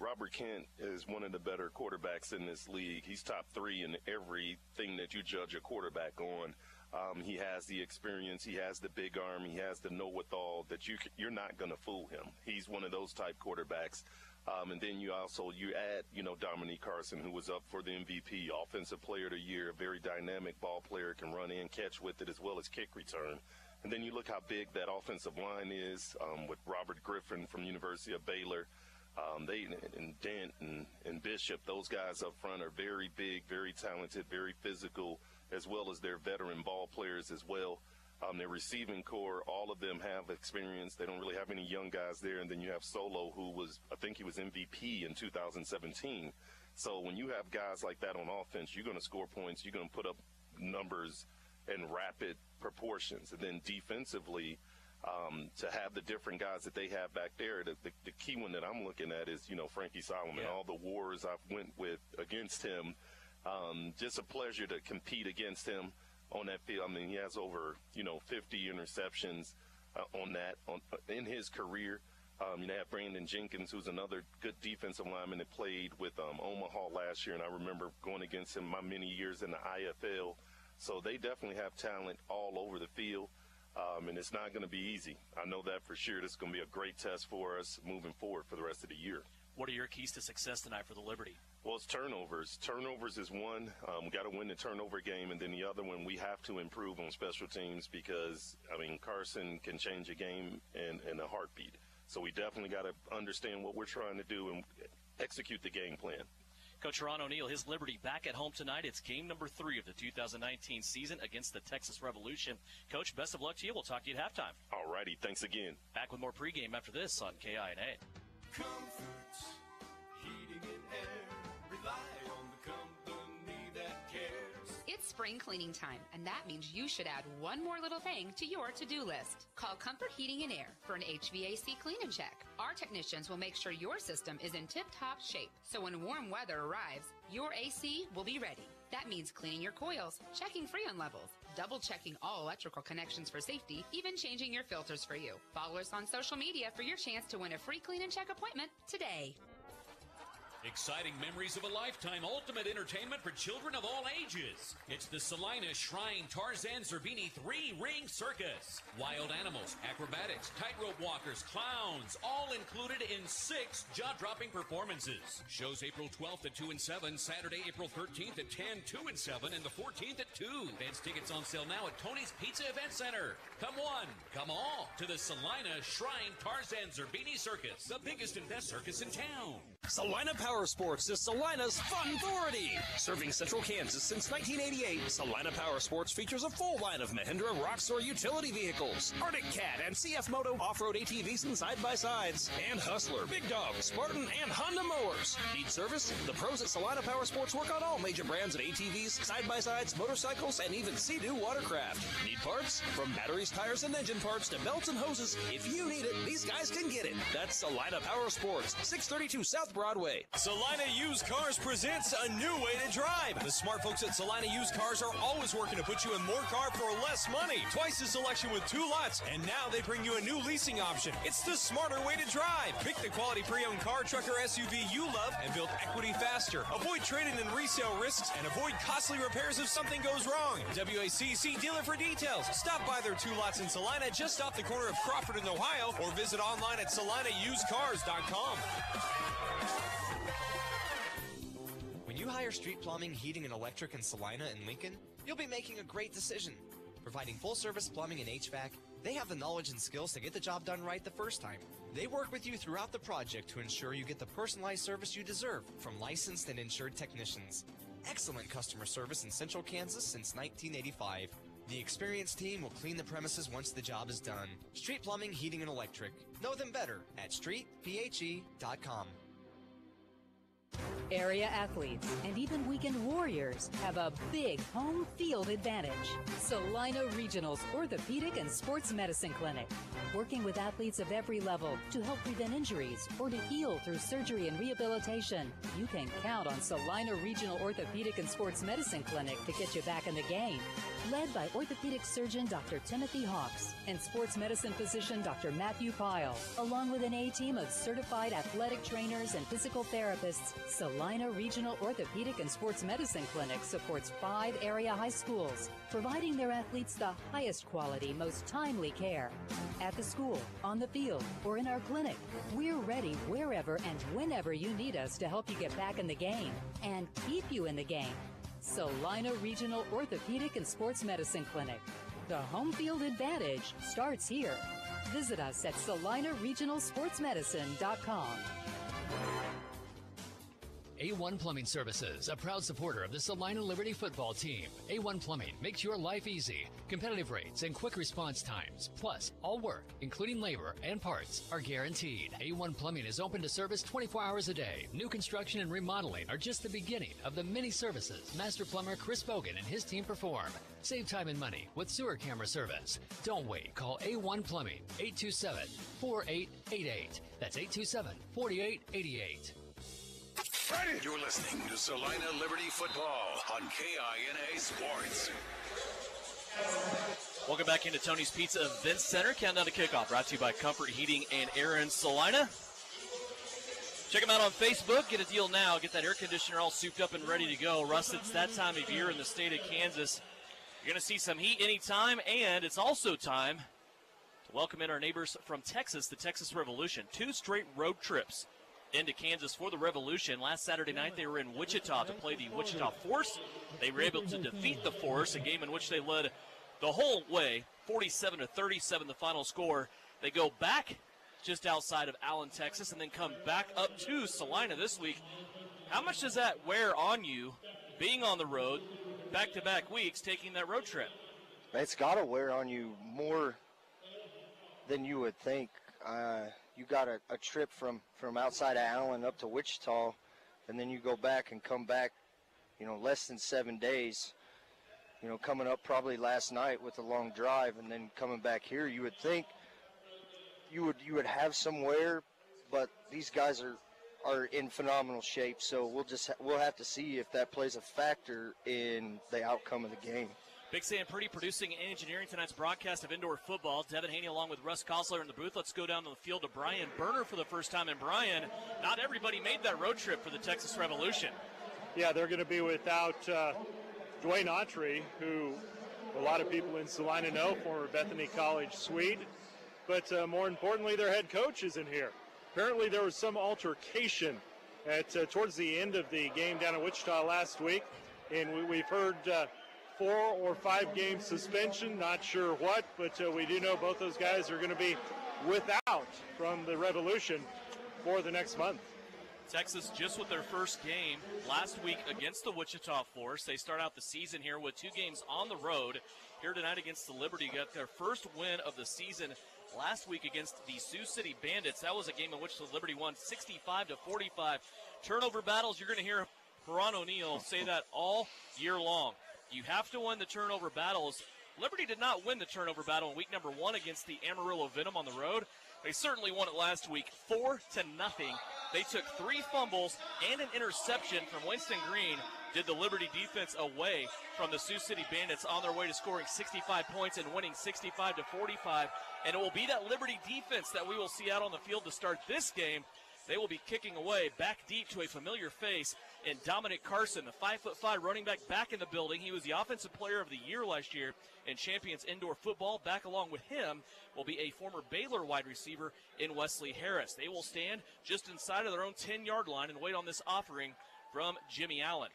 Robert Kent is one of the better quarterbacks in this league. He's top three in everything that you judge a quarterback on. Um, he has the experience. He has the big arm. He has the know-withal that you you're not going to fool him. He's one of those type quarterbacks. Um, and then you also you add you know Dominique Carson, who was up for the MVP, Offensive Player of the Year, a very dynamic ball player, can run in, catch with it as well as kick return. And then you look how big that offensive line is um, with Robert Griffin from University of Baylor. Um, they and Dent and, and Bishop, those guys up front are very big, very talented, very physical as well as their veteran ball players as well. Um, their receiving core, all of them have experience. They don't really have any young guys there. And then you have Solo, who was, I think he was MVP in 2017. So when you have guys like that on offense, you're going to score points. You're going to put up numbers in rapid proportions. And then defensively, um, to have the different guys that they have back there, the, the, the, key one that I'm looking at is, you know, Frankie Solomon. Yeah. All the wars I've went with against him – um, just a pleasure to compete against him on that field. I mean, he has over you know 50 interceptions uh, on that on in his career. Um, you know, have Brandon Jenkins, who's another good defensive lineman that played with um, Omaha last year, and I remember going against him my many years in the IFL. So they definitely have talent all over the field, um, and it's not going to be easy. I know that for sure. This is going to be a great test for us moving forward for the rest of the year. What are your keys to success tonight for the Liberty? Well, it's turnovers. Turnovers is one. Um, we got to win the turnover game, and then the other one we have to improve on special teams because I mean Carson can change a game in, in a heartbeat. So we definitely got to understand what we're trying to do and execute the game plan. Coach Ron O'Neal, his Liberty back at home tonight. It's game number three of the 2019 season against the Texas Revolution. Coach, best of luck to you. We'll talk to you at halftime. All righty. Thanks again. Back with more pregame after this on KINA. Comfort, spring cleaning time, and that means you should add one more little thing to your to do list. Call Comfort Heating and Air for an HVAC clean and check. Our technicians will make sure your system is in tip top shape, so when warm weather arrives, your AC will be ready. That means cleaning your coils, checking freon levels, double checking all electrical connections for safety, even changing your filters for you. Follow us on social media for your chance to win a free clean and check appointment today. Exciting memories of a lifetime, ultimate entertainment for children of all ages. It's the Salina Shrine Tarzan Zerbini three ring circus. Wild animals, acrobatics, tightrope walkers, clowns, all included in six jaw dropping performances. Shows April 12th at 2 and 7, Saturday, April 13th at 10, 2 and 7, and the 14th at 2. Advance tickets on sale now at Tony's Pizza Event Center. Come one, come all to the Salina Shrine Tarzan Zerbini Circus, the biggest and best circus in town. Salina Power Sports is Salina's Fun Authority. Serving Central Kansas since 1988, Salina Power Sports features a full line of Mahindra Roxor utility vehicles, Arctic Cat and CF Moto off-road ATVs and side-by-sides, and Hustler, Big Dog, Spartan, and Honda mowers. Need service? The pros at Salina Power Sports work on all major brands of ATVs, side-by-sides, motorcycles, and even Sea-Doo watercraft. Need parts? From batteries, tires, and engine parts to belts and hoses, if you need it, these guys can get it. That's Salina Power Sports, 632 South Broadway. Salina Used Cars presents a new way to drive. The smart folks at Salina Used Cars are always working to put you in more car for less money. Twice the selection with two lots, and now they bring you a new leasing option. It's the smarter way to drive. Pick the quality pre-owned car, truck, or SUV you love and build equity faster. Avoid trading and resale risks and avoid costly repairs if something goes wrong. WACC dealer for details. Stop by their two lots in Salina just off the corner of Crawford and Ohio or visit online at salinausedcars.com. When you hire Street Plumbing, Heating, and Electric in Salina and Lincoln, you'll be making a great decision. Providing full service plumbing and HVAC, they have the knowledge and skills to get the job done right the first time. They work with you throughout the project to ensure you get the personalized service you deserve from licensed and insured technicians. Excellent customer service in Central Kansas since 1985. The experienced team will clean the premises once the job is done. Street Plumbing, Heating, and Electric. Know them better at streetphe.com. Area athletes and even weekend warriors have a big home field advantage. Salina Regional's Orthopedic and Sports Medicine Clinic, working with athletes of every level to help prevent injuries or to heal through surgery and rehabilitation. You can count on Salina Regional Orthopedic and Sports Medicine Clinic to get you back in the game. Led by orthopedic surgeon Dr. Timothy Hawks and sports medicine physician Dr. Matthew Pyle, along with an A team of certified athletic trainers and physical therapists, Salina Regional Orthopedic and Sports Medicine Clinic supports five area high schools, providing their athletes the highest quality, most timely care. At the school, on the field, or in our clinic, we're ready wherever and whenever you need us to help you get back in the game and keep you in the game. Salina Regional Orthopedic and Sports Medicine Clinic. The home field advantage starts here. Visit us at salinaregionalsportsmedicine.com. A1 Plumbing Services, a proud supporter of the Salina Liberty football team. A1 Plumbing makes your life easy. Competitive rates and quick response times. Plus, all work, including labor and parts, are guaranteed. A1 Plumbing is open to service 24 hours a day. New construction and remodeling are just the beginning of the many services Master Plumber Chris Bogan and his team perform. Save time and money with sewer camera service. Don't wait. Call A1 Plumbing 827 4888. That's 827 4888. You're listening to Salina Liberty Football on KINA Sports. Welcome back into Tony's Pizza Event Center. Countdown to kickoff brought to you by Comfort Heating and Air in Salina. Check them out on Facebook. Get a deal now. Get that air conditioner all souped up and ready to go. Russ, it's that time of year in the state of Kansas. You're going to see some heat anytime, and it's also time to welcome in our neighbors from Texas, the Texas Revolution. Two straight road trips into Kansas for the Revolution. Last Saturday night, they were in Wichita to play the Wichita Force. They were able to defeat the Force, a game in which they led the whole way, 47 to 37, the final score. They go back just outside of Allen, Texas, and then come back up to Salina this week. How much does that wear on you, being on the road, back-to-back weeks, taking that road trip? It's got to wear on you more than you would think. Uh, you got a, a trip from, from outside of Allen up to Wichita, and then you go back and come back, you know, less than seven days. You know, coming up probably last night with a long drive, and then coming back here, you would think you would you would have somewhere, but these guys are are in phenomenal shape. So we'll just ha- we'll have to see if that plays a factor in the outcome of the game. Big Sam Pretty producing and engineering tonight's broadcast of indoor football. Devin Haney along with Russ Kosler in the booth. Let's go down to the field to Brian Berner for the first time. And Brian, not everybody made that road trip for the Texas Revolution. Yeah, they're going to be without uh, Dwayne Autry, who a lot of people in Salina know, former Bethany College Swede. But uh, more importantly, their head coach is in here. Apparently, there was some altercation at uh, towards the end of the game down in Wichita last week, and we, we've heard uh, four or five game suspension. Not sure what, but uh, we do know both those guys are going to be without from the Revolution for the next month. Texas just with their first game last week against the Wichita Force. They start out the season here with two games on the road. Here tonight against the Liberty, got their first win of the season last week against the Sioux City Bandits. That was a game in which the Liberty won 65 to 45. Turnover battles, you're going to hear Ron O'Neal say that all year long. You have to win the turnover battles. Liberty did not win the turnover battle in week number one against the Amarillo Venom on the road. They certainly won it last week, four to nothing. They took three fumbles and an interception from Winston Green. Did the Liberty defense away from the Sioux City Bandits on their way to scoring 65 points and winning 65 to 45. And it will be that Liberty defense that we will see out on the field to start this game. They will be kicking away back deep to a familiar face in Dominic Carson, the five foot five running back back in the building. He was the offensive player of the year last year in Champions Indoor Football. Back along with him will be a former Baylor wide receiver in Wesley Harris. They will stand just inside of their own 10 yard line and wait on this offering from Jimmy Allen.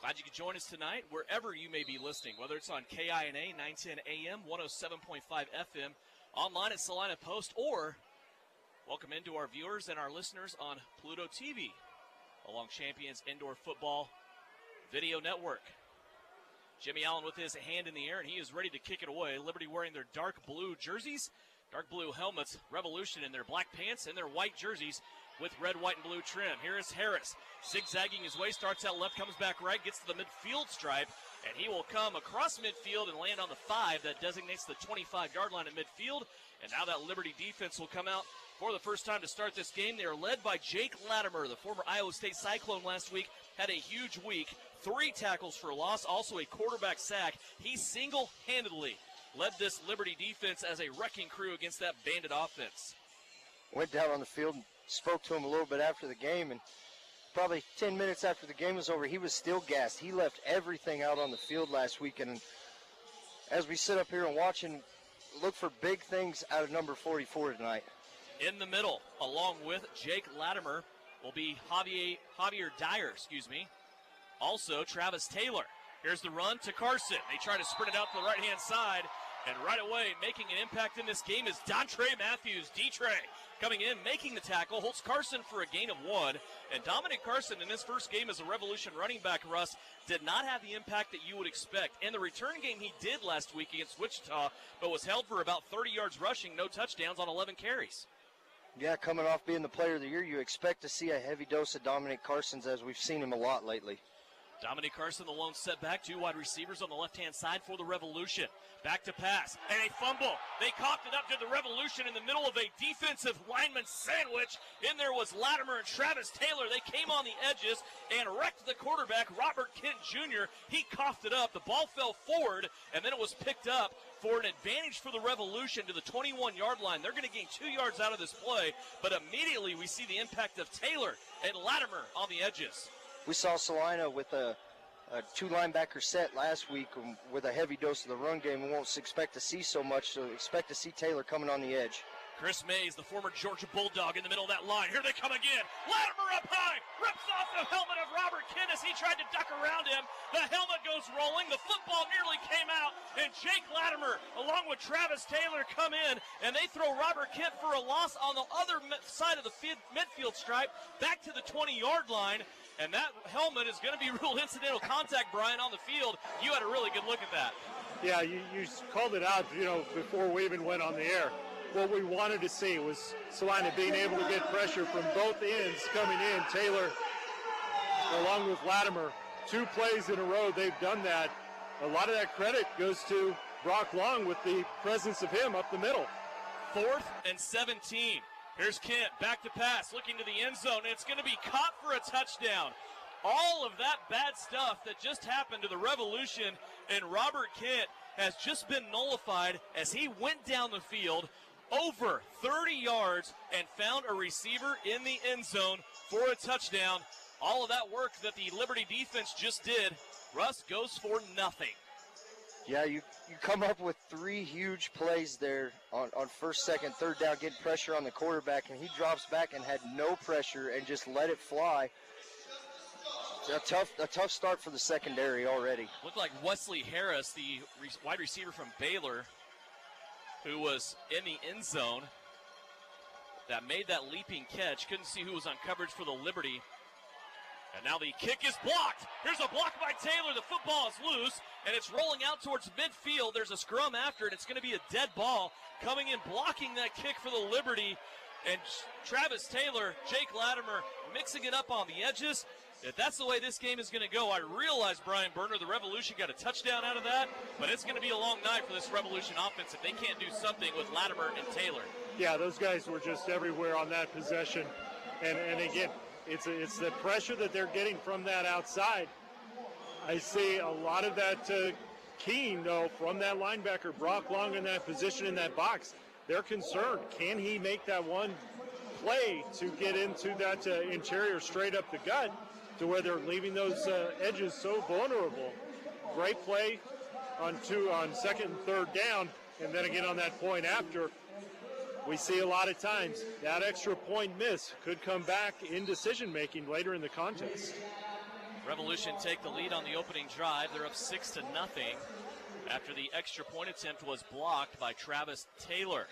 Glad you could join us tonight, wherever you may be listening, whether it's on KINA 910 AM, 107.5 FM, online at Salina Post, or welcome into our viewers and our listeners on Pluto TV, along Champions Indoor Football Video Network. Jimmy Allen with his hand in the air, and he is ready to kick it away. Liberty wearing their dark blue jerseys, dark blue helmets, Revolution in their black pants and their white jerseys. with red, white, and blue trim. Here is Harris, zigzagging his way, starts out left, comes back right, gets to the midfield stripe, and he will come across midfield and land on the five that designates the 25 yard line at midfield. And now that Liberty defense will come out for the first time to start this game. They are led by Jake Latimer, the former Iowa State Cyclone last week, had a huge week. Three tackles for loss, also a quarterback sack. He single handedly led this Liberty defense as a wrecking crew against that bandit offense. Went down on the field and spoke to him a little bit after the game, and probably 10 minutes after the game was over, he was still gassed. He left everything out on the field last week, and as we sit up here and watch look for big things out of number 44 tonight. In the middle, along with Jake Latimer, will be Javier, Javier Dyer, excuse me. Also, Travis Taylor. Here's the run to Carson. They try to sprint it out to the right hand side. And right away, making an impact in this game is Dontre Matthews. D-Trey coming in, making the tackle, holds Carson for a gain of one. And Dominic Carson in his first game as a Revolution running back, Russ, did not have the impact that you would expect. In the return game, he did last week against Wichita, but was held for about 30 yards rushing, no touchdowns on 11 carries. Yeah, coming off being the player of the year, you expect to see a heavy dose of Dominic Carson's as we've seen him a lot lately. Dominic Carson, the lone setback, two wide receivers on the left hand side for the Revolution. Back to pass, and a fumble. They coughed it up to the Revolution in the middle of a defensive lineman sandwich. In there was Latimer and Travis Taylor. They came on the edges and wrecked the quarterback, Robert Kent Jr. He coughed it up. The ball fell forward, and then it was picked up for an advantage for the Revolution to the 21 yard line. They're going to gain two yards out of this play, but immediately we see the impact of Taylor and Latimer on the edges. We saw Salina with a, a two linebacker set last week um, with a heavy dose of the run game. We won't expect to see so much, so expect to see Taylor coming on the edge. Chris Mays, the former Georgia Bulldog, in the middle of that line. Here they come again. Latimer up high, rips off the helmet of Robert Kent as he tried to duck around him. The helmet goes rolling. The football nearly came out, and Jake Latimer, along with Travis Taylor, come in, and they throw Robert Kent for a loss on the other side of the midfield stripe, back to the 20-yard line. And that helmet is going to be ruled incidental contact, Brian, on the field. You had a really good look at that. Yeah, you, you called it out, you know, before we even went on the air. What we wanted to see was Salina being able to get pressure from both ends coming in. Taylor, along with Latimer, two plays in a row, they've done that. A lot of that credit goes to Brock Long with the presence of him up the middle. Fourth and 17. Here's Kent back to pass, looking to the end zone, it's going to be caught for a touchdown. All of that bad stuff that just happened to the Revolution and Robert Kent has just been nullified as he went down the field over 30 yards and found a receiver in the end zone for a touchdown. All of that work that the Liberty defense just did, Russ goes for nothing. Yeah, you, you come up with three huge plays there on, on first, second, third down, getting pressure on the quarterback, and he drops back and had no pressure and just let it fly. A tough, a tough start for the secondary already. Looked like Wesley Harris, the re- wide receiver from Baylor, who was in the end zone, that made that leaping catch. Couldn't see who was on coverage for the Liberty. And now the kick is blocked. Here's a block by Taylor. The football is loose, and it's rolling out towards midfield. There's a scrum after it. It's going to be a dead ball coming in, blocking that kick for the Liberty. And Travis Taylor, Jake Latimer mixing it up on the edges. If that's the way this game is going to go, I realize, Brian Berner, the Revolution got a touchdown out of that, but it's going to be a long night for this Revolution offense if they can't do something with Latimer and Taylor. Yeah, those guys were just everywhere on that possession. And, and again, it's, it's the pressure that they're getting from that outside. I see a lot of that uh, keen, though, from that linebacker, Brock Long, in that position in that box. They're concerned. Can he make that one play to get into that uh, interior straight up the gut to where they're leaving those uh, edges so vulnerable? Great play on two on second and third down, and then again on that point after. We see a lot of times that extra point miss could come back in decision making later in the contest. Revolution take the lead on the opening drive. They're up six to nothing after the extra point attempt was blocked by Travis Taylor.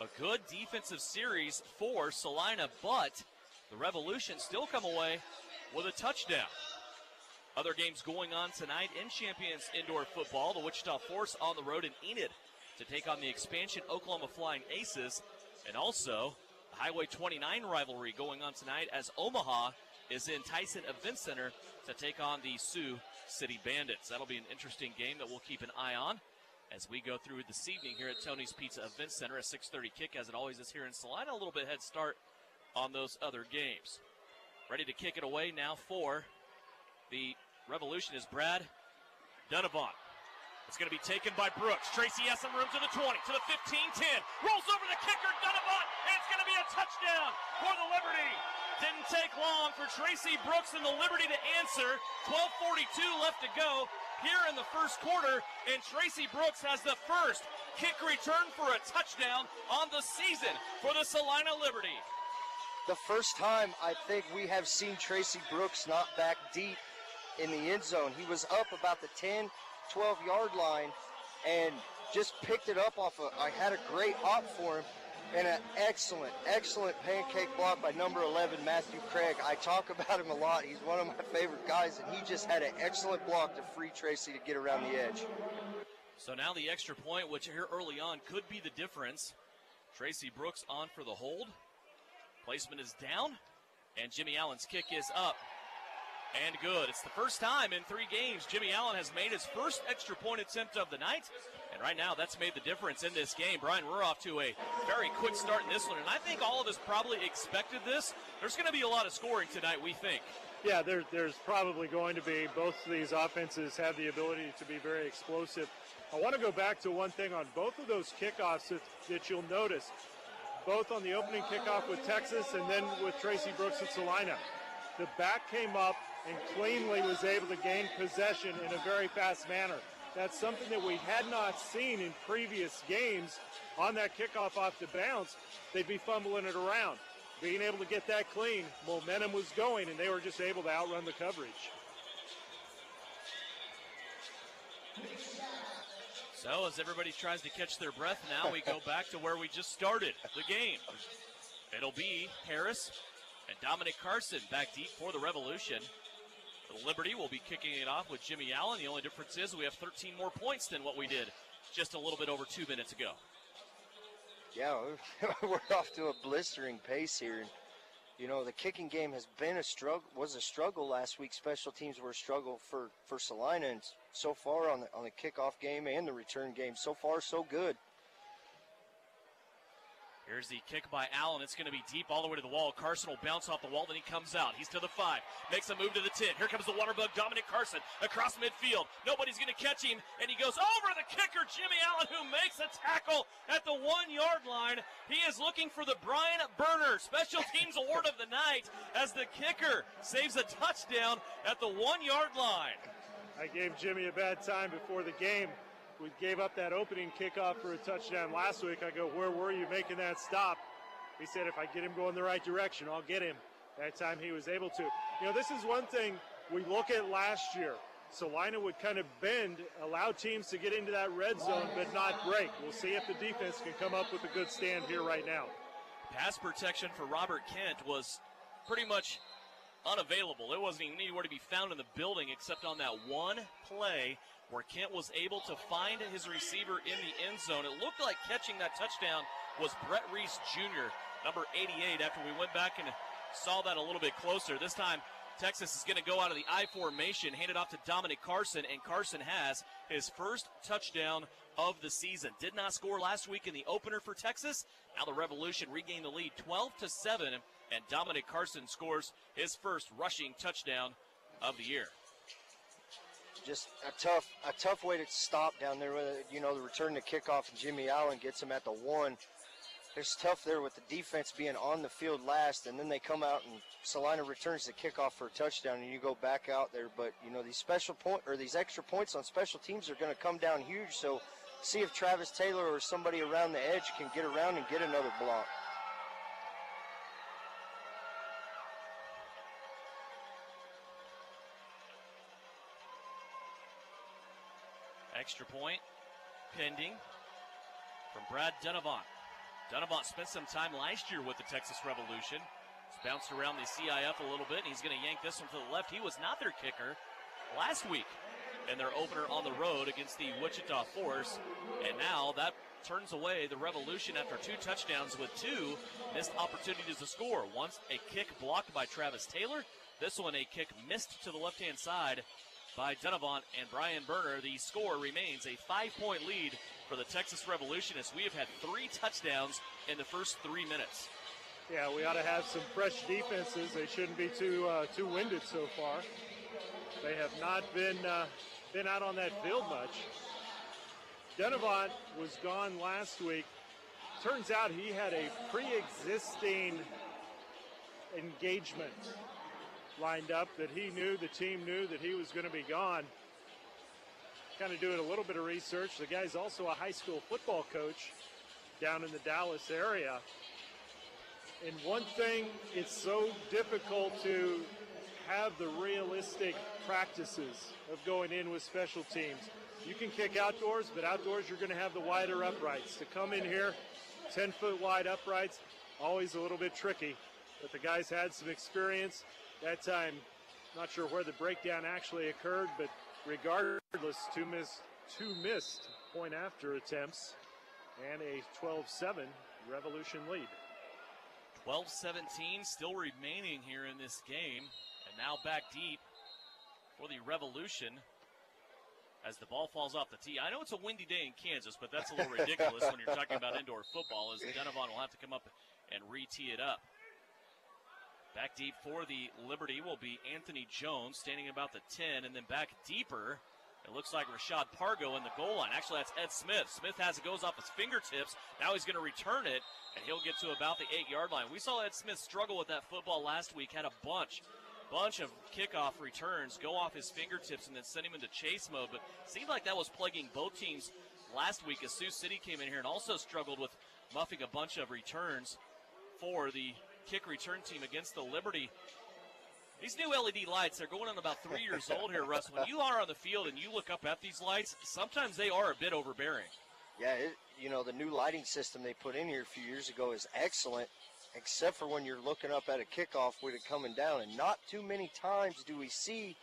A good defensive series for Salina, but the Revolution still come away with a touchdown. Other games going on tonight in Champions Indoor Football. The Wichita Force on the road in Enid to take on the expansion Oklahoma Flying Aces. And also the Highway 29 rivalry going on tonight as Omaha is in Tyson Event Center to take on the Sioux City Bandits. That'll be an interesting game that we'll keep an eye on as we go through this evening here at Tony's Pizza Event Center. A 6:30 kick, as it always is here in Salina. A little bit head start on those other games. Ready to kick it away now for the Revolution is Brad Donovan. It's going to be taken by Brooks. Tracy has some room to the 20, to the 15 10. Rolls over the kicker, Donovan, and it's going to be a touchdown for the Liberty. Didn't take long for Tracy Brooks and the Liberty to answer. 12.42 left to go here in the first quarter, and Tracy Brooks has the first kick return for a touchdown on the season for the Salina Liberty. The first time I think we have seen Tracy Brooks not back deep in the end zone. He was up about the 10, 12 yard line and just picked it up off of, I had a great hop for him and an excellent, excellent pancake block by number 11, Matthew Craig. I talk about him a lot. He's one of my favorite guys, and he just had an excellent block to free Tracy to get around the edge. So now the extra point, which here early on could be the difference. Tracy Brooks on for the hold. Placement is down, and Jimmy Allen's kick is up and good. It's the first time in three games Jimmy Allen has made his first extra point attempt of the night. And right now, that's made the difference in this game. Brian, we're off to a very quick start in this one. And I think all of us probably expected this. There's going to be a lot of scoring tonight, we think. Yeah, there, there's probably going to be. Both of these offenses have the ability to be very explosive. I want to go back to one thing on both of those kickoffs that, that you'll notice, both on the opening kickoff with Texas and then with Tracy Brooks at Salina. The back came up and cleanly was able to gain possession in a very fast manner. That's something that we had not seen in previous games on that kickoff off the bounce. They'd be fumbling it around. Being able to get that clean, momentum was going, and they were just able to outrun the coverage. So, as everybody tries to catch their breath now, we go back to where we just started the game. It'll be Harris and Dominic Carson back deep for the Revolution. Liberty will be kicking it off with Jimmy Allen. The only difference is we have 13 more points than what we did just a little bit over two minutes ago. Yeah, we're off to a blistering pace here. And, you know, the kicking game has been a struggle, was a struggle last week. Special teams were a struggle for, for Salina. And so far on the, on the kickoff game and the return game, so far so good. Here's the kick by Allen. It's going to be deep all the way to the wall. Carson will bounce off the wall, then he comes out. He's to the five, makes a move to the 10. Here comes the Waterbug, Dominic Carson, across midfield. Nobody's going to catch him, and he goes over the kicker, Jimmy Allen, who makes a tackle at the one yard line. He is looking for the Brian Berner Special Teams Award of the night as the kicker saves a touchdown at the one yard line. I gave Jimmy a bad time before the game we gave up that opening kickoff for a touchdown last week. I go, where were you making that stop? He said, if I get him going the right direction, I'll get him. That time he was able to. You know, this is one thing we look at last year. Salina would kind of bend, allow teams to get into that red zone, but not break. We'll see if the defense can come up with a good stand here right now. Pass protection for Robert Kent was pretty much unavailable. It wasn't even anywhere to be found in the building except on that one play where Kent was able to find his receiver in the end zone. It looked like catching that touchdown was Brett Reese Jr., number 88, after we went back and saw that a little bit closer. This time, Texas is going to go out of the I formation, hand it off to Dominic Carson, and Carson has his first touchdown of the season. Did not score last week in the opener for Texas. Now the Revolution regain the lead 12 to 7, and Dominic Carson scores his first rushing touchdown of the year just a tough a tough way to stop down there. With you know, the return to kickoff and Jimmy Allen gets him at the one. It's tough there with the defense being on the field last, and then they come out and Salina returns the kickoff for a touchdown, and you go back out there. But you know these special point or these extra points on special teams are going to come down huge. So see if Travis Taylor or somebody around the edge can get around and get another block. Extra point pending from Brad Donovan. Donovan spent some time last year with the Texas Revolution. He's bounced around the CIF a little bit, and he's going to yank this one to the left. He was not their kicker last week in their opener on the road against the Wichita Force. And now that turns away the Revolution after two touchdowns with two missed opportunities to score. Once a kick blocked by Travis Taylor. This one a kick missed to the left hand side by Denavant and Brian Berner. The score remains a five point lead for the Texas Revolution as we have had three touchdowns in the first three minutes. Yeah, we ought to have some fresh defenses. They shouldn't be too uh, too winded so far. They have not been uh, been out on that field much. Denavant was gone last week. Turns out he had a pre-existing engagement lined up that he knew, the team knew that he was going to be gone. Kind of doing a little bit of research. The guy's also a high school football coach down in the Dallas area. And one thing, it's so difficult to have the realistic practices of going in with special teams. You can kick outdoors, but outdoors you're going to have the wider uprights. To come in here, 10 foot wide uprights, always a little bit tricky. But the guys had some experience. That time, not sure where the breakdown actually occurred, but regardless, two missed, two missed point after attempts and a 12-7 Revolution lead. 12 17 still remaining here in this game. And now back deep for the Revolution as the ball falls off the tee. I know it's a windy day in Kansas, but that's a little ridiculous when you're talking about indoor football, as Denavon will have to come up and re tee it up. Back deep for the Liberty will be Anthony Jones, standing about the 10, and then back deeper. It looks like Rashad Pargo in the goal line. Actually, that's Ed Smith. Smith has it goes off his fingertips. Now he's going to return it, and he'll get to about the eight yard line. We saw Ed Smith struggle with that football last week. Had a bunch, bunch of kickoff returns go off his fingertips and then send him into chase mode. But seemed like that was plaguing both teams last week as Sioux City came in here and also struggled with muffing a bunch of returns for the kick return team against the Liberty. These new LED lights, they're going on about three years old here, Russ. When you are on the field and you look up at these lights, sometimes they are a bit overbearing. Yeah, it, you know, the new lighting system they put in here a few years ago is excellent, except for when you're looking up at a kickoff with it coming down. And not too many times do we see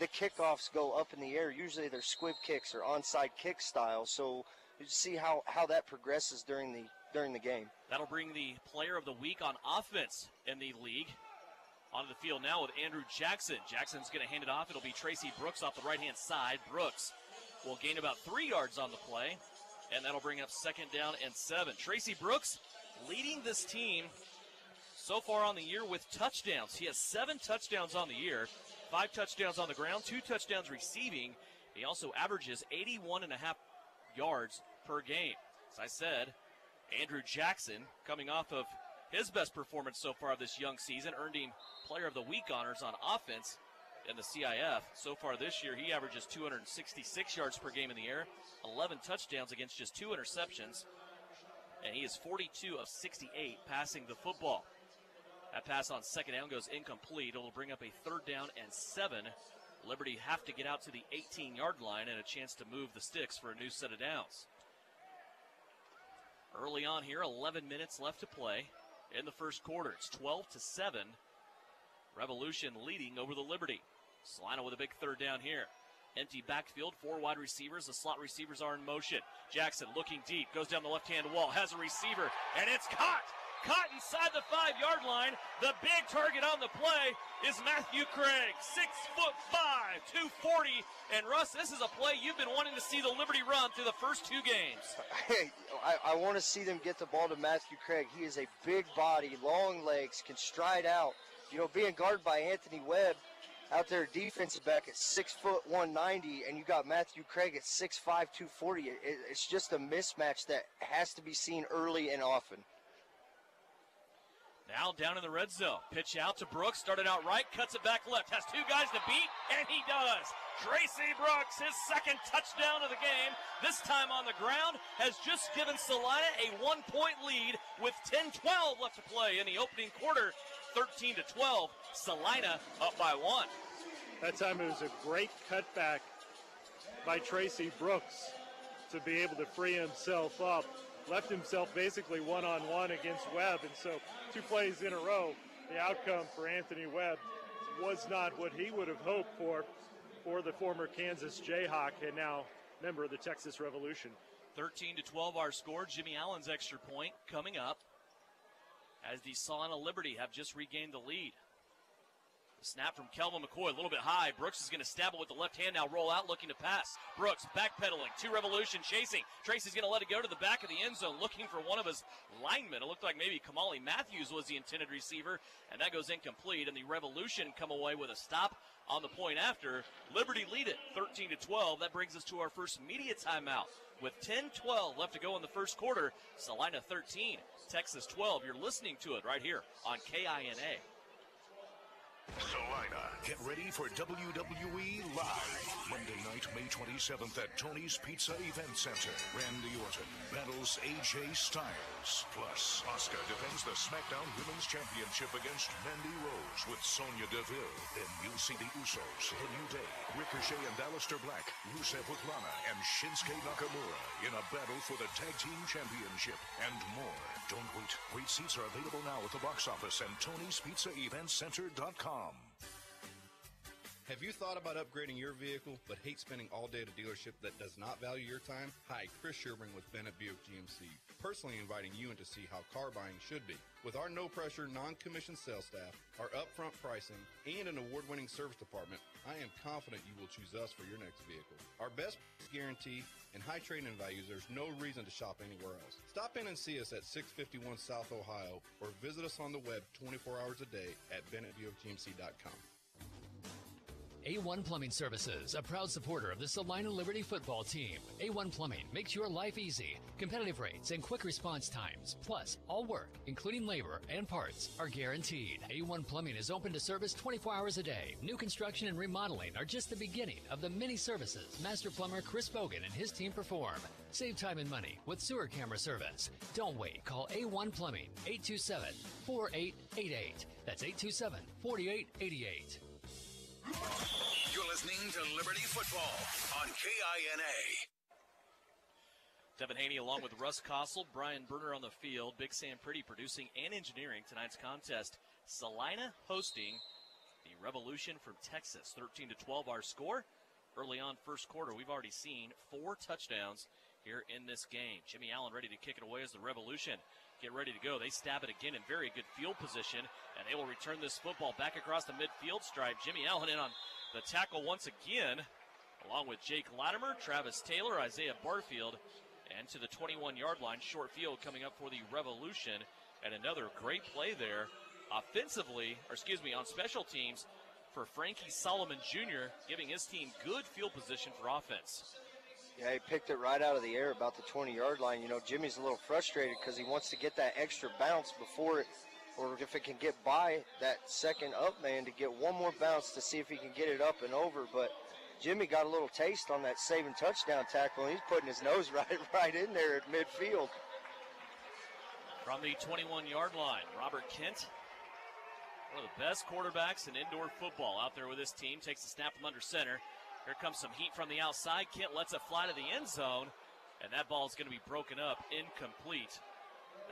the kickoffs go up in the air. Usually they're squib kicks or onside kick style. So you see how, how that progresses during the during the game. That'll bring the player of the week on offense in the league onto the field now with Andrew Jackson. Jackson's going to hand it off. It'll be Tracy Brooks off the right hand side. Brooks will gain about three yards on the play, and that'll bring up second down and seven. Tracy Brooks leading this team so far on the year with touchdowns. He has seven touchdowns on the year, five touchdowns on the ground, two touchdowns receiving. He also averages 81 and a half yards per game. As I said, Andrew Jackson, coming off of his best performance so far this young season, earned him Player of the Week honors on offense in the CIF. So far this year, he averages 266 yards per game in the air, 11 touchdowns against just two interceptions, and he is 42 of 68 passing the football. That pass on second down goes incomplete. It'll bring up a third down and seven. Liberty have to get out to the 18 yard line and a chance to move the sticks for a new set of downs. Early on here, 11 minutes left to play in the first quarter. It's 12 to 7. Revolution leading over the Liberty. Salina with a big third down here. Empty backfield, four wide receivers. The slot receivers are in motion. Jackson looking deep, goes down the left hand wall, has a receiver, and it's caught! Caught inside the five yard line. The big target on the play is Matthew Craig, six foot five, 240. And Russ, this is a play you've been wanting to see the Liberty run through the first two games. Hey, I, I want to see them get the ball to Matthew Craig. He is a big body, long legs, can stride out. You know, being guarded by Anthony Webb out there, defensive back at six foot 190, and you got Matthew Craig at 6'5", 240. It, it's just a mismatch that has to be seen early and often. Now down in the red zone. Pitch out to Brooks. Started out right, cuts it back left. Has two guys to beat, and he does. Tracy Brooks, his second touchdown of the game, this time on the ground, has just given Salina a one point lead with 10 12 left to play in the opening quarter. 13 to 12. Salina up by one. That time it was a great cutback by Tracy Brooks to be able to free himself up. Left himself basically one on one against Webb, and so two plays in a row, the outcome for Anthony Webb was not what he would have hoped for for the former Kansas Jayhawk and now member of the Texas Revolution. 13 to 12 our score. Jimmy Allen's extra point coming up as the Salina Liberty have just regained the lead. Snap from Kelvin McCoy, a little bit high. Brooks is going to stab it with the left hand now, roll out, looking to pass. Brooks backpedaling, two revolution chasing. Tracy's going to let it go to the back of the end zone, looking for one of his linemen. It looked like maybe Kamali Matthews was the intended receiver, and that goes incomplete. And the revolution come away with a stop on the point after. Liberty lead it 13 to 12. That brings us to our first media timeout. With 10 12 left to go in the first quarter, Salina 13, Texas 12. You're listening to it right here on KINA. Salina, get ready for WWE Live. Monday night, May 27th at Tony's Pizza Event Center. Randy Orton battles AJ Styles. Plus, Asuka defends the SmackDown Women's Championship against Mandy Rose with Sonya Deville. Then you'll see the Usos, The New Day, Ricochet and Aleister Black, Rusev with Lana, and Shinsuke Nakamura in a battle for the Tag Team Championship and more. Don't wait. Great seats are available now at the box office and Tony's Pizza Event Center.com com. Have you thought about upgrading your vehicle but hate spending all day at a dealership that does not value your time? Hi, Chris Sherburne with Bennett Buick GMC, personally inviting you in to see how car buying should be. With our no pressure, non commissioned sales staff, our upfront pricing, and an award winning service department, I am confident you will choose us for your next vehicle. Our best guarantee and high trade-in values, there's no reason to shop anywhere else. Stop in and see us at 651 South Ohio or visit us on the web 24 hours a day at BennettBuickGMC.com. A1 Plumbing Services, a proud supporter of the Salina Liberty football team. A1 Plumbing makes your life easy. Competitive rates and quick response times. Plus, all work, including labor and parts, are guaranteed. A1 Plumbing is open to service 24 hours a day. New construction and remodeling are just the beginning of the many services Master Plumber Chris Bogan and his team perform. Save time and money with sewer camera service. Don't wait. Call A1 Plumbing 827 4888. That's 827 4888. You're listening to Liberty Football on KINA. Devin Haney along with Russ Kossel, Brian Berner on the field, Big Sam Pretty producing and engineering tonight's contest. Salina hosting the Revolution from Texas. 13 to 12 our score. Early on first quarter, we've already seen four touchdowns here in this game. Jimmy Allen ready to kick it away as the Revolution get ready to go. They stab it again in very good field position, and they will return this football back across the midfield stripe. Jimmy Allen in on the tackle once again, along with Jake Latimer, Travis Taylor, Isaiah Barfield, and to the 21 yard line, short field coming up for the Revolution. And another great play there offensively, or excuse me, on special teams for Frankie Solomon Jr., giving his team good field position for offense. Yeah, he picked it right out of the air about the 20 yard line. You know, Jimmy's a little frustrated because he wants to get that extra bounce before it, or if it can get by that second up man to get one more bounce to see if he can get it up and over. But Jimmy got a little taste on that saving touchdown tackle, and he's putting his nose right, right in there at midfield. From the 21 yard line, Robert Kent, one of the best quarterbacks in indoor football out there with his team, takes the snap from under center. Here comes some heat from the outside. Kent lets it fly to the end zone, and that ball is going to be broken up, incomplete.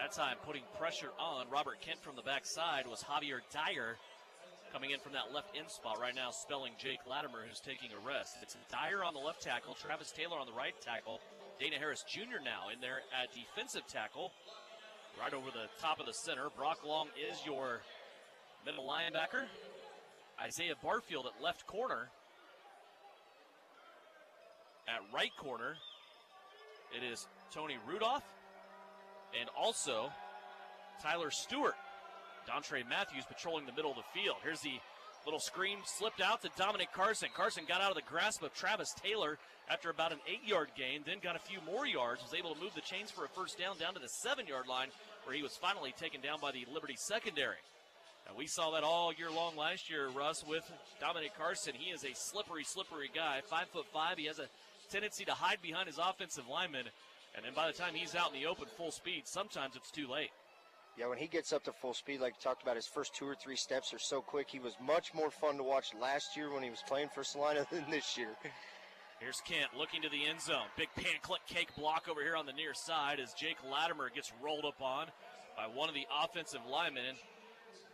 That time, putting pressure on Robert Kent from the backside was Javier Dyer coming in from that left end spot right now, spelling Jake Latimer, who's taking a rest. It's Dyer on the left tackle, Travis Taylor on the right tackle, Dana Harris Jr. now in there at defensive tackle, right over the top of the center. Brock Long is your middle linebacker. Isaiah Barfield at left corner. At right corner, it is Tony Rudolph and also Tyler Stewart. Dontre Matthews patrolling the middle of the field. Here's the little screen slipped out to Dominic Carson. Carson got out of the grasp of Travis Taylor after about an eight yard gain, then got a few more yards, was able to move the chains for a first down down to the seven yard line where he was finally taken down by the Liberty secondary. And we saw that all year long last year, Russ, with Dominic Carson. He is a slippery, slippery guy. Five foot five. He has a tendency to hide behind his offensive lineman. And then by the time he's out in the open full speed, sometimes it's too late. Yeah, when he gets up to full speed, like you talked about, his first two or three steps are so quick. He was much more fun to watch last year when he was playing for Salina than this year. Here's Kent looking to the end zone. Big pan click cake block over here on the near side as Jake Latimer gets rolled up on by one of the offensive linemen,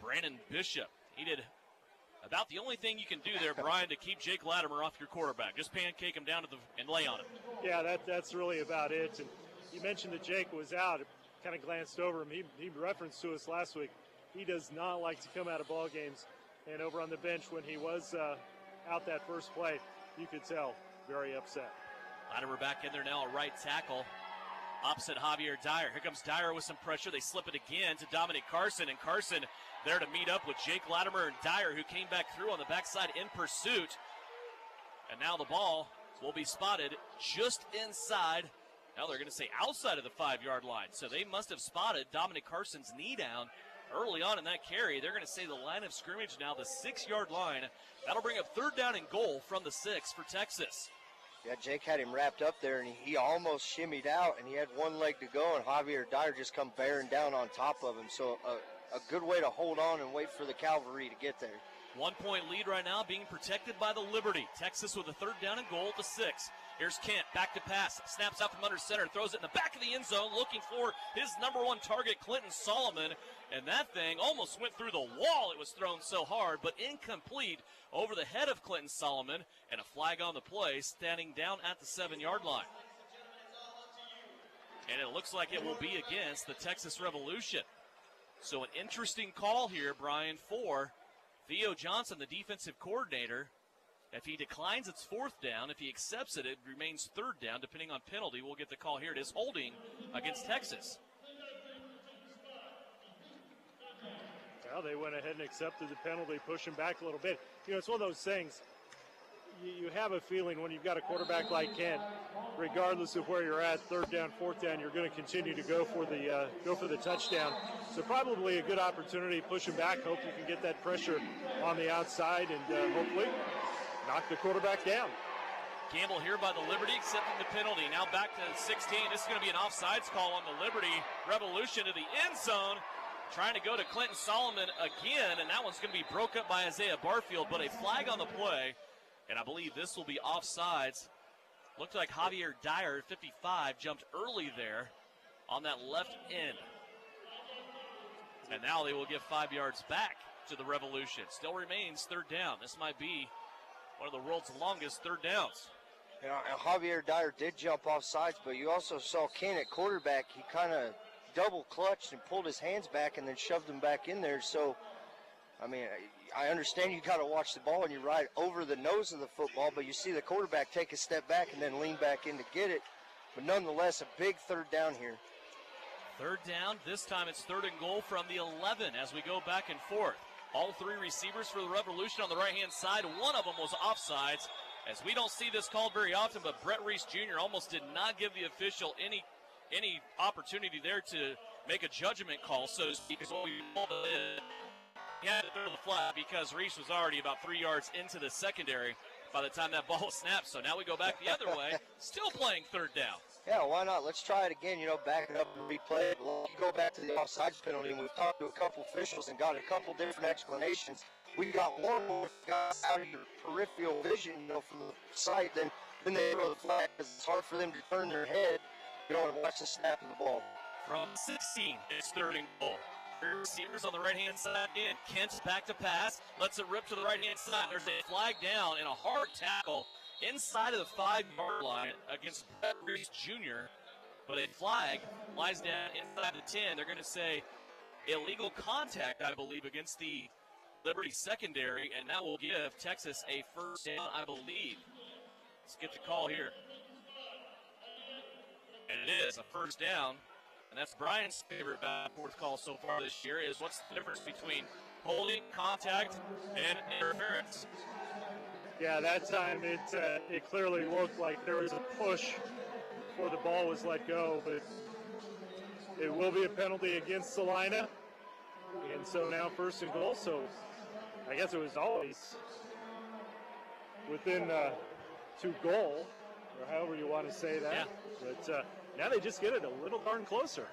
Brandon Bishop. He did About the only thing you can do there, Brian, to keep Jake Latimer off your quarterback. Just pancake him down to the and lay on him. Yeah, that that's really about it. And you mentioned that Jake was out. Kind of glanced over him. He, he referenced to us last week. He does not like to come out of ball games. And over on the bench when he was uh, out that first play, you could tell very upset. Latimer back in there now, a right tackle. Opposite Javier Dyer. Here comes Dyer with some pressure. They slip it again to Dominic Carson, and Carson there to meet up with Jake Latimer and Dyer, who came back through on the backside in pursuit. And now the ball will be spotted just inside. Now they're going to say outside of the five yard line. So they must have spotted Dominic Carson's knee down early on in that carry. They're going to say the line of scrimmage now, the six yard line. That'll bring up third down and goal from the six for Texas. Yeah, Jake had him wrapped up there, and he, almost shimmied out, and he had one leg to go, and Javier Dyer just come bearing down on top of him. So a, a good way to hold on and wait for the cavalry to get there. One point lead right now being protected by the Liberty. Texas with a third down and goal to six. Here's Kent, back to pass, snaps out from under center, throws it in the back of the end zone, looking for his number one target, Clinton Solomon. And that thing almost went through the wall. It was thrown so hard, but incomplete over the head of Clinton Solomon, and a flag on the play, standing down at the seven yard line. And it looks like it will be against the Texas Revolution. So, an interesting call here, Brian, for Theo Johnson, the defensive coordinator. If he declines, it's fourth down. If he accepts it, it remains third down. Depending on penalty, we'll get the call here. It is holding against Texas. Well, they went ahead and accepted the penalty, pushing back a little bit. You know, it's one of those things. You, have a feeling when you've got a quarterback like Kent, regardless of where you're at, third down, fourth down, you're going to continue to go for the uh, go for the touchdown. So probably a good opportunity, pushing back. Hope you can get that pressure on the outside, and uh, hopefully knock the quarterback down. Gamble here by the Liberty accepting the penalty. Now back to 16. This is going to be an offsides call on the Liberty Revolution to the end zone. Trying to go to Clinton Solomon again, and that one's going to be broke up by Isaiah Barfield, but a flag on the play. And I believe this will be offsides. Looked like Javier Dyer, 55, jumped early there on that left end. And now they will give five yards back to the Revolution. Still remains third down. This might be one of the world's longest third downs. You know, and Javier Dyer did jump off sides, but you also saw Kent at quarterback. He kind of double clutched and pulled his hands back and then shoved them back in there. So, I mean, I understand you got to watch the ball and you ride over the nose of the football, but you see the quarterback take a step back and then lean back in to get it. But nonetheless, a big third down here. Third down. This time it's third and goal from the 11 as we go back and forth. All three receivers for the Revolution on the right hand side. One of them was offsides, as we don't see this called very often, but Brett Reese Jr. almost did not give the official any any opportunity there to make a judgment call, so. What we he had to throw the flag because Reese was already about three yards into the secondary by the time that ball snapped. So now we go back the other way, still playing third down. Yeah, why not? Let's try it again. You know, back it up and replay it. You go back to the offsides penalty, and we've talked to a couple officials and got a couple different explanations. We got one more guys out of your peripheral vision, you know, from the side. Then, then they throw the flag because it's hard for them to turn their head, you know, and watch the snap of the ball. From 16, it's third and goal. Receivers on the right hand side in. Kent's back to pass. Lets it rip to the right hand side. There's a flag down and a hard tackle inside of the five yard line against Brett Reese Jr. But a flag lies down inside the 10. They're going to say illegal contact, I believe, against the Liberty secondary, and that will give Texas a first down, I believe. Let's get the call here. And it is a first down. And that's Brian's favorite back and call so far this year is what's the difference between holding, contact, and interference. Yeah, that time it uh, it clearly looked like there was a push before the ball was let go, but it will be a penalty against Salina. And so now first and goal. So I guess it was always within uh, two goal, or however you want to say that. Yeah. But uh, now they just get it a little darn closer.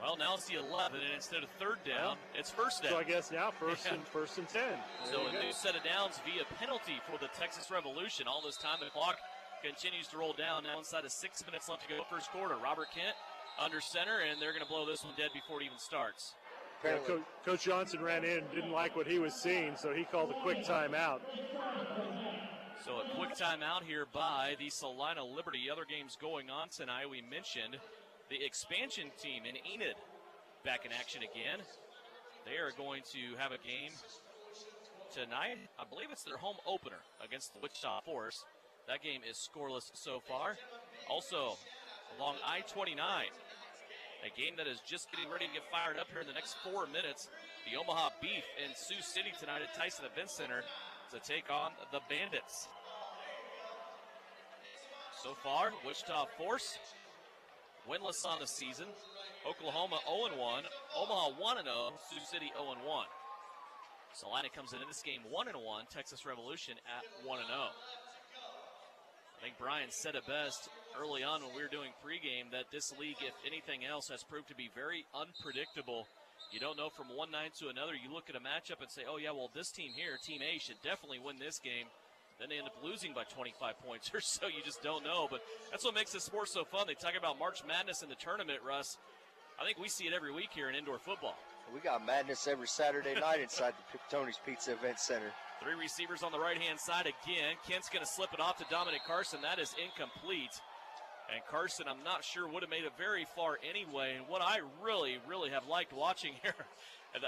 Well, now it's the 11, and instead of third down, it's first down. So I guess now first Yeah. and first and ten. There So a new set of downs via penalty for the Texas Revolution. All this time, the clock continues to roll down. Now inside of six minutes left to go, first quarter. Robert Kent under center, and they're going to blow this one dead before it even starts. apparently. Co- Coach Johnson ran in, didn't like what he was seeing, so he called a quick timeout. So a quick timeout here by the Salina Liberty. Other games going on tonight. We mentioned the expansion team in Enid back in action again. They are going to have a game tonight. I believe it's their home opener against the Wichita Force. That game is scoreless so far. Also, along I 29, a game that is just getting ready to get fired up here in the next four minutes. The Omaha Beef in Sioux City tonight at Tyson Event Center to take on the Bandits. So far, Wichita Force winless on the season. Oklahoma 0 1, Omaha 1 0, Sioux City 0 1. Salina comes into this game 1 1, Texas Revolution at 1 0. I think Brian said it best early on when we were doing pregame that this league, if anything else, has proved to be very unpredictable. You don't know from one night to another. You look at a matchup and say, oh, yeah, well, this team here, Team A, should definitely win this game. Then they end up losing by 25 points or so. You just don't know. But that's what makes this sport so fun. They talk about March Madness in the tournament, Russ. I think we see it every week here in indoor football. We got madness every Saturday night inside the Tony's Pizza Event Center. Three receivers on the right hand side again. Kent's going to slip it off to Dominic Carson. That is incomplete. And Carson, I'm not sure, would have made it very far anyway. And what I really, really have liked watching here,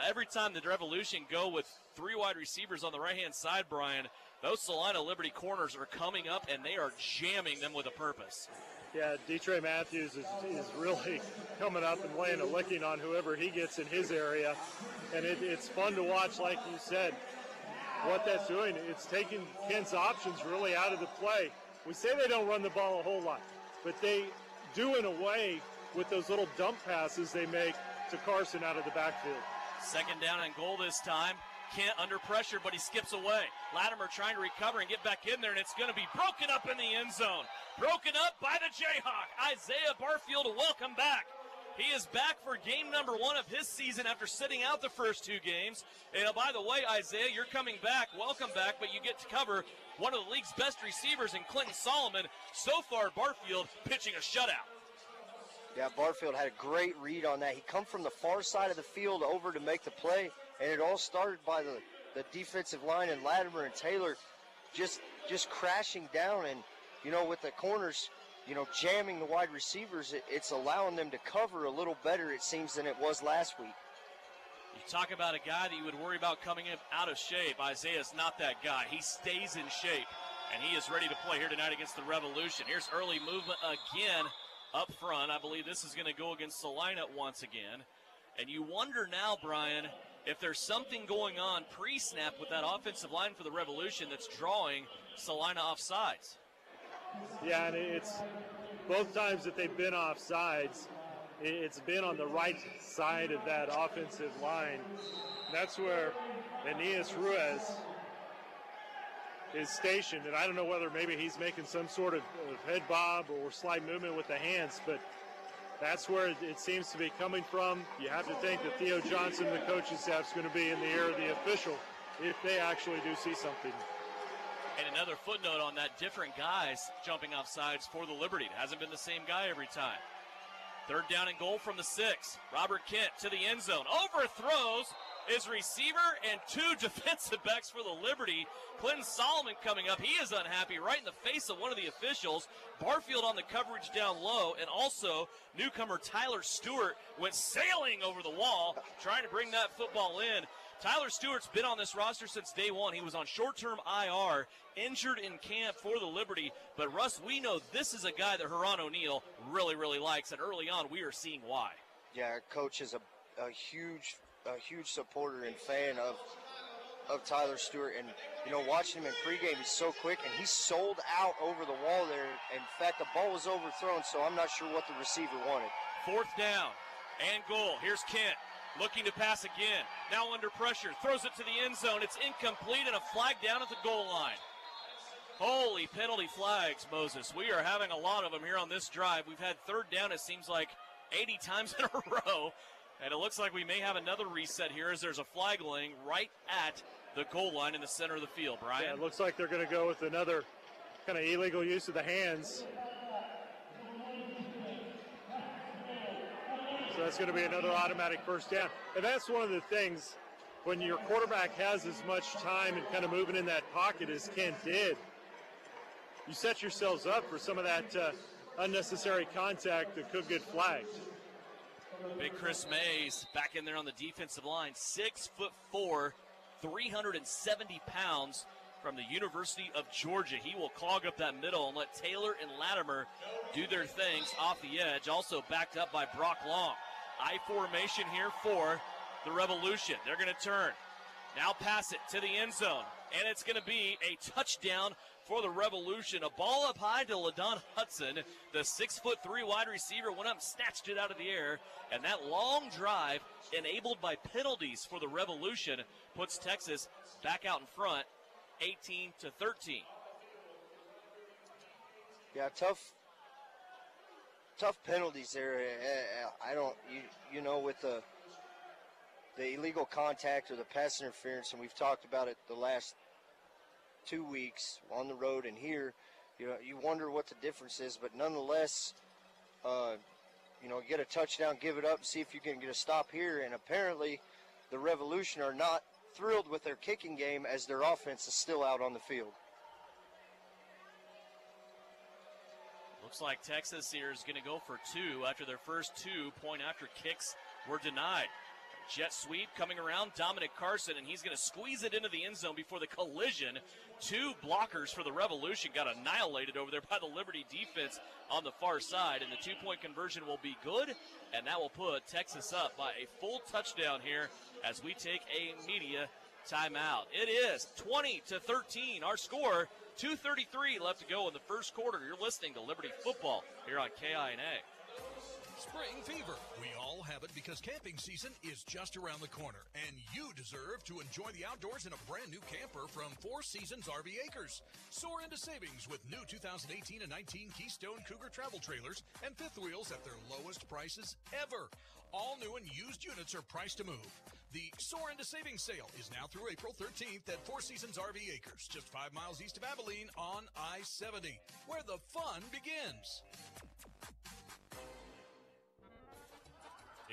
every time the Revolution go with three wide receivers on the right hand side, Brian, those Salina Liberty corners are coming up and they are jamming them with a purpose. Yeah, Dontre Matthews is, is really coming up and laying a licking on whoever he gets in his area. And it, it's fun to watch, like you said, what that's doing. It's taking Kent's options really out of the play. We say they don't run the ball a whole lot, but they do in a way with those little dump passes they make to Carson out of the backfield. Second down and goal this time. Kent under pressure, but he skips away. Latimer trying to recover and get back in there, and it's going to be broken up in the end zone. Broken up by the Jayhawk. Isaiah Barfield, welcome back. He is back for game number one of his season after sitting out the first two games. And uh, by the way, Isaiah, you're coming back. Welcome back, but you get to cover one of the league's best receivers in Clinton Solomon. So far, Barfield pitching a shutout. Yeah, Barfield had a great read on that. He come from the far side of the field over to make the play, and it all started by the, the defensive line and Latimer and Taylor just just crashing down and you know with the corners you know jamming the wide receivers it, it's allowing them to cover a little better it seems than it was last week. You talk about a guy that you would worry about coming in out of shape. Isaiah's not that guy. He stays in shape and he is ready to play here tonight against the revolution. Here's early movement again up front. I believe this is going to go against salina once again. And you wonder now brian if there's something going on pre-snap with that offensive line for the Revolution that's drawing Salina off sides. Yeah, and it's both times that they've been off sides, it's been on the right side of that offensive line. That's where Aeneas Ruiz is stationed, and I don't know whether maybe he's making some sort of, of head bob or slight movement with the hands, but that's where it seems to be coming from. You have to think that Theo Johnson, the coaching staff, is going to be in the ear of the official if they actually do see something. And another footnote on that different guys jumping off sides for the Liberty. It hasn't been the same guy every time. Third down and goal from the six. Robert Kent to the end zone. Overthrows his receiver and two defensive backs for the Liberty. Clinton Solomon coming up. He is unhappy right in the face of one of the officials. Barfield on the coverage down low, and also newcomer Tyler Stewart went sailing over the wall, trying to bring that football in. Tyler Stewart's been on this roster since day one. He was on short term IR, injured in camp for the Liberty. But, Russ, we know this is a guy that Heron O'Neal really, really likes. And early on, we are seeing why. Yeah, coach is a, a huge, a huge supporter and fan of of Tyler Stewart. And, you know, watching him in pregame, he's so quick and he's sold out over the wall there. In fact, the ball was overthrown, so I'm not sure what the receiver wanted. Fourth down and goal. Here's Kent looking to pass again. Now under pressure, throws it to the end zone. It's incomplete and a flag down at the goal line. Holy penalty flags, Moses. We are having a lot of them here on this drive. We've had third down, it seems like 80 times in a row. And it looks like we may have another reset here as there's a flag laying right at the goal line in the center of the field, Brian. Yeah, it looks like they're going to go with another kind of illegal use of the hands. So that's going to be another automatic first down. And that's one of the things when your quarterback has as much time and kind of moving in that pocket as Kent did, you set yourselves up for some of that uh, unnecessary contact that could get flagged. Big Chris Mays back in there on the defensive line, six foot four, 370 pounds from the University of Georgia. He will clog up that middle and let Taylor and Latimer do their things off the edge. Also backed up by Brock Long. I formation here for the Revolution. They're going to turn. Now pass it to the end zone. And it's going to be a touchdown for the Revolution. A ball up high to LaDon Hudson. The six foot three wide receiver went up, snatched it out of the air. And that long drive, enabled by penalties for the Revolution, puts Texas back out in front, 18 to 13. Yeah, tough, tough penalties there. Eh, I don't, you, you know, with the the illegal contact or the pass interference, and we've talked about it the last two weeks on the road and here. You know, you wonder what the difference is, but nonetheless, uh, you know, get a touchdown, give it up, see if you can get a stop here. And apparently, the Revolution are not thrilled with their kicking game as their offense is still out on the field. Looks like Texas here is going to go for two after their first two point after kicks were denied. Jet sweep coming around, Dominic Carson, and he's going to squeeze it into the end zone before the collision. Two blockers for the Revolution got annihilated over there by the Liberty defense on the far side, and the two point conversion will be good, and that will put Texas up by a full touchdown here as we take a media timeout. It is 20 to 13, our score. 2.33 left to go in the first quarter. You're listening to Liberty Football here on KINA. Spring fever. We all have it because camping season is just around the corner, and you deserve to enjoy the outdoors in a brand new camper from Four Seasons RV Acres. Soar into savings with new 2018 and 19 Keystone Cougar travel trailers and fifth wheels at their lowest prices ever. All new and used units are priced to move. The Soar into Savings sale is now through April 13th at Four Seasons RV Acres, just five miles east of Abilene on I 70, where the fun begins.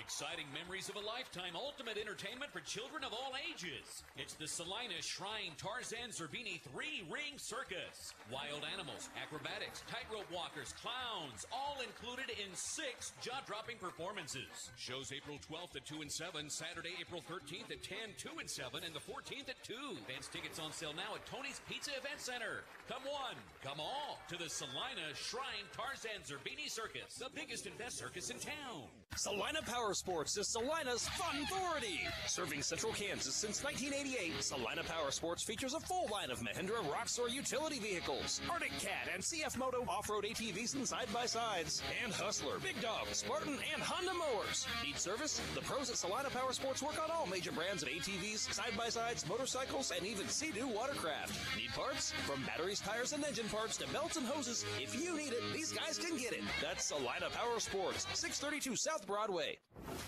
Exciting memories of a lifetime, ultimate entertainment for children of all ages. It's the Salina Shrine Tarzan Zerbini three ring circus. Wild animals, acrobatics, tightrope walkers, clowns, all included in six jaw dropping performances. Shows April 12th at 2 and 7, Saturday, April 13th at 10, 2 and 7, and the 14th at 2. Advance tickets on sale now at Tony's Pizza Event Center. Come one, come all to the Salina Shrine Tarzan Zerbini Circus, the biggest and best circus in town. Salina Power Sports is Salina's Fun Authority. Serving Central Kansas since 1988, Salina Power Sports features a full line of Mahindra Roxor utility vehicles, Arctic Cat and CF Moto off-road ATVs and side-by-sides, and Hustler, Big Dog, Spartan, and Honda mowers. Need service? The pros at Salina Power Sports work on all major brands of ATVs, side-by-sides, motorcycles, and even Sea-Doo watercraft. Need parts? From batteries, tires, and engine parts to belts and hoses, if you need it, these guys can get it. That's Salina Power Sports, 632 South Broadway.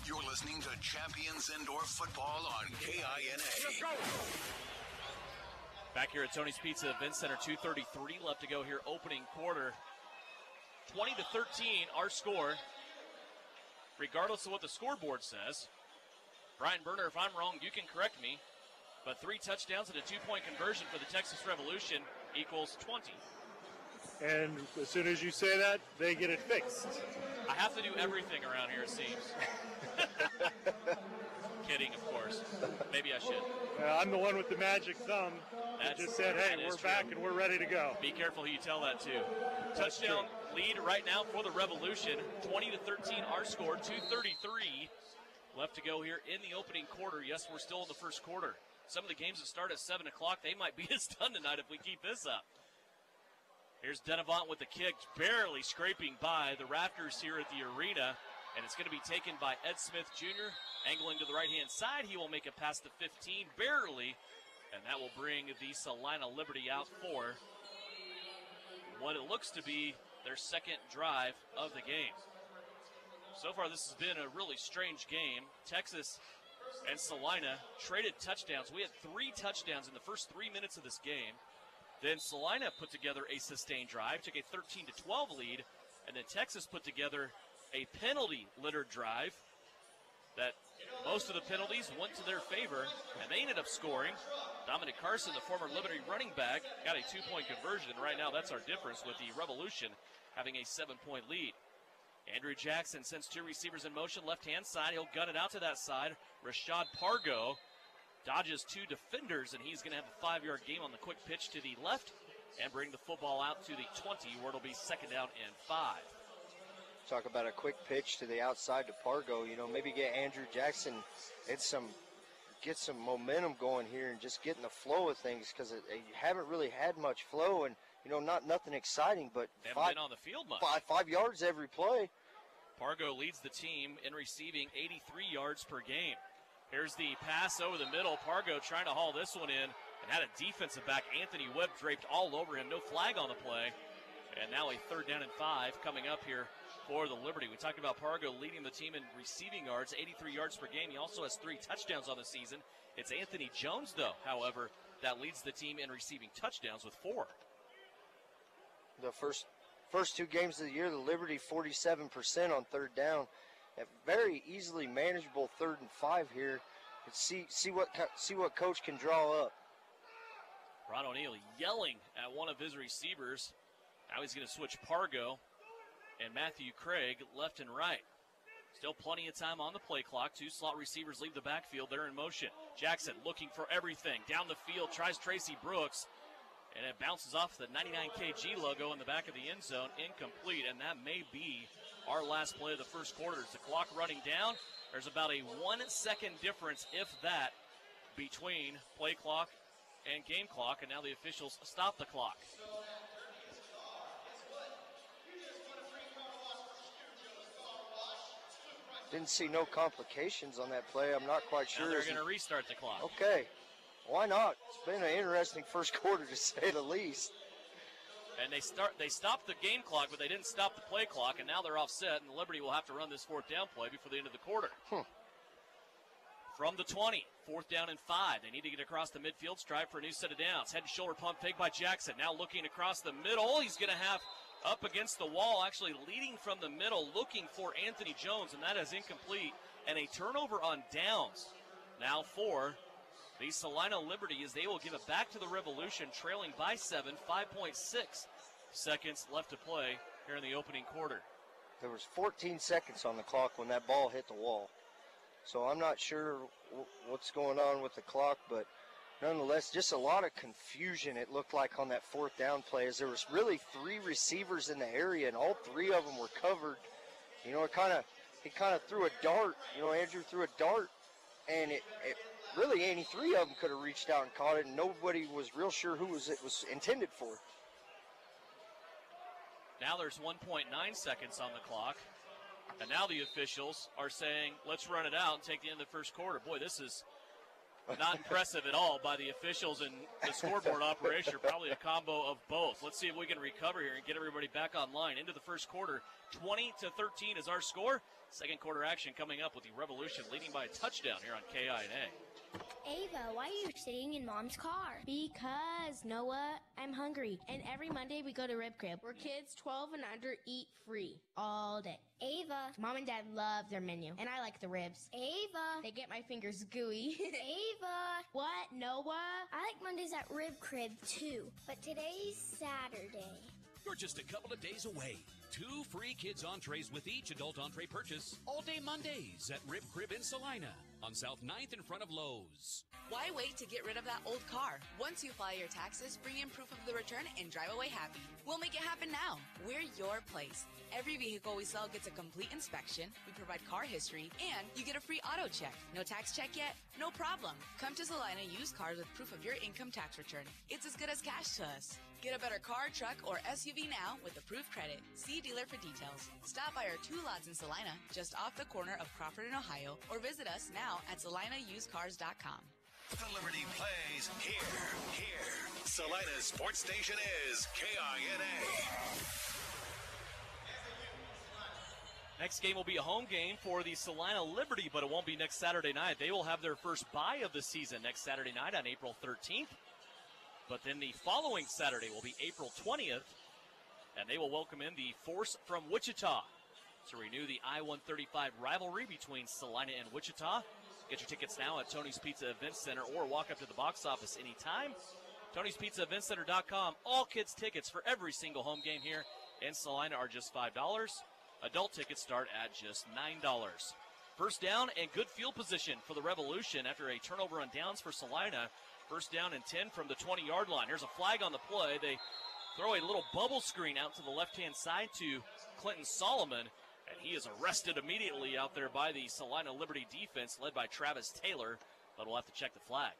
You're listening to Champions Indoor Football on KINA. Back here at Tony's Pizza Event Center, 2.33 left to go here, opening quarter. 20 to 13, our score. Regardless of what the scoreboard says, Brian Berner, if I'm wrong, you can correct me. But three touchdowns and a two point conversion for the Texas Revolution equals 20. And as soon as you say that, they get it fixed. I have to do everything around here, it seems. Kidding, of course. Maybe I should. Uh, I'm the one with the magic thumb that just said, hey, we're true. back and we're ready to go. Be careful who you tell that to. That's Touchdown lead right now for the Revolution. 20 to 13, our score. 233 left to go here in the opening quarter. Yes, we're still in the first quarter. Some of the games that start at 7 o'clock, they might be as done tonight if we keep this up. Here's Denavant with the kick, barely scraping by the Raptors here at the arena. And it's going to be taken by Ed Smith Jr. Angling to the right hand side. He will make it past the 15, barely. And that will bring the Salina Liberty out for what it looks to be their second drive of the game. So far, this has been a really strange game. Texas and Salina traded touchdowns. We had three touchdowns in the first three minutes of this game. Then Salina put together a sustained drive, took a 13 to 12 lead, and then Texas put together a penalty littered drive that most of the penalties went to their favor, and they ended up scoring. Dominic Carson, the former Liberty running back, got a two point conversion, and right now that's our difference with the Revolution having a seven point lead. Andrew Jackson sends two receivers in motion, left hand side. He'll gun it out to that side. Rashad Pargo dodges two defenders, and he's going to have a five yard game on the quick pitch to the left and bring the football out to the 20, where it'll be second down and five. Talk about a quick pitch to the outside to Pargo. You know, maybe get Andrew Jackson, it's some, get some momentum going here and just get in the flow of things because you haven't really had much flow and you know not nothing exciting, but haven't five, been on the field much. five five yards every play. Pargo leads the team in receiving 83 yards per game. Here's the pass over the middle. Pargo trying to haul this one in and had a defensive back, Anthony Webb, draped all over him. No flag on the play. And now a third down and five coming up here for the Liberty. We talked about Pargo leading the team in receiving yards, 83 yards per game. He also has three touchdowns on the season. It's Anthony Jones, though, however, that leads the team in receiving touchdowns with four. The first first two games of the year, the Liberty 47% on third down. A very easily manageable third and five here. Let's see see what see what coach can draw up. Ron O'Neal yelling at one of his receivers. Now he's going to switch Pargo and Matthew Craig left and right. Still plenty of time on the play clock. Two slot receivers leave the backfield. They're in motion. Jackson looking for everything. Down the field, tries Tracy Brooks. And it bounces off the 99 kg logo in the back of the end zone. Incomplete. And that may be our last play of the first quarter. Is the clock running down? There's about a one second difference, if that, between play clock and game clock. And now the officials stop the clock. Didn't see no complications on that play. I'm not quite Now sure. they're going to restart the clock. Okay, why not? It's been an interesting first quarter to say the least. And they start they stopped the game clock, but they didn't stop the play clock, and now they're offset, and Liberty will have to run this fourth down play before the end of the quarter. From the 20, fourth down and five. They need to get across the midfield, strive for a new set of downs. Head and shoulder pump fake by Jackson. Now looking across the middle. He's going to have up against the wall, actually leading from the middle, looking for Anthony Jones, and that is incomplete. And a turnover on downs. Now for the Salina Liberty as they will give it back to the Revolution, trailing by seven, 5.6 seconds left to play here in the opening quarter. There was 14 seconds on the clock when that ball hit the wall. So I'm not sure what's going on with the clock, but nonetheless, just a lot of confusion it looked like on that fourth down play as there was really three receivers in the area and all three of them were covered. You know, it kind of he kind of threw a dart. You know, Andrew threw a dart, and it, it really any three of them could have reached out and caught it, and nobody was real sure who was it was intended for. Now there's 1.9 seconds on the clock. And now the officials are saying, let's run it out and take the end of the first quarter. Boy, this is not impressive at all by the officials and the scoreboard operation. Probably a combo of both. Let's see if we can recover here and get everybody back online. Into the first quarter, 20 to 13 is our score. Second quarter action coming up with the Revolution leading by a touchdown here on KINA. Ava, why are you sitting in mom's car? Because, Noah, I'm hungry. And every Monday we go to Rib Crib, where kids 12 and under eat free all day. Ava. Mom and dad love their menu, and I like the ribs. Ava. They get my fingers gooey. Ava. What, Noah? I like Mondays at Rib Crib too, but today's Saturday. You're just a couple of days away. Two free kids entrees with each adult entree purchase. All day Mondays at Rib Crib in Salina on South 9th in front of Lowe's. Why wait to get rid of that old car? Once you file your taxes, bring in proof of the return and drive away happy. We'll make it happen now. We're your place. Every vehicle we sell gets a complete inspection. We provide car history and you get a free auto check. No tax check yet? No problem. Come to Salina Used Cars with proof of your income tax return. It's as good as cash to us. Get a better car, truck, or SUV now with approved credit. See dealer for details. Stop by our two lots in Salina, just off the corner of Crawford and Ohio, or visit us now at salinausedcars.com. The Liberty plays here, here. Salina's sports station is KINA. Next game will be a home game for the Salina Liberty, but it won't be next Saturday night. They will have their first bye of the season next Saturday night on April 13th. But then the following Saturday will be April 20th, and they will welcome in the Force from Wichita. to renew the I 135 rivalry between Salina and Wichita. Get your tickets now at Tony's Pizza Event Center or walk up to the box office anytime. Tony's Pizza Event Center.com. All kids' tickets for every single home game here in Salina are just $5. Adult tickets start at just $9. First down and good field position for the Revolution after a turnover on downs for Salina. First down and 10 from the 20 yard line. Here's a flag on the play. They throw a little bubble screen out to the left hand side to Clinton Solomon, and he is arrested immediately out there by the Salina Liberty defense led by Travis Taylor, but we'll have to check the flag.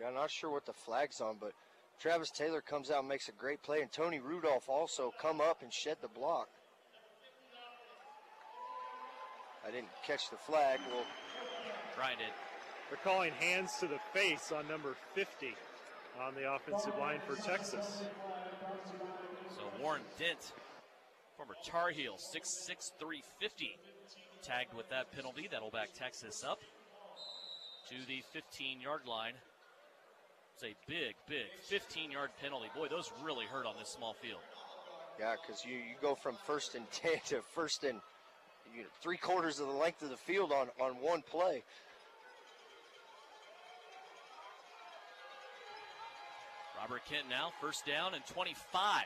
Yeah, I'm not sure what the flag's on, but Travis Taylor comes out and makes a great play, and Tony Rudolph also come up and shed the block. I didn't catch the flag. Well, Tried it. They're calling hands to the face on number 50 on the offensive line for Texas. So Warren Dent, former Tar Heel, 6'6", 350, tagged with that penalty. That'll back Texas up to the 15-yard line. It's a big, big 15-yard penalty. Boy, those really hurt on this small field. yeah, because you, you go from first and 10 to first and you know, three quarters of the length of the field on, on one play. Robert Kent now, first down and 25.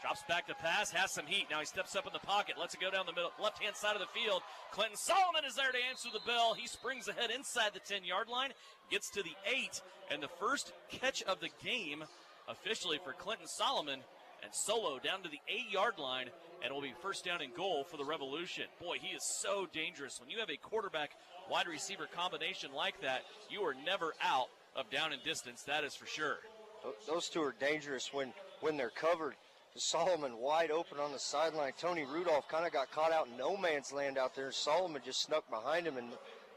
Drops back to pass, has some heat. Now he steps up in the pocket, lets it go down the middle, left hand side of the field. Clinton Solomon is there to answer the bell. He springs ahead inside the 10 yard line, gets to the 8, and the first catch of the game officially for Clinton Solomon. And solo down to the 8 yard line, and will be first down and goal for the Revolution. Boy, he is so dangerous. When you have a quarterback wide receiver combination like that, you are never out of down and distance, that is for sure. Th- Those two are dangerous when, when they're covered. Solomon wide open on the sideline. Tony Rudolph kind of got caught out in no man's land out there. Solomon just snuck behind him, and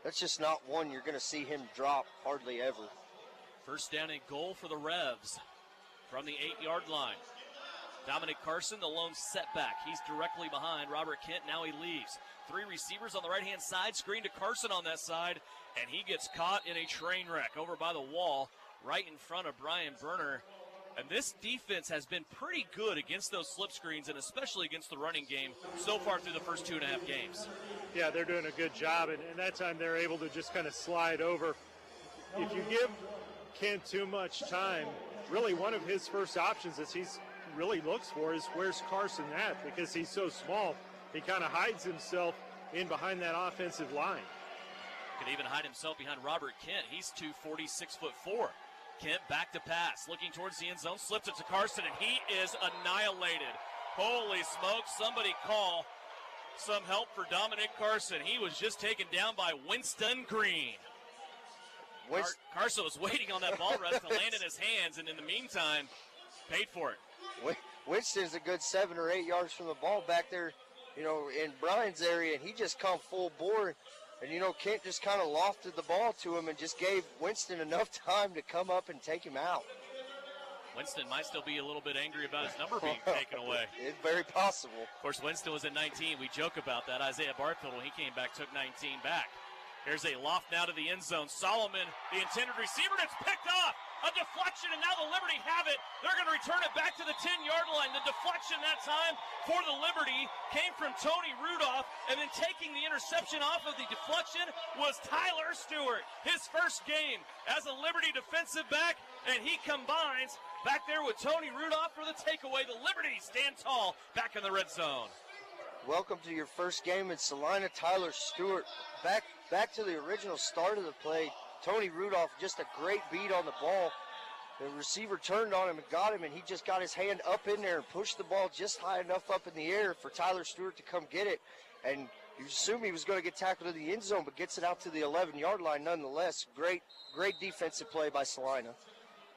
that's just not one you're going to see him drop hardly ever. First down and goal for the Revs from the eight yard line. Dominic Carson, the lone setback. He's directly behind Robert Kent. Now he leaves. Three receivers on the right hand side. Screen to Carson on that side. And he gets caught in a train wreck over by the wall right in front of Brian Berner. And this defense has been pretty good against those slip screens and especially against the running game so far through the first two and a half games. Yeah, they're doing a good job, and, and that time they're able to just kind of slide over. If you give Kent too much time, really one of his first options that he's really looks for is where's Carson at because he's so small. He kind of hides himself in behind that offensive line. Could even hide himself behind Robert Kent. He's 246 foot four. Kent back to pass, looking towards the end zone, slips it to Carson, and he is annihilated. Holy smoke, somebody call some help for Dominic Carson. He was just taken down by Winston Green. Car- Carson was waiting on that ball rush to land in his hands, and in the meantime, paid for it. Win- Winston's a good seven or eight yards from the ball back there, you know, in Brian's area, and he just come full bore. And, you know, Kent just kind of lofted the ball to him and just gave Winston enough time to come up and take him out. Winston might still be a little bit angry about his number being taken away. It's very possible. Of course, Winston was at 19. We joke about that. Isaiah Barfield, when he came back, took 19 back. Here's a loft now to the end zone. Solomon, the intended receiver, it's picked off. A deflection, and now the Liberty have it. They're going to return it back to the 10 yard line. The deflection that time for the Liberty came from Tony Rudolph, and then taking the interception off of the deflection was Tyler Stewart. His first game as a Liberty defensive back, and he combines back there with Tony Rudolph for the takeaway. The Liberty stand tall back in the red zone. Welcome to your first game in Salina. Tyler Stewart back back to the original start of the play. Tony Rudolph just a great beat on the ball. The receiver turned on him and got him, and he just got his hand up in there and pushed the ball just high enough up in the air for Tyler Stewart to come get it. And you assume he was going to get tackled in the end zone, but gets it out to the 11 yard line nonetheless. Great, great defensive play by Salina.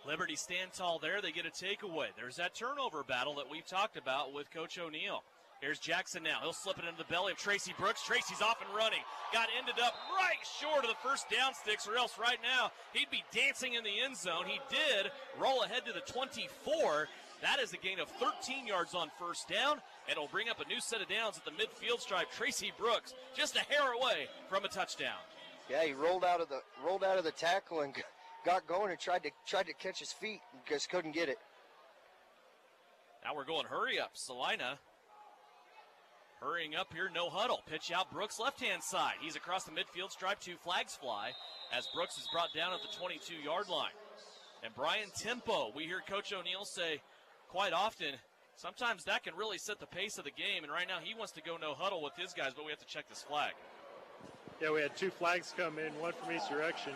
Liberty stand tall there. They get a takeaway. There's that turnover battle that we've talked about with Coach O'Neal. Here's Jackson now. He'll slip it into the belly of Tracy Brooks. Tracy's off and running. Got ended up right short of the first down sticks, or else right now he'd be dancing in the end zone. He did roll ahead to the 24. That is a gain of 13 yards on first down, and it'll bring up a new set of downs at the midfield stripe. Tracy Brooks just a hair away from a touchdown. Yeah, he rolled out of the rolled out of the tackle and got going and tried to tried to catch his feet and just couldn't get it. Now we're going hurry up. Salina Hurrying up here, no huddle. Pitch out Brooks left hand side. He's across the midfield stripe, two flags fly as Brooks is brought down at the 22 yard line. And Brian Tempo, we hear Coach O'Neal say quite often, sometimes that can really set the pace of the game. And right now he wants to go no huddle with his guys, but we have to check this flag. Yeah, we had two flags come in, one from each direction.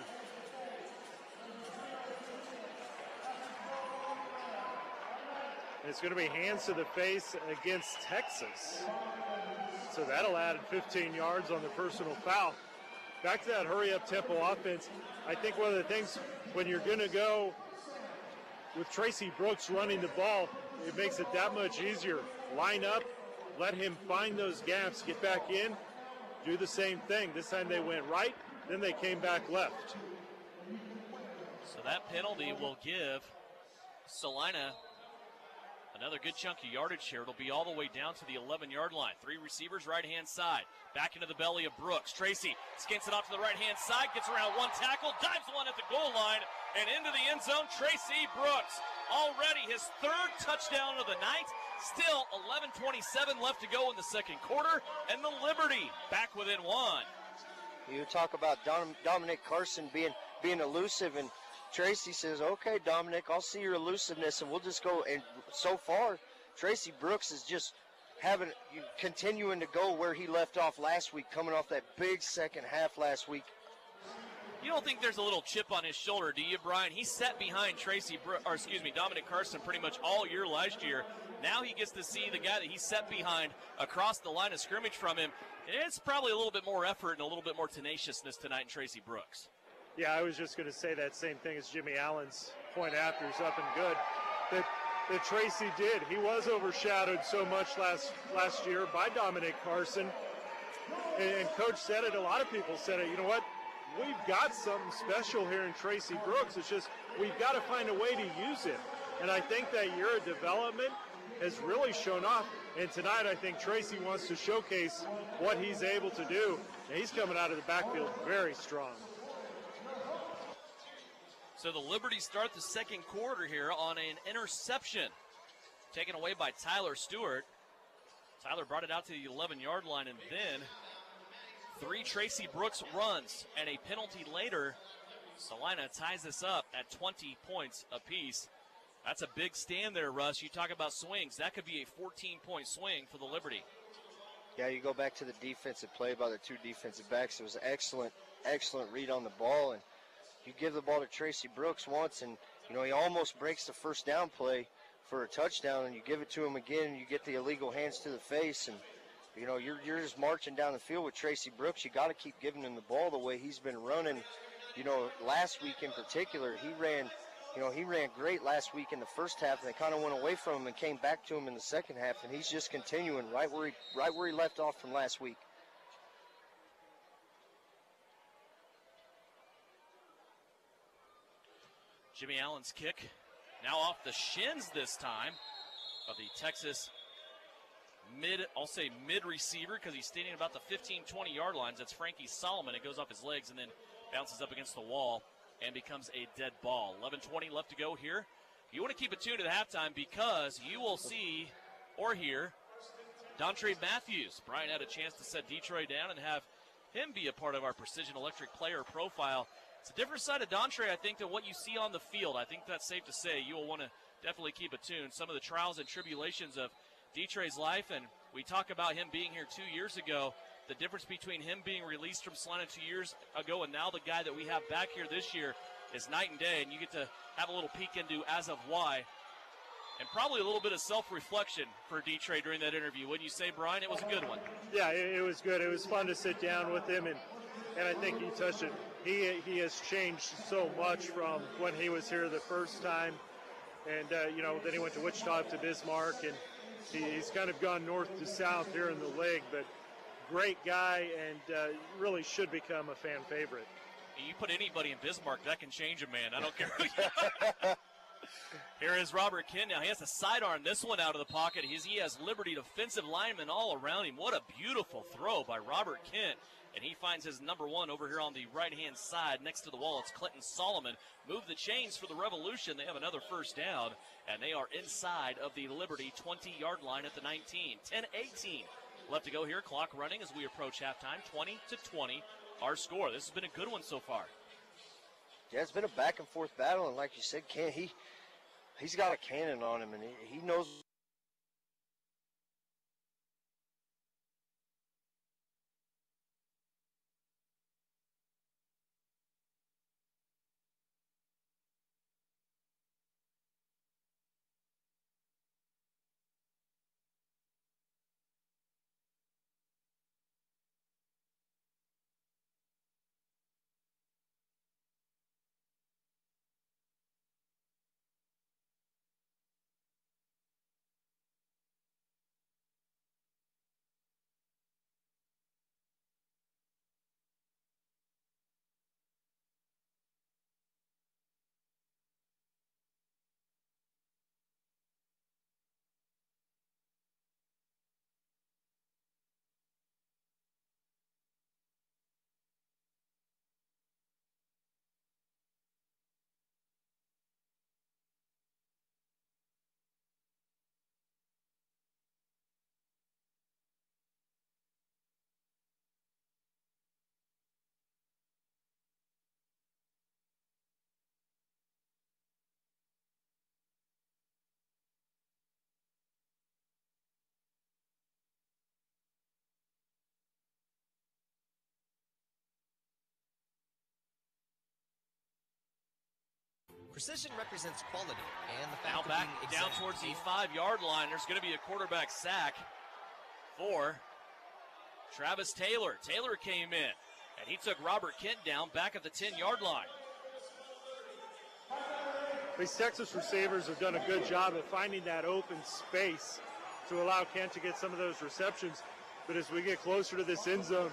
It's going to be hands to the face against Texas. So that'll add 15 yards on the personal foul. Back to that hurry up tempo offense. I think one of the things when you're going to go with Tracy Brooks running the ball, it makes it that much easier. Line up, let him find those gaps, get back in, do the same thing. This time they went right, then they came back left. So that penalty will give Salina Another good chunk of yardage here. It'll be all the way down to the 11 yard line. Three receivers, right hand side. Back into the belly of Brooks. Tracy skins it off to the right hand side, gets around one tackle, dives one at the goal line, and into the end zone. Tracy Brooks. Already his third touchdown of the night. Still 11:27 left to go in the second quarter, and the Liberty back within one. You talk about Dom, Dominic Carson being being elusive and Tracy says, "Okay, Dominic, I'll see your elusiveness, and we'll just go." And so far, Tracy Brooks is just having continuing to go where he left off last week, coming off that big second half last week. You don't think there's a little chip on his shoulder, do you, Brian? He sat behind Tracy, or excuse me, Dominic Carson pretty much all year last year. Now he gets to see the guy that he sat behind across the line of scrimmage from him. It's probably a little bit more effort and a little bit more tenaciousness tonight in Tracy Brooks. Yeah, I was just going to say that same thing as Jimmy Allen's point after is up and good. That that Tracy did. He was overshadowed so much last last year by Dominic Carson. And, and coach said it, a lot of people said it. You know what? We've got something special here in Tracy Brooks. It's just we've got to find a way to use it. And I think that year of development has really shown off. And tonight, I think Tracy wants to showcase what he's able to do. And he's coming out of the backfield very strong. So the Liberty start the second quarter here on an interception taken away by Tyler Stewart. Tyler brought it out to the 11 yard line, and then three Tracy Brooks runs and a penalty later. Salina ties this up at 20 points apiece. That's a big stand there, Russ. You talk about swings. That could be a 14 point swing for the Liberty. Yeah, you go back to the defensive play by the two defensive backs. It was excellent, excellent read on the ball, and you give the ball to Tracy Brooks once, and you know he almost breaks the first down play for a touchdown, and you give it to him again, and you get the illegal hands to the face, and you know you're you're just marching down the field with Tracy Brooks. You got to keep giving him the ball the way he's been running. You know, last week in particular, he ran. You know, he ran great last week in the first half, and they kind of went away from him and came back to him in the second half, and he's just continuing right where he right where he left off from last week. Jimmy Allen's kick now off the shins this time of the Texas mid, I'll say mid receiver because he's standing about the 15 20 yard lines. That's Frankie Solomon. It goes off his legs and then bounces up against the wall and becomes a dead ball. 11 20 left to go here. You want to keep it tuned to the halftime because you will see or hear Dontre Matthews. Brian had a chance to set Dontre down and have him be a part of our Precision Electric player profile it's a different side of Dontre, I think, than what you see on the field. I think that's safe to say. You will want to definitely keep it tuned. Some of the trials and tribulations of Dontre's life, and we talk about him being here two years ago. The difference between him being released from Salina two years ago and now the guy that we have back here this year is night and day, and you get to have a little peek into as of why. And probably a little bit of self-reflection for Detre during that interview. Wouldn't you say, Brian? It was a good one. Yeah, it, it was good. It was fun to sit down with him, and and I think he touched it he he has changed so much from when he was here the first time, and uh, you know then he went to Wichita to Bismarck, and he, he's kind of gone north to south here in the league. But great guy, and uh, really should become a fan favorite. You put anybody in Bismarck, that can change a man. I don't care. Here is Robert Kent now. He has to sidearm this one out of the pocket. He's, he has Liberty defensive linemen all around him. What a beautiful throw by Robert Kent and he finds his number one over here on the right hand side next to the wall. It's Clinton Solomon. Move the chains for the Revolution. They have another first down, and they are inside of the Liberty 20 yard line at the 19. 10 18 left to go here. Clock running as we approach halftime. 20 to 20, our score. This has been a good one so far. Yeah, it's been a back and forth battle, and like you said, he? He's got a cannon on him, and he, he knows Precision represents quality and the fact Now of back down towards the five yard line. There's going to be a quarterback sack for Travis Taylor. Taylor came in and he took Robert Kent down back at the 10 yard line. These Texas receivers have done a good job of finding that open space to allow Kent to get some of those receptions. But as we get closer to this end zone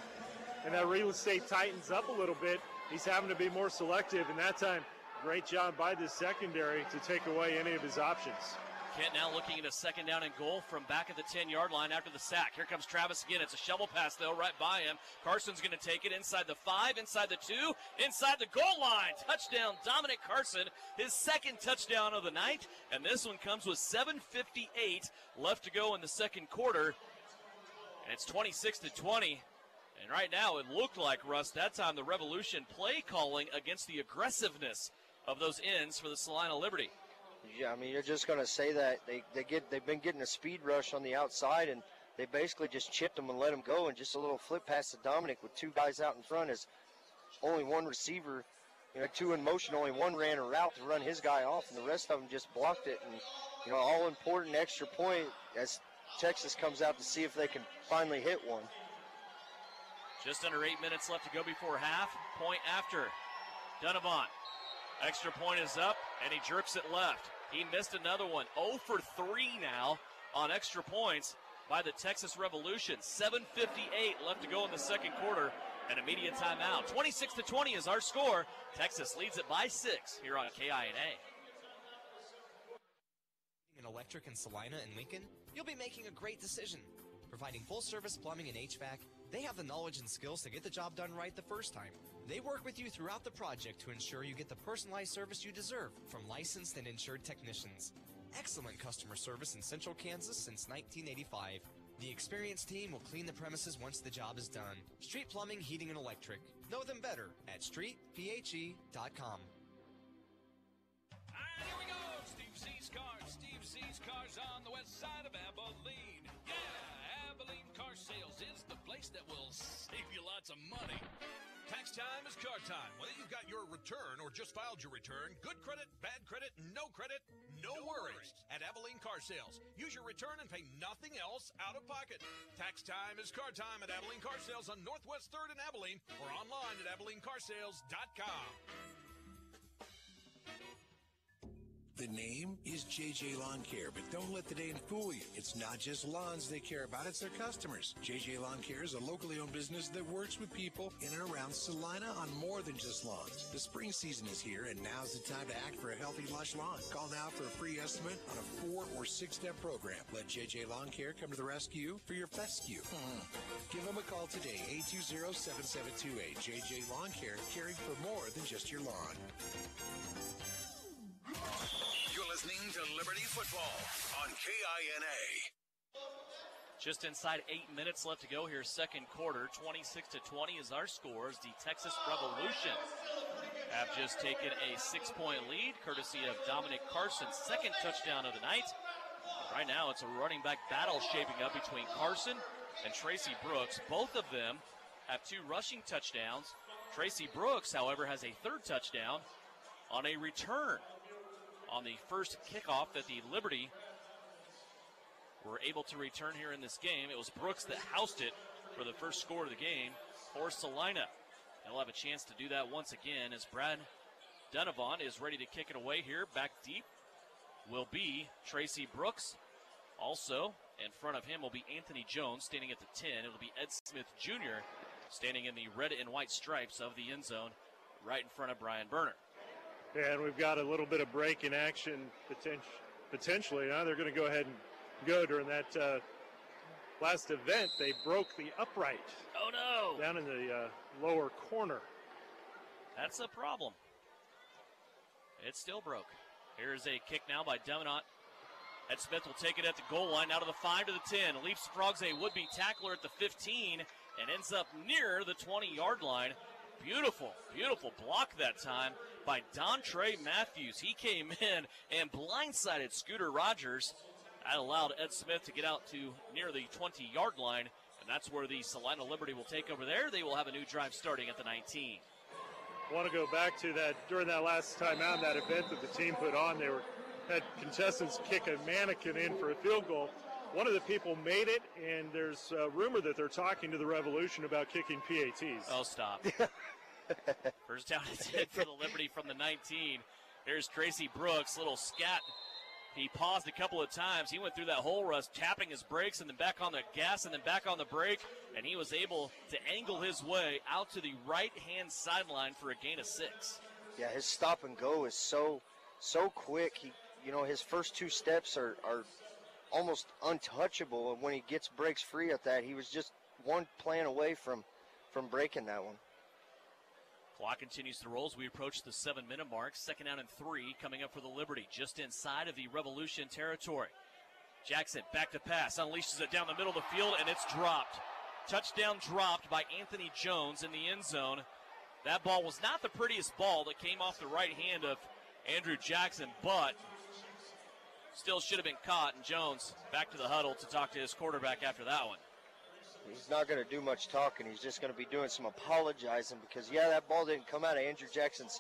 and that real estate tightens up a little bit, he's having to be more selective. And that time, great job by the secondary to take away any of his options. Kent now looking at a second down and goal from back at the 10 yard line after the sack. Here comes Travis again. It's a shovel pass, though, right by him. Carson's going to take it inside the five, inside the two, inside the goal line. Touchdown, Dominic Carson, his second touchdown of the night. And this one comes with 7.58 left to go in the second quarter. And it's 26 to 20. And right now, it looked like, Russ, that time the Revolution play calling against the aggressiveness of those ends for the Salina Liberty. Yeah, I mean, you're just going to say that they, they get they've been getting a speed rush on the outside, and they basically just chipped them and let them go, and just a little flip pass to Dominic with two guys out in front is only one receiver, you know, two in motion. Only one ran a route to run his guy off, and the rest of them just blocked it. And you know, all important extra point as Texas comes out to see if they can finally hit one. Just under eight minutes left to go before half. Point after. Dunavant. Extra point is up, and he jerks it left. He missed another one. 0 for 3 now on extra points by the Texas Revolution. 7.58 left to go in the second quarter. An immediate timeout. 26 to 20 is our score. Texas leads it by six here on KINA. in electric in Salina and Lincoln, you'll be making a great decision. Providing full service plumbing and HVAC, they have the knowledge and skills to get the job done right the first time. They work with you throughout the project to ensure you get the personalized service you deserve from licensed and insured technicians. Excellent customer service in Central Kansas since 1985. The experienced team will clean the premises once the job is done. Street Plumbing, Heating, and Electric. Know them better at streetphe.com. Here we go. Steve Z's Cars. Steve Z's Cars on the west side of Abilene. Yeah, Abilene Car Sales is the place that will save you lots of money. Tax time is car time. Whether you've got your return or just filed your return, good credit, bad credit, no credit, no, worries. At Abilene Car Sales, use your return and pay nothing else out of pocket. Tax time is car time at Abilene Car Sales on Northwest 3rd in Abilene or online at AbileneCarsales.com. The name is JJ Lawn Care, but don't let the name fool you. It's not just lawns they care about, it's their customers. JJ Lawn Care is a locally owned business that works with people in and around Salina on more than just lawns. The spring season is here, and now's the time to act for a healthy, lush lawn. Call now for a free estimate on a four or six step program. Let JJ Lawn Care come to the rescue for your fescue. Mm-hmm. Give them a call today, 820 7728. JJ Lawn Care, caring for more than just your lawn. Listening to Liberty Football on KINA. Just inside eight minutes left to go here, second quarter. 26 to 20 is our score. As the Texas Revolution have just taken a six-point lead, courtesy of Dominic Carson's second touchdown of the night. Right now, it's a running back battle shaping up between Carson and Tracy Brooks. Both of them have two rushing touchdowns. Tracy Brooks, however, has a third touchdown on a return on the first kickoff that the Liberty were able to return here in this game. It was Brooks that housed it for the first score of the game for Salina. They'll have a chance to do that once again as Brad Donovan is ready to kick it away here. Back deep will be Tracy Brooks. Also, in front of him will be Anthony Jones standing at the 10. It'll be Ed Smith Jr. standing in the red and white stripes of the end zone right in front of Brian Berner. And we've got a little bit of break in action poten- potentially. Now they're going to go ahead and go during that uh, last event. They broke the upright. Oh no! Down in the uh, lower corner. That's a problem. It still broke. Here's a kick now by Dunavant. Ed Smith will take it at the goal line, out of the 5 to the 10. Leaps frogs a would be tackler at the 15 and ends up near the 20 yard line. Beautiful, beautiful block that time by Dontre Matthews. He came in and blindsided Scooter Rogers. That allowed Ed Smith to get out to near the 20 yard line, and that's where the Salina Liberty will take over there. They will have a new drive starting at the 19. I want to go back to that during that last time out, that event that the team put on. They were had contestants kick a mannequin in for a field goal. One of the people made it, and there's a rumor that they're talking to the Revolution about kicking PATs. Oh, stop. First down and 10 for the Liberty from the 19. There's Tracy Brooks, little scat. He paused a couple of times. He went through that whole rush, tapping his brakes and then back on the gas and then back on the brake, and he was able to angle his way out to the right hand sideline for a gain of six. Yeah, his stop and go is so so quick. He, you know, his first two steps are are almost untouchable, and when he gets breaks free at that, he was just one plan away from from breaking that one. Clock continues to roll as we approach the seven minute mark. Second out and three coming up for the Liberty, just inside of the Revolution territory. Jackson back to pass, unleashes it down the middle of the field, and it's dropped. Touchdown dropped by Anthony Jones in the end zone. That ball was not the prettiest ball that came off the right hand of Andrew Jackson, but still should have been caught. And Jones back to the huddle to talk to his quarterback after that one. He's not going to do much talking. He's just going to be doing some apologizing because, yeah, that ball didn't come out of Andrew Jackson's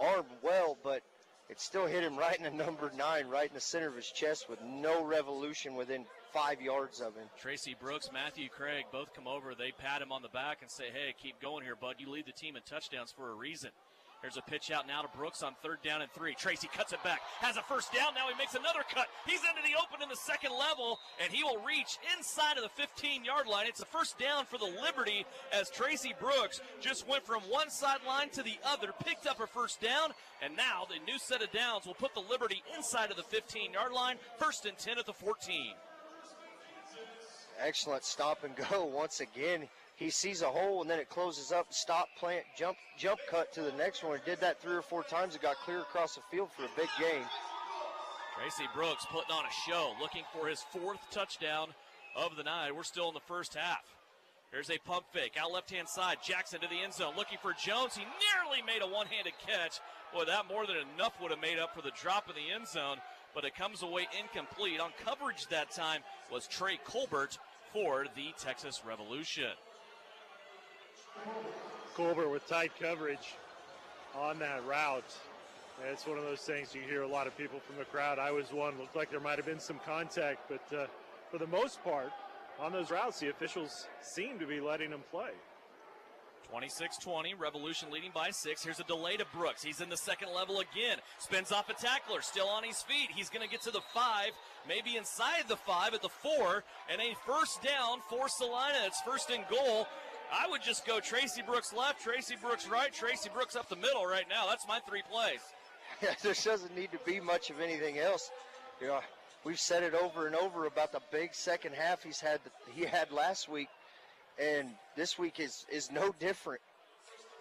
arm well, but it still hit him right in the number nine, right in the center of his chest with no revolution within five yards of him. Tracy Brooks, Matthew Craig both come over. They pat him on the back and say, hey, keep going here, bud. You lead the team in touchdowns for a reason. There's a pitch out now to Brooks on third down and three. Tracy cuts it back, has a first down. Now he makes another cut. He's into the open in the second level, and he will reach inside of the 15 yard line. It's a first down for the Liberty as Tracy Brooks just went from one sideline to the other, picked up a first down, and now the new set of downs will put the Liberty inside of the 15 yard line. First and 10 at the 14. Excellent stop and go once again. He sees a hole and then it closes up. Stop, plant, jump, jump cut to the next one. Did that three or four times. It got clear across the field for a big gain. Tracy Brooks putting on a show, looking for his fourth touchdown of the night. We're still in the first half. Here's a pump fake out left hand side. Jackson to the end zone looking for Jones. He nearly made a one handed catch. Boy, that more than enough would have made up for the drop in the end zone, but it comes away incomplete. On coverage that time was Trey Colbert for the Texas Revolution. Colbert with tight coverage on that route. It's one of those things you hear a lot of people from the crowd. I was one. Looked like there might have been some contact, but uh, for the most part, on those routes, the officials seem to be letting them play. 26-20, Revolution leading by six. Here's a delay to Brooks. He's in the second level again. Spins off a tackler, still on his feet. He's going to get to the five, maybe inside the five at the four, and a first down for Salina. It's first and goal. I would just go Tracy Brooks left, Tracy Brooks right, Tracy Brooks up the middle right now. That's my three plays. Yeah, there doesn't need to be much of anything else. You know, we've said it over and over about the big second half he's had he had last week, and this week is is no different.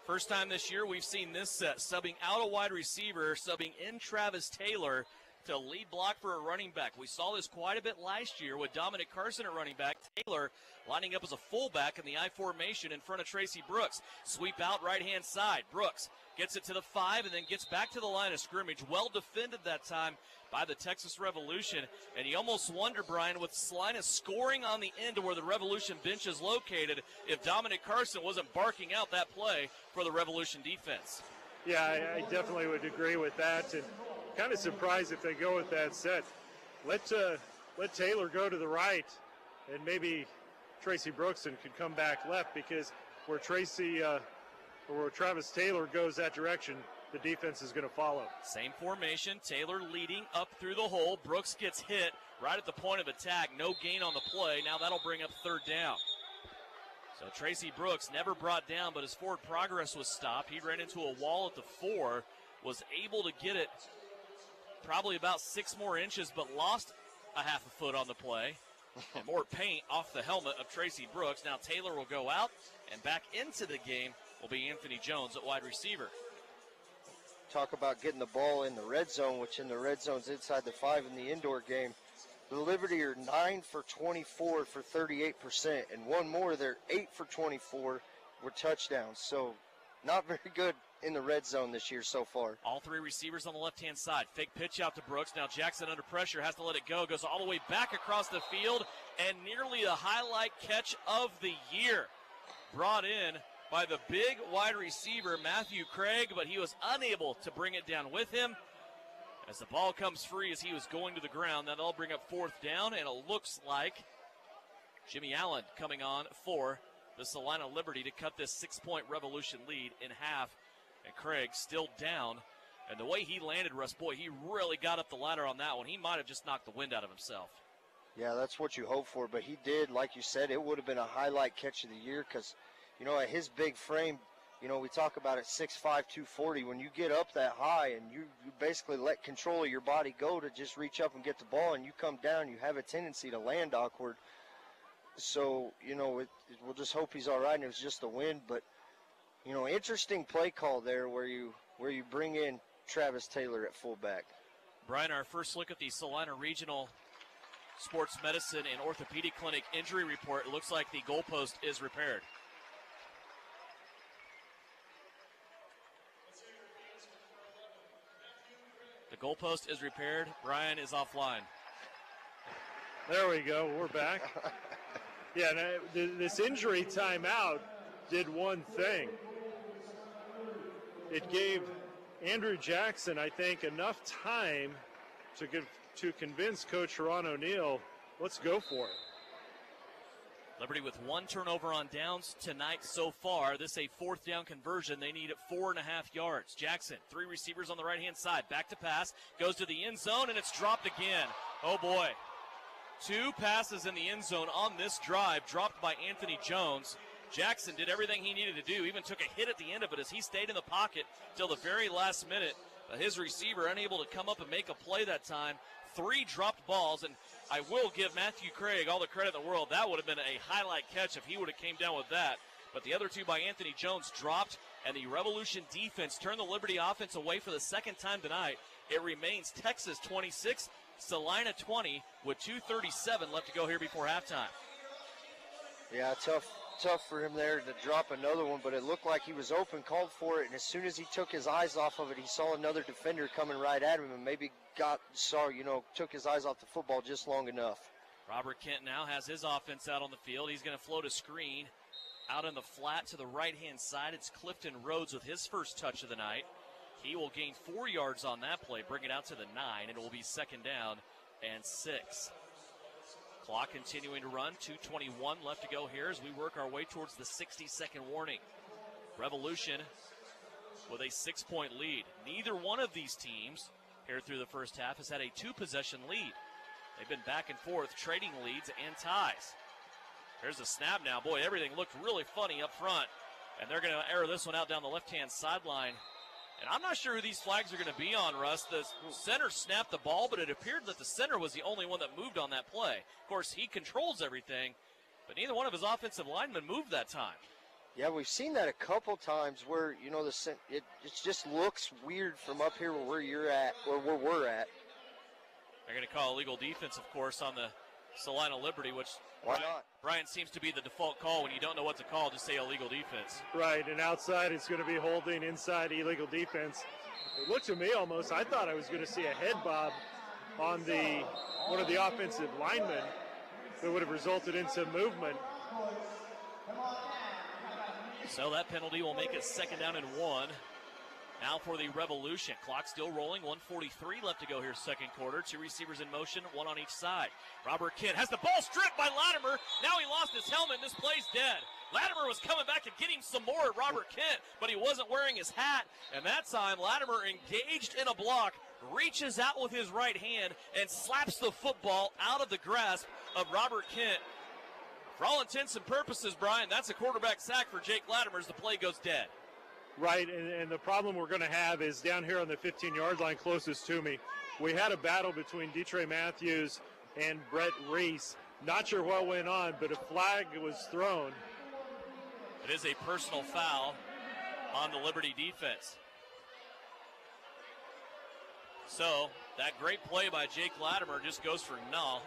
First time this year we've seen this set subbing out a wide receiver, subbing in Travis Taylor to lead block for a running back. We saw this quite a bit last year with Dominic Carson at running back. Taylor lining up as a fullback in the I formation in front of Tracy Brooks. Sweep out right hand side. Brooks gets it to the five and then gets back to the line of scrimmage. Well defended that time by the Texas Revolution. And you almost wonder, Brian, with Salina scoring on the end of where the Revolution bench is located, if Dominic Carson wasn't barking out that play for the Revolution defense. Yeah, I, I definitely would agree with that. And kind of surprised if they go with that set. Let uh, let Taylor go to the right, and maybe Tracy Brookson could come back left because where Tracy uh, or where Travis Taylor goes that direction, the defense is going to follow. Same formation. Taylor leading up through the hole. Brooks gets hit right at the point of attack. No gain on the play. Now that'll bring up third down. So Tracy Brooks never brought down, but his forward progress was stopped. He ran into a wall at the four, was able to get it probably about six more inches, but lost a half a foot on the play. and more paint off the helmet of Tracy Brooks. Now Taylor will go out, and back into the game will be Anthony Jones at wide receiver. Talk about getting the ball in the red zone, which in the red zone's inside the five in the indoor game. The Liberty are 9 for 24 for 38%, and one more, they're 8 for 24 were touchdowns. So, not very good in the red zone this year so far. All three receivers on the left hand side. Fake pitch out to Brooks. Now Jackson under pressure has to let it go. Goes all the way back across the field, and nearly the highlight catch of the year. Brought in by the big wide receiver, Matthew Craig, but he was unable to bring it down with him. As the ball comes free as he was going to the ground, they'll bring up fourth down, and it looks like Jimmy Allen coming on for the Salina Liberty to cut this six point revolution lead in half. And Craig still down. And the way he landed, Russ, boy, he really got up the ladder on that one. He might have just knocked the wind out of himself. Yeah, that's what you hope for. But he did, like you said, it would have been a highlight catch of the year because, you know, at his big frame, you know, we talk about it 6'5", 240. When you get up that high and you, you basically let control of your body go to just reach up and get the ball and you come down, you have a tendency to land awkward. So, you know, it, it, we'll just hope he's all right and it was just the wind. But, you know, interesting play call there where you where you bring in Travis Taylor at fullback. Brian, our first look at the Salina Regional Sports Medicine and Orthopedic Clinic injury report. It looks like the goalpost is repaired. The goalpost is repaired. Brian is offline. There we go. We're back. yeah, this injury timeout did one thing. It gave Andrew Jackson, I think, enough time to to convince Coach Ron O'Neal, let's go for it. Liberty with one turnover on downs tonight so far. This a fourth down conversion. They need four and a half yards. Jackson, three receivers on the right hand side. Back to pass. Goes to the end zone and it's dropped again. Oh boy. Two passes in the end zone on this drive, dropped by Anthony Jones. Jackson did everything he needed to do, even took a hit at the end of it as he stayed in the pocket till the very last minute. But his receiver unable to come up and make a play that time. Three dropped balls, and I will give Matthew Craig all the credit in the world. That would have been a highlight catch if he would have came down with that. But the other two by Anthony Jones dropped, and the Revolution defense turned the Liberty offense away for the second time tonight. It remains Texas 26, Salina 20, with 2:37 left to go here before halftime. Yeah, tough, tough for him there to drop another one, but it looked like he was open, called for it, and as soon as he took his eyes off of it, he saw another defender coming right at him, and maybe got saw, you know, took his eyes off the football just long enough. Robert Kent now has his offense out on the field. He's going to float a screen out in the flat to the right hand side. It's Clifton Rhodes with his first touch of the night. He will gain four yards on that play, bring it out to the nine, and it will be second down and six. Clock continuing to run. 2.21 left to go here as we work our way towards the 60 second warning. Revolution with a six point lead. Neither one of these teams here through the first half has had a two possession lead. They've been back and forth, trading leads and ties. There's a snap now. Boy, everything looked really funny up front. And they're going to air this one out down the left hand sideline. And I'm not sure who these flags are going to be on, Russ. The center snapped the ball, but it appeared that the center was the only one that moved on that play. Of course, he controls everything, but neither one of his offensive linemen moved that time. Yeah, we've seen that a couple times where you know the it it just looks weird from up here where you're at or where we're at. They're going to call illegal defense, of course, on the Salina Liberty, which Why Brian, not? Brian seems to be the default call when you don't know what to call. Just say illegal defense. Right, and outside it's going to be holding, inside illegal defense. It looked to me almost, I thought I was going to see a head bob on the one of the offensive linemen that would have resulted in some movement. So that penalty will make it second down and one. Now for the Revolution. Clock still rolling. 143 left to go here, second quarter. Two receivers in motion, one on each side. Robert Kent has the ball stripped by Latimer. Now he lost his helmet, and this play's dead. Latimer was coming back to get him some more at Robert Kent, but he wasn't wearing his hat. And that time, Latimer engaged in a block, reaches out with his right hand, and slaps the football out of the grasp of Robert Kent. For all intents and purposes, Brian, that's a quarterback sack for Jake Latimer as the play goes dead. Right, and, and the problem we're going to have is down here on the 15 yard line closest to me. We had a battle between Dontre Matthews and Brett Reese. Not sure what went on, but a flag was thrown. It is a personal foul on the Liberty defense. So that great play by Jake Latimer just goes for null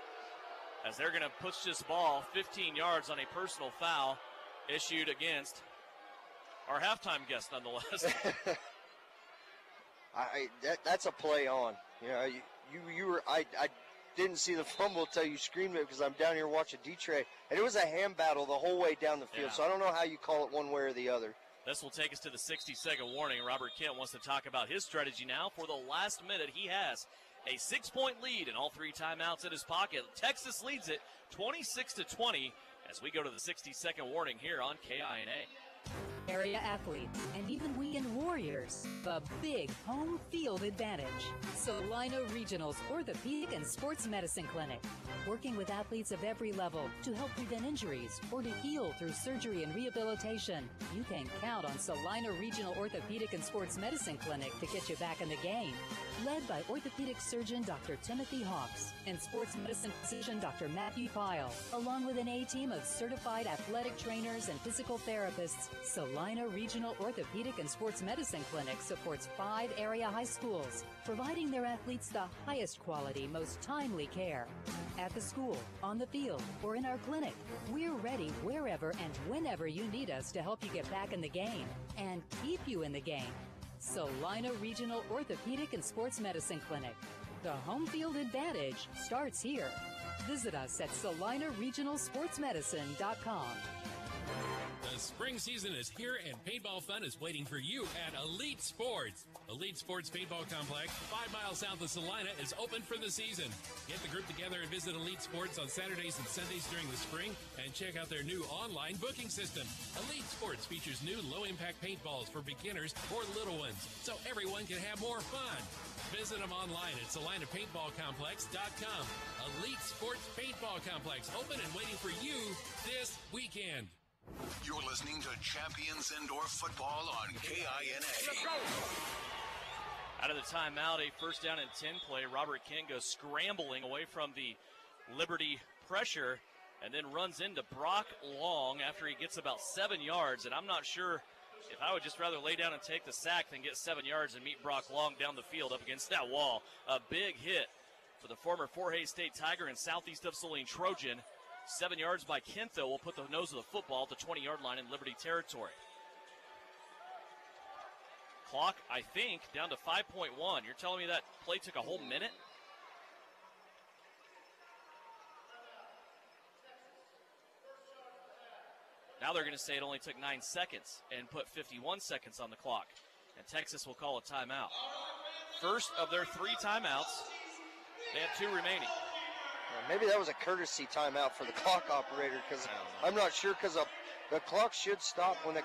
as they're going to push this ball 15 yards on a personal foul issued against our halftime guest, nonetheless. I, I that, that's a play on. You know, you you, you were I, I didn't see the fumble until you screamed it because I'm down here watching Dontre, and it was a hand battle the whole way down the field. Yeah. So I don't know how you call it one way or the other. This will take us to the 60 second warning. Robert Kent wants to talk about his strategy now. For the last minute, he has a six point lead and all three timeouts in his pocket. Texas leads it 26 to 20 as we go to the 60 second warning here on KINA. Area athletes and even weekend warriors. The big home field advantage. Salina Regionals Orthopedic and Sports Medicine Clinic. Working with athletes of every level to help prevent injuries or to heal through surgery and rehabilitation. You can count on Salina Regional Orthopedic and Sports Medicine Clinic to get you back in the game. Led by orthopedic surgeon Dr. Timothy Hawks and sports medicine physician Dr. Matthew Pyle, along with an A team of certified athletic trainers and physical therapists, Salina Regional Orthopedic and Sports Medicine Clinic supports five area high schools, providing their athletes the highest quality, most timely care. At the school, on the field, or in our clinic, we're ready wherever and whenever you need us to help you get back in the game and keep you in the game. Salina Regional Orthopedic and Sports Medicine Clinic. The home field advantage starts here. Visit us at salinaregionalsportsmedicine.com. The spring season is here and paintball fun is waiting for you at Elite Sports. Elite Sports Paintball Complex, five miles south of Salina, is open for the season. Get the group together and visit Elite Sports on Saturdays and Sundays during the spring and check out their new online booking system. Elite Sports features new low impact paintballs for beginners or little ones so everyone can have more fun. Visit them online at SalinaPaintballComplex.com. Elite Sports Paintball Complex, open and waiting for you this weekend. You're listening to Champions Indoor Football on KINA. Out of the timeout, a first down and 10 play. Robert Kent goes scrambling away from the Liberty pressure and then runs into Brock Long after he gets about seven yards. And I'm not sure if I would just rather lay down and take the sack than get seven yards and meet Brock Long down the field up against that wall. A big hit for the former Fort Hays State Tiger and southeast of Saline Trojan. Seven yards by Kent, will put the nose of the football at the 20 yard line in Liberty territory. Clock, I think, down to 5.1. You're telling me that play took a whole minute? Now they're going to say it only took nine seconds and put 51 seconds on the clock. And Texas will call a timeout. First of their three timeouts. They have two remaining. Uh, Maybe that was a courtesy timeout for the clock operator because I'm not sure because the clock should stop when it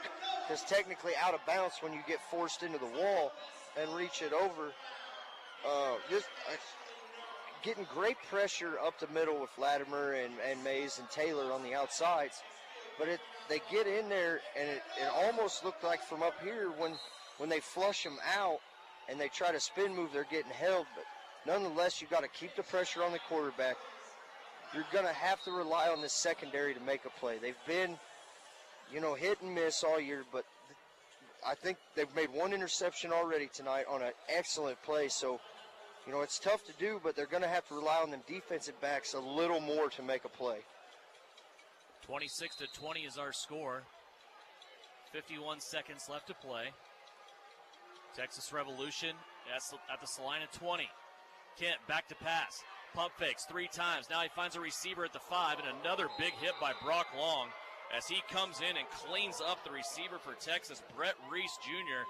is technically out of bounds when you get forced into the wall and reach it over. Uh, just uh, getting great pressure up the middle with Latimer and, and Mays and Taylor on the outsides, but it they get in there and it, it almost looked like from up here when when they flush them out and they try to spin move, they're getting held, but nonetheless, you've got to keep the pressure on the quarterback. You're going to have to rely on this secondary to make a play. They've been, you know, hit and miss all year, but I think they've made one interception already tonight on an excellent play. So You know, it's tough to do, but they're going to have to rely on them defensive backs a little more to make a play. 26 to 20 is our score. 51 seconds left to play. Texas Revolution at the Salina 20. Kent back to pass. Pump fakes three times. Now he finds a receiver at the five, and another big hit by Brock Long as he comes in and cleans up the receiver for Texas, Brett Reese Jr.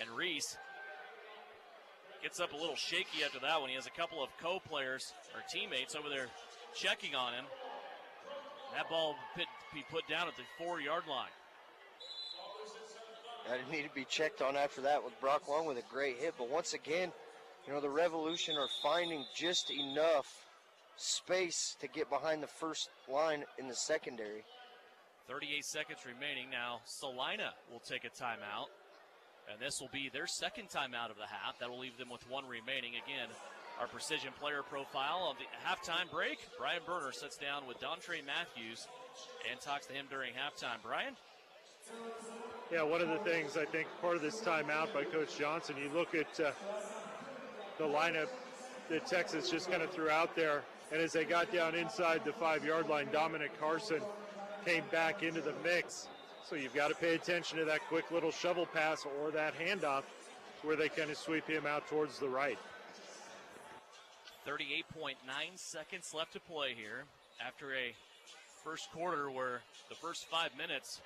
And Reese gets up a little shaky after that one. He has a couple of co players or teammates over there checking on him. That ball be put down at the four yard line. Didn't need to be checked on after that with Brock Long with a great hit. But once again, you know, the Revolution are finding just enough space to get behind the first line in the secondary. 38 seconds remaining now. Salina will take a timeout. And this will be their second timeout of the half. That will leave them with one remaining. Again, our precision player profile of the halftime break. Brian Berner sits down with Dontre Matthews and talks to him during halftime. Brian? Yeah, one of the things I think part of this timeout by Coach Johnson, you look at uh, the lineup that Texas just kind of threw out there, and as they got down inside the five yard line, Dominic Carson came back into the mix. So you've got to pay attention to that quick little shovel pass or that handoff where they kind of sweep him out towards the right. 38.9 seconds left to play here after a first quarter where the first five minutes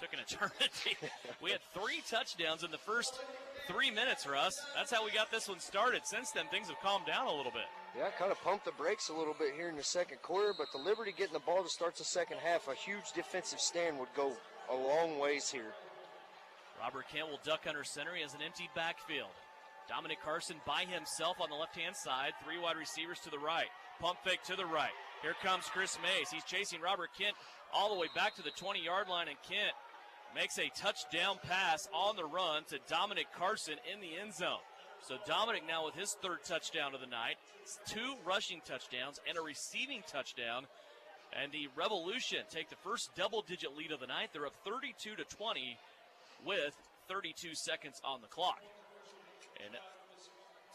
took an eternity. we had three touchdowns in the first three minutes, Russ. That's how we got this one started. Since then, things have calmed down a little bit. Yeah, kind of pumped the brakes a little bit here in the second quarter, but the Liberty getting the ball to start the second half, a huge defensive stand would go a long ways here. Robert Kent will duck under center. He has an empty backfield. Dominic Carson by himself on the left hand side. Three wide receivers to the right. Pump fake to the right. Here comes Chris Mays. He's chasing Robert Kent all the way back to the 20 yard line, and Kent makes a touchdown pass on the run to Dominic Carson in the end zone. So Dominic now with his third touchdown of the night, two rushing touchdowns and a receiving touchdown. And the Revolution take the first double digit lead of the night. They're up 32 to 20 with 32 seconds on the clock. And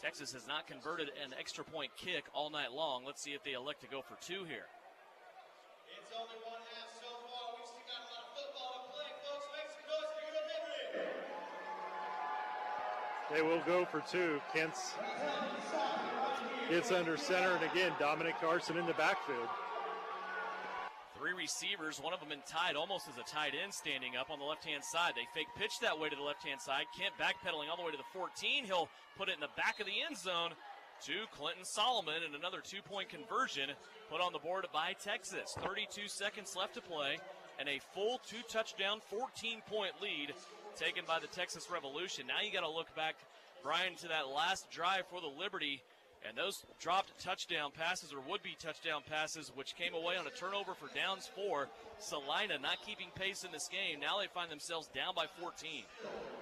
Texas has not converted an extra point kick all night long. Let's see if they elect to go for two here. They will go for two. Kent's gets under center, and again, Dominic Carson in the backfield. Three receivers, one of them in tight, almost as a tight end standing up on the left hand side. They fake pitch that way to the left hand side. Kent backpedaling all the way to the 14. He'll put it in the back of the end zone to Clinton Solomon, and another two point conversion put on the board by Texas. 32 seconds left to play, and a full two touchdown, 14 point lead taken by the Texas Revolution. Now you got to look back, Brian, to that last drive for the Liberty. And those dropped touchdown passes or would be touchdown passes, which came away on a turnover for downs four. Salina not keeping pace in this game. Now they find themselves down by 14.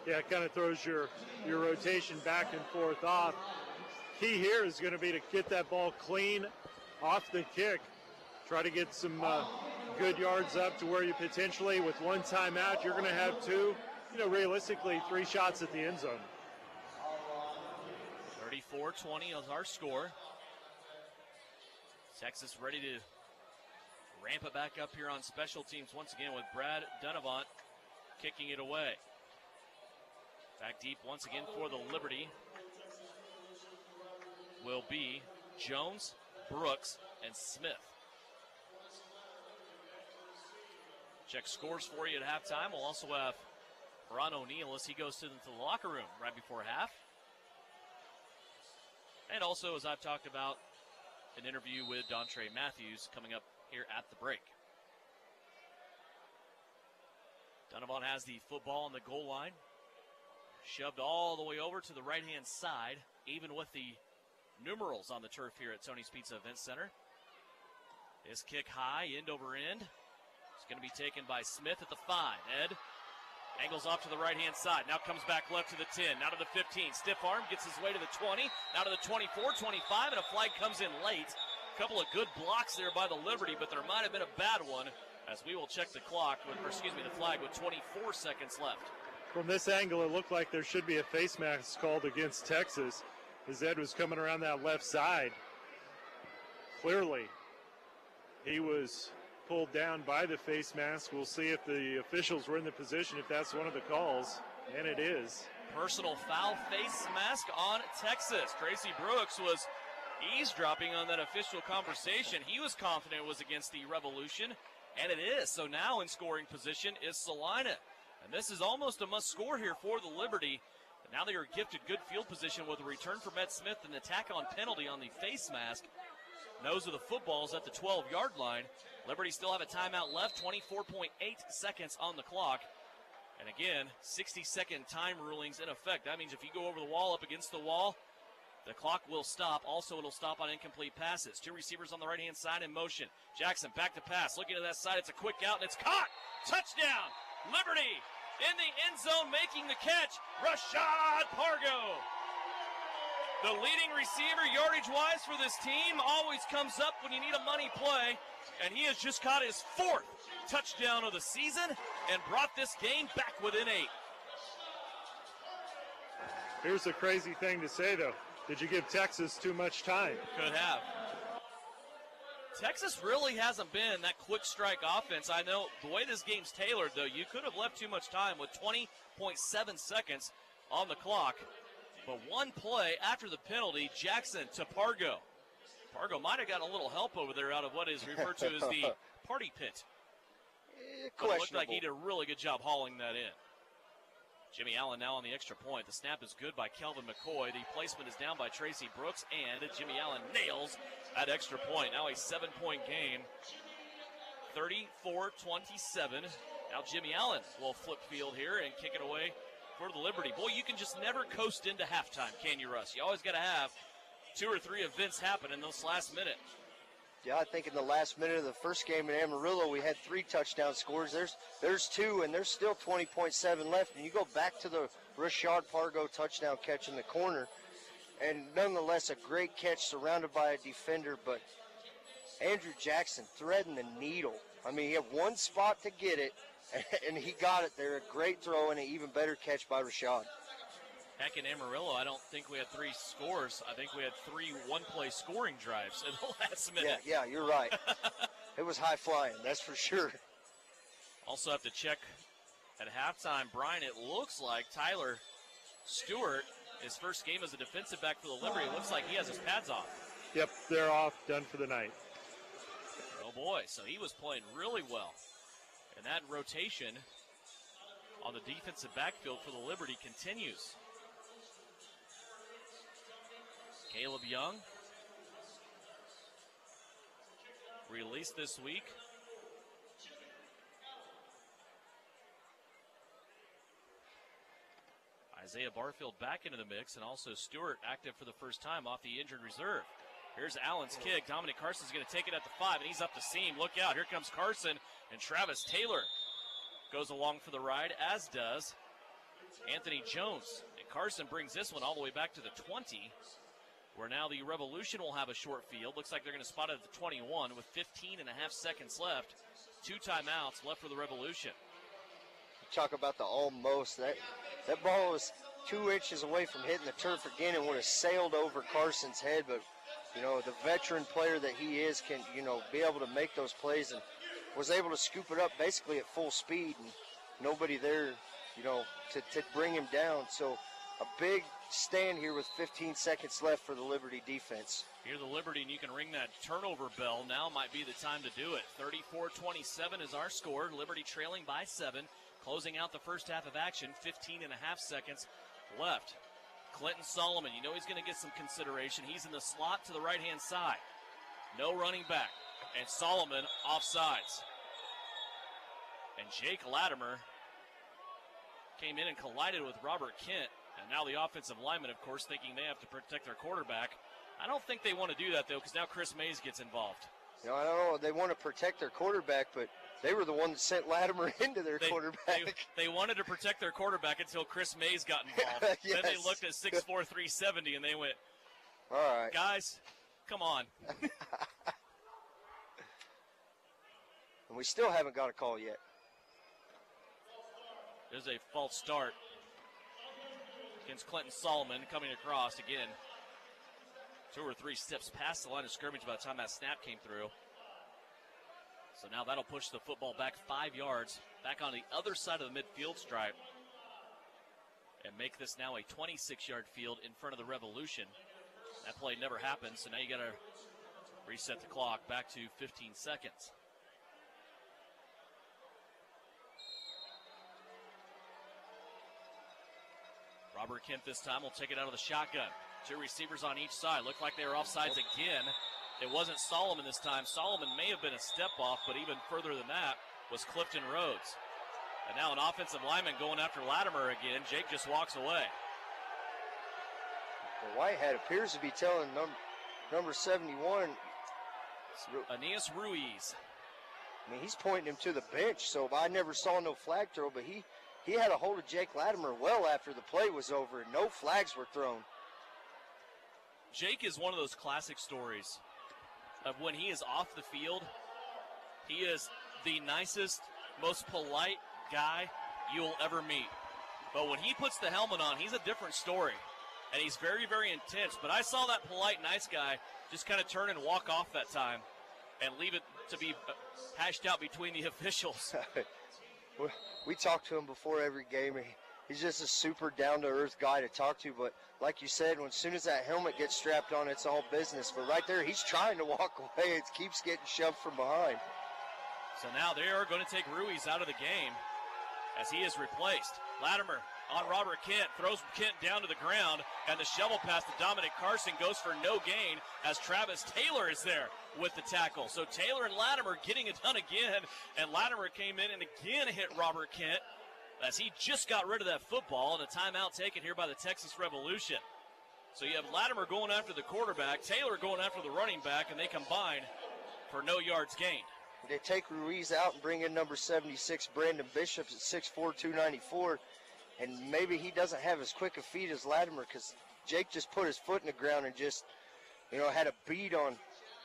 Yeah, it kind of throws your, your rotation back and forth off. Key here is going to be to get that ball clean off the kick. Try to get some uh, good yards up to where you potentially, with one timeout, you're going to have two you know, realistically, three shots at the end zone. 34 20 is our score. Texas ready to ramp it back up here on special teams once again with Brad Dunavant kicking it away. Back deep once again for the Liberty will be Jones, Brooks, and Smith. Check scores for you at halftime. We'll also have Ron O'Neal as he goes to the locker room right before half. And also, as I've talked about, an interview with Dontre Matthews coming up here at the break. Donovan has the football on the goal line, shoved all the way over to the right hand side, even with the numerals on the turf here at Tony's Pizza Event Center. This kick high, end over end. It's going to be taken by Smith at the five. Ed Angles off to the right hand side. Now comes back left to the 10. Now to the 15. Stiff arm gets his way to the 20. Now to the 24, 25, and a flag comes in late. A couple of good blocks there by the Liberty, but there might have been a bad one as we will check the clock, with, or excuse me, the flag with 24 seconds left. From this angle, it looked like there should be a face mask called against Texas. as Ed was coming around that left side. Clearly, he was pulled down by the face mask. We'll see if the officials were in the position, if that's one of the calls, and it is. Personal foul face mask on Texas. Tracy Brooks was eavesdropping on that official conversation. He was confident it was against the Revolution, and it is. So now in scoring position is Salina. And this is almost a must score here for the Liberty. And now they are gifted good field position with a return from Ed Smith and attack on penalty on the face mask. Nose are the footballs at the 12 yard line. Liberty still have a timeout left, 24.8 seconds on the clock. And again, 60 second time rulings in effect. That means if you go over the wall up against the wall, the clock will stop. Also, it'll stop on incomplete passes. Two receivers on the right hand side in motion. Jackson back to pass. Looking to that side. It's a quick out and it's caught. Touchdown. Liberty in the end zone making the catch. Rashad Pargo. The leading receiver, yardage wise, for this team always comes up when you need a money play. And he has just caught his fourth touchdown of the season and brought this game back within eight. Here's the crazy thing to say, though. Did you give Texas too much time? Could have. Texas really hasn't been that quick strike offense. I know the way this game's tailored, though, you could have left too much time with 20.7 seconds on the clock. But one play after the penalty, Jackson to Pargo. Pargo might have gotten a little help over there out of what is referred to as the party pit. Eh, but it looked like he did a really good job hauling that in. Jimmy Allen now on the extra point. The snap is good by Kelvin McCoy. The placement is down by Tracy Brooks, and Jimmy Allen nails that extra point. Now a seven point game. 34 27. Now Jimmy Allen will flip field here and kick it away for the Liberty. Boy, you can just never coast into halftime, can you, Russ? You always got to have two or three events happen in those last minute. Yeah, I think in the last minute of the first game in Amarillo, we had three touchdown scores. There's there's two, and there's still 20.7 left. And you go back to the Rashad Pargo touchdown catch in the corner, and nonetheless a great catch surrounded by a defender. But Andrew Jackson threading the needle. I mean, he had one spot to get it, and he got it there. A great throw and an even better catch by Rashad. Heck, in Amarillo, I don't think we had three scores. I think we had three one-play scoring drives in the last minute. Yeah, yeah, you're right. it was high flying, that's for sure. Also have to check at halftime, Brian. It looks like Tyler Stewart, his first game as a defensive back for the Liberty, it looks like he has his pads off. Yep, they're off, done for the night. Oh boy, so he was playing really well. And that rotation on the defensive backfield for the Liberty continues. Caleb Young, released this week. Isaiah Barfield back into the mix, and also Stewart active for the first time off the injured reserve. Here's Allen's kick. Dominic Carson's going to take it at the five, and he's up the seam. Look out. Here comes Carson, and Travis Taylor goes along for the ride, as does Anthony Jones. And Carson brings this one all the way back to the 20, where now the Revolution will have a short field. Looks like they're going to spot it at the 21 with 15 and a half seconds left. Two timeouts left for the Revolution. Talk about the almost. That, that ball was two inches away from hitting the turf again and would have sailed over Carson's head, but you know, the veteran player that he is can, you know, be able to make those plays and was able to scoop it up basically at full speed and nobody there, you know, to, to bring him down. So a big stand here with 15 seconds left for the Liberty defense. Here the Liberty, and you can ring that turnover bell. Now might be the time to do it. 34-27 is our score. Liberty trailing by seven, closing out the first half of action. 15 and a half seconds left. Clinton Solomon, you know he's going to get some consideration. He's in the slot to the right hand side. No running back. And Solomon offsides. And Jake Latimer came in and collided with Robert Kent. And now the offensive lineman, of course, thinking they have to protect their quarterback. I don't think they want to do that, though, because now Chris Mays gets involved. You know, I don't know. They want to protect their quarterback, but they were the ones that sent Latimer into their They, quarterback. they, they wanted to protect their quarterback until Chris Mays got involved. Then they looked at 6'4", 370, and they went, All right. guys, come on. And we still haven't got a call yet. There's a false start against Clinton Solomon coming across again. two or three steps past the line of scrimmage by the time that snap came through. So now that'll push the football back five yards, back on the other side of the midfield stripe, and make this now a 26 yard field in front of the Revolution. That play never happened, so now you got to reset the clock back to 15 seconds. Robert Kent this time will take it out of the shotgun. Two receivers on each side. Looked like they were offsides again. It wasn't Solomon this time. Solomon may have been a step off, but even further than that was Clifton Rhodes. And now an offensive lineman going after Latimer again. Jake just walks away. The Whitehead appears to be telling num- number 71. Aeneas Ruiz. I mean, he's pointing him to the bench, so I never saw no flag throw, but he, he had a hold of Jake Latimer well after the play was over, and no flags were thrown. Jake is one of those classic stories of when he is off the field, he is the nicest, most polite guy you'll ever meet. But when he puts the helmet on, he's a different story. And he's very, very intense. But I saw that polite, nice guy just kind of turn and walk off that time and leave it to be uh, hashed out between the officials. we talk to him before every game. He's just a super down to earth guy to talk to. But like you said, when as soon as that helmet gets strapped on, it's all business. But right there, he's trying to walk away. It keeps getting shoved from behind. So now they are going to take Ruiz out of the game as he is replaced. Latimer on Robert Kent, throws Kent down to the ground, and the shovel pass to Dominic Carson goes for no gain as Travis Taylor is there with the tackle. So Taylor and Latimer getting it done again, and Latimer came in and again hit Robert Kent as he just got rid of that football and a timeout taken here by the Texas Revolution. So you have Latimer going after the quarterback, Taylor going after the running back, and they combine for no yards gained. They take Ruiz out and bring in number 76, Brandon Bishops at 6'4, 294 and maybe he doesn't have as quick a feet as Latimer because Jake just put his foot in the ground and just, you know, had a beat on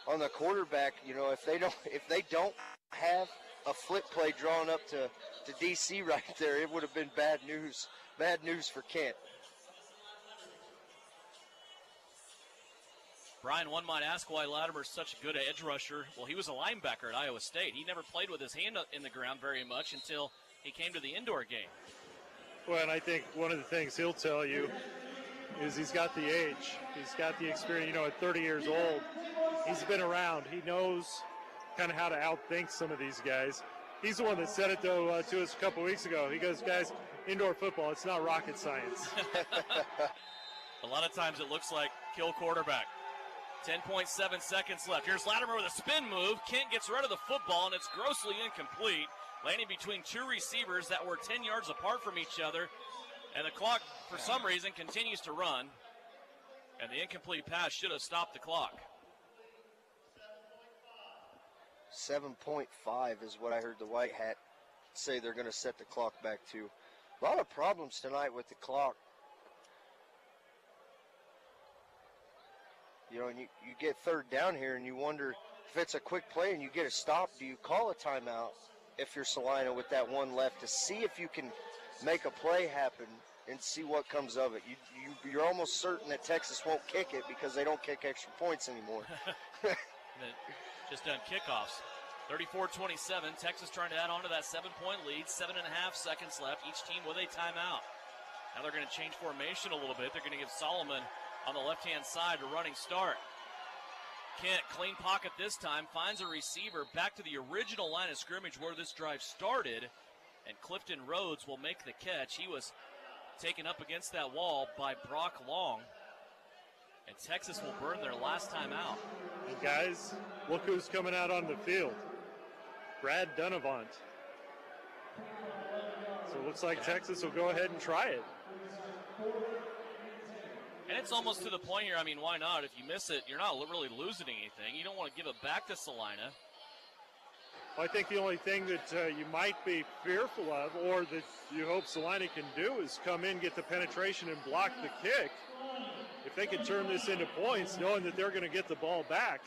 on the quarterback. You know, if they don't if they don't have a flip play drawn up to to DC right there, it would have been bad news. Bad news for Kent. Brian, one might ask why Latimer's such a good edge rusher. Well, he was a linebacker at Iowa State. He never played with his hand in the ground very much until he came to the indoor game. Well, and I think one of the things he'll tell you is he's got the age, he's got the experience. You know, at 30 years old, he's been around. He knows kind of how to outthink some of these guys. He's the one that said it though uh, to us a couple weeks ago. He goes, "Guys, indoor football, it's not rocket science." a lot of times it looks like kill quarterback. 10.7 seconds left. Here's Latimer with a spin move. Kent gets rid of the football, and it's grossly incomplete landing between two receivers that were 10 yards apart from each other. And the clock, for some reason, continues to run. And the incomplete pass should have stopped the clock. 7.5 is what I heard the White Hat say they're going to set the clock back to. A lot of problems tonight with the clock. You know, and you, you get third down here and you wonder if it's a quick play and you get a stop, do you call a timeout? if you're Salina with that one left to see if you can make a play happen and see what comes of it. You, you you're almost certain that Texas won't kick it because they don't kick extra points anymore. just done kickoffs. 34-27. Texas trying to add on to that seven-point lead. Seven and a half seconds left. Each team with a timeout. Now they're going to change formation a little bit. They're going to give Solomon on the left-hand side a running start. Kent, clean pocket this time, finds a receiver back to the original line of scrimmage where this drive started, and Clifton Rhodes will make the catch. He was taken up against that wall by Brock Long, and Texas will burn their last time out. And guys, look who's coming out on the field Brad Dunavant. So it looks like Texas will go ahead and try it. And it's almost to the point here. I mean, why not? If you miss it, you're not really losing anything. You don't want to give it back to Salina. Well, I think the only thing that uh, you might be fearful of, or that you hope Salina can do, is come in, get the penetration, and block the kick. They can turn this into points, knowing that they're going to get the ball back,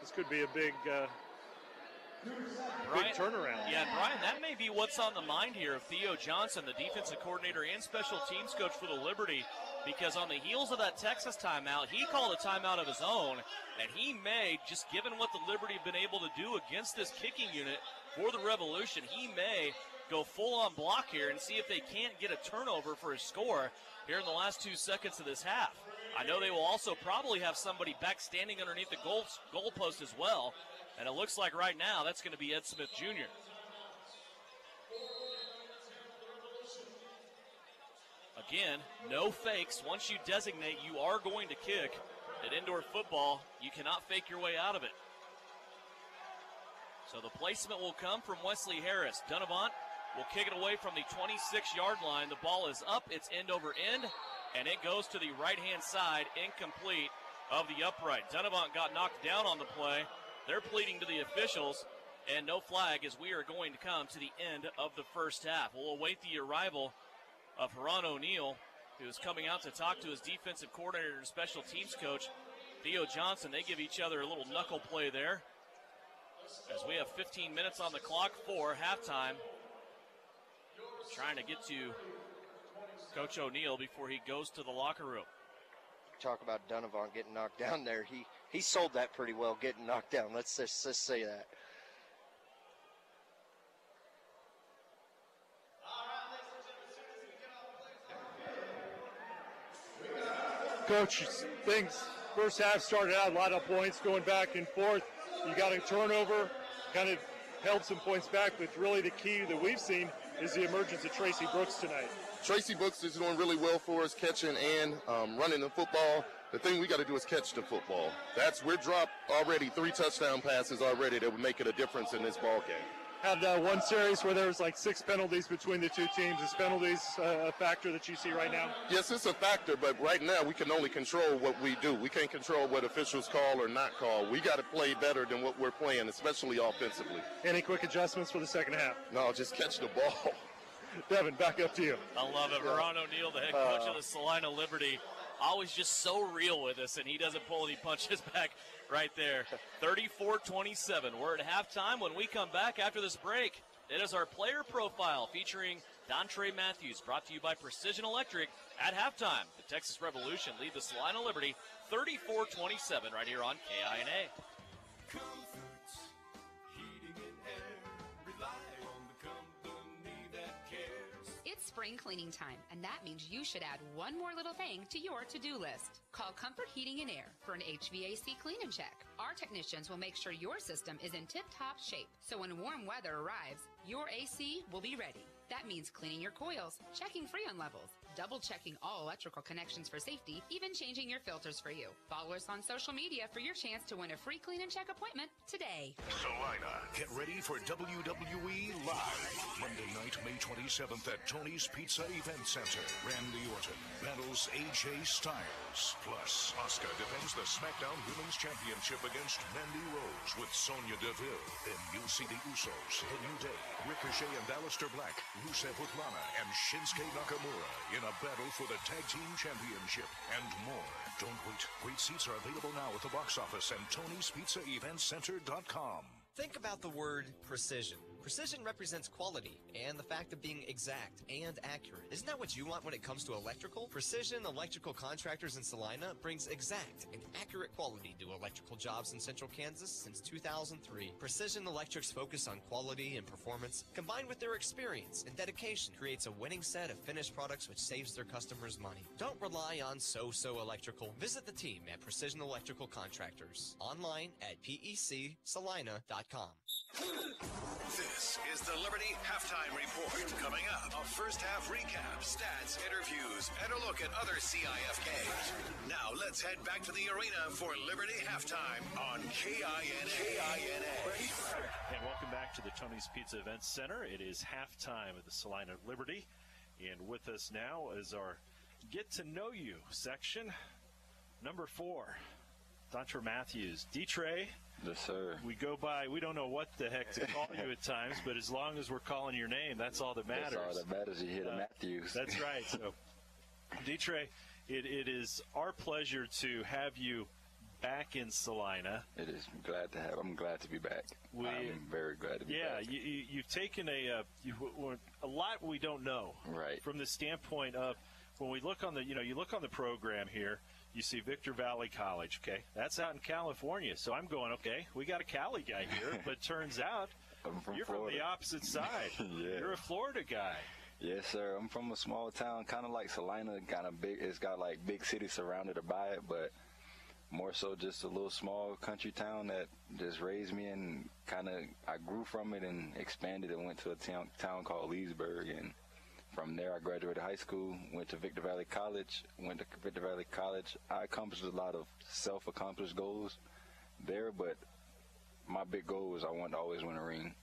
this could be a big, uh, Big turnaround. Yeah, Brian, that may be what's on the mind here of Theo Johnson, the defensive coordinator and special teams coach for the Liberty, because on the heels of that Texas timeout, he called a timeout of his own, and he may, just given what the Liberty have been able to do against this kicking unit for the Revolution, he may go full on block here and see if they can't get a turnover for a score here in the last two seconds of this half. I know they will also probably have somebody back standing underneath the goal, goal post as well. And it looks like right now that's going to be Ed Smith Jr. Again, no fakes. Once you designate you are going to kick at indoor football, you cannot fake your way out of it. So the placement will come from Wesley Harris. Dunavant will kick it away from the 26 yard line. The ball is up, it's end over end, and it goes to the right hand side, incomplete of the upright. Dunavant got knocked down on the play. They're pleading to the officials, and no flag as we are going to come to the end of the first half. We'll await the arrival of Heron O'Neal, who is coming out to talk to his defensive coordinator and special teams coach, Theo Johnson. They give each other a little knuckle play there. As we have 15 minutes on the clock for halftime. Trying to get to Coach O'Neal before he goes to the locker room. Talk about Dunavant getting knocked down there. He he sold that pretty well, getting knocked down. Let's just, just say that. Coach, things first half started out a lot of points going back and forth. You got a turnover, kind of held some points back, but really the key that we've seen is the emergence of Tracy Brooks tonight. Tracy Brooks is doing really well for us, catching and um, running the football. The thing we got to do is catch the football. That's we're dropped already three touchdown passes already that would make it a difference in this ball game. Had that one series where there was like six penalties between the two teams. Is penalties uh, a factor that you see right now? Yes, it's a factor, but right now we can only control what we do. We can't control what officials call or not call. We got to play better than what we're playing, especially offensively. Any quick adjustments for the second half? No, just catch the ball. Devin, back up to you. I love it. Ron O'Neal, the head coach of the Salina Liberty, always just so real with us, and he doesn't pull any punches back right there. 34 27. We're at halftime. When we come back after this break, it is our player profile featuring Dontre Matthews, brought to you by Precision Electric at halftime. The Texas Revolution lead the Salina Liberty 34 27 right here on KINA. Spring cleaning time, and that means you should add one more little thing to your to-do list. Call Comfort Heating and Air for an HVAC clean and check. Our technicians will make sure your system is in tip-top shape, so when warm weather arrives, your AC will be ready. That means cleaning your coils, checking freon levels, double checking all electrical connections for safety, even changing your filters for you. Follow us on social media for your chance to win a free clean and check appointment today. Salina, get ready for WWE Live. Night, May 27th at Tony's Pizza Event Center. Randy Orton battles AJ Styles. Plus, Asuka defends the SmackDown Women's Championship against Mandy Rose with Sonya Deville. Then you'll see the Usos, The New Day, Ricochet and Aleister Black, Rusev with Lana, and Shinsuke Nakamura in a battle for the Tag Team Championship and more. Don't wait. Great seats are available now at the box office and Tony'sPizzaEventCenter.com. Think about the word precision. Precision represents quality and the fact of being exact and accurate. Isn't that what you want when it comes to electrical? Precision Electrical Contractors in Salina brings exact and accurate quality to electrical jobs in central Kansas since 2003. Precision Electric's focus on quality and performance, combined with their experience and dedication, creates a winning set of finished products which saves their customers money. Don't rely on so-so electrical. Visit the team at Precision Electrical Contractors online at pecsalina.com. This is the Liberty Halftime Report. Coming up, a first half recap, stats, interviews, and a look at other CIF games. Now let's head back to the arena for Liberty Halftime on KINA. KINA. And welcome back to the Tony's Pizza Event Center. It is halftime at the Salina Liberty. And with us now is our Get to Know You section. Number four, Dontre Matthews. D-Tray. Yes, sir. We go by, we don't know what the heck to call you at times, but as long as we're calling your name, that's all that matters. That's all that matters. You hit Uh, Matthews. That's right. So, D-Tray, it, it is our pleasure to have you back in Salina. It is I'm glad to have. I'm glad to be back. We- I'm very glad to be Yeah, back. you, you, you've taken a uh, you, a lot we don't know. Right. From the standpoint of when we look on the you know you look on the program here, you see Victor Valley College. Okay, that's out in California. So I'm going okay. We got a Cali guy here, but turns out from you're from the opposite side. Yeah. You're a Florida guy. Yes, sir. I'm from a small town, kind of like Salina, kind of big. It's got like big cities surrounded by it, but more so just a little small country town that just raised me and kind of I grew from it and expanded and went to a town town called Leesburg and from there I graduated high school, went to Victor Valley College, went to Victor Valley College. I accomplished a lot of self-accomplished goals there, but my big goal was I wanted to always win a ring.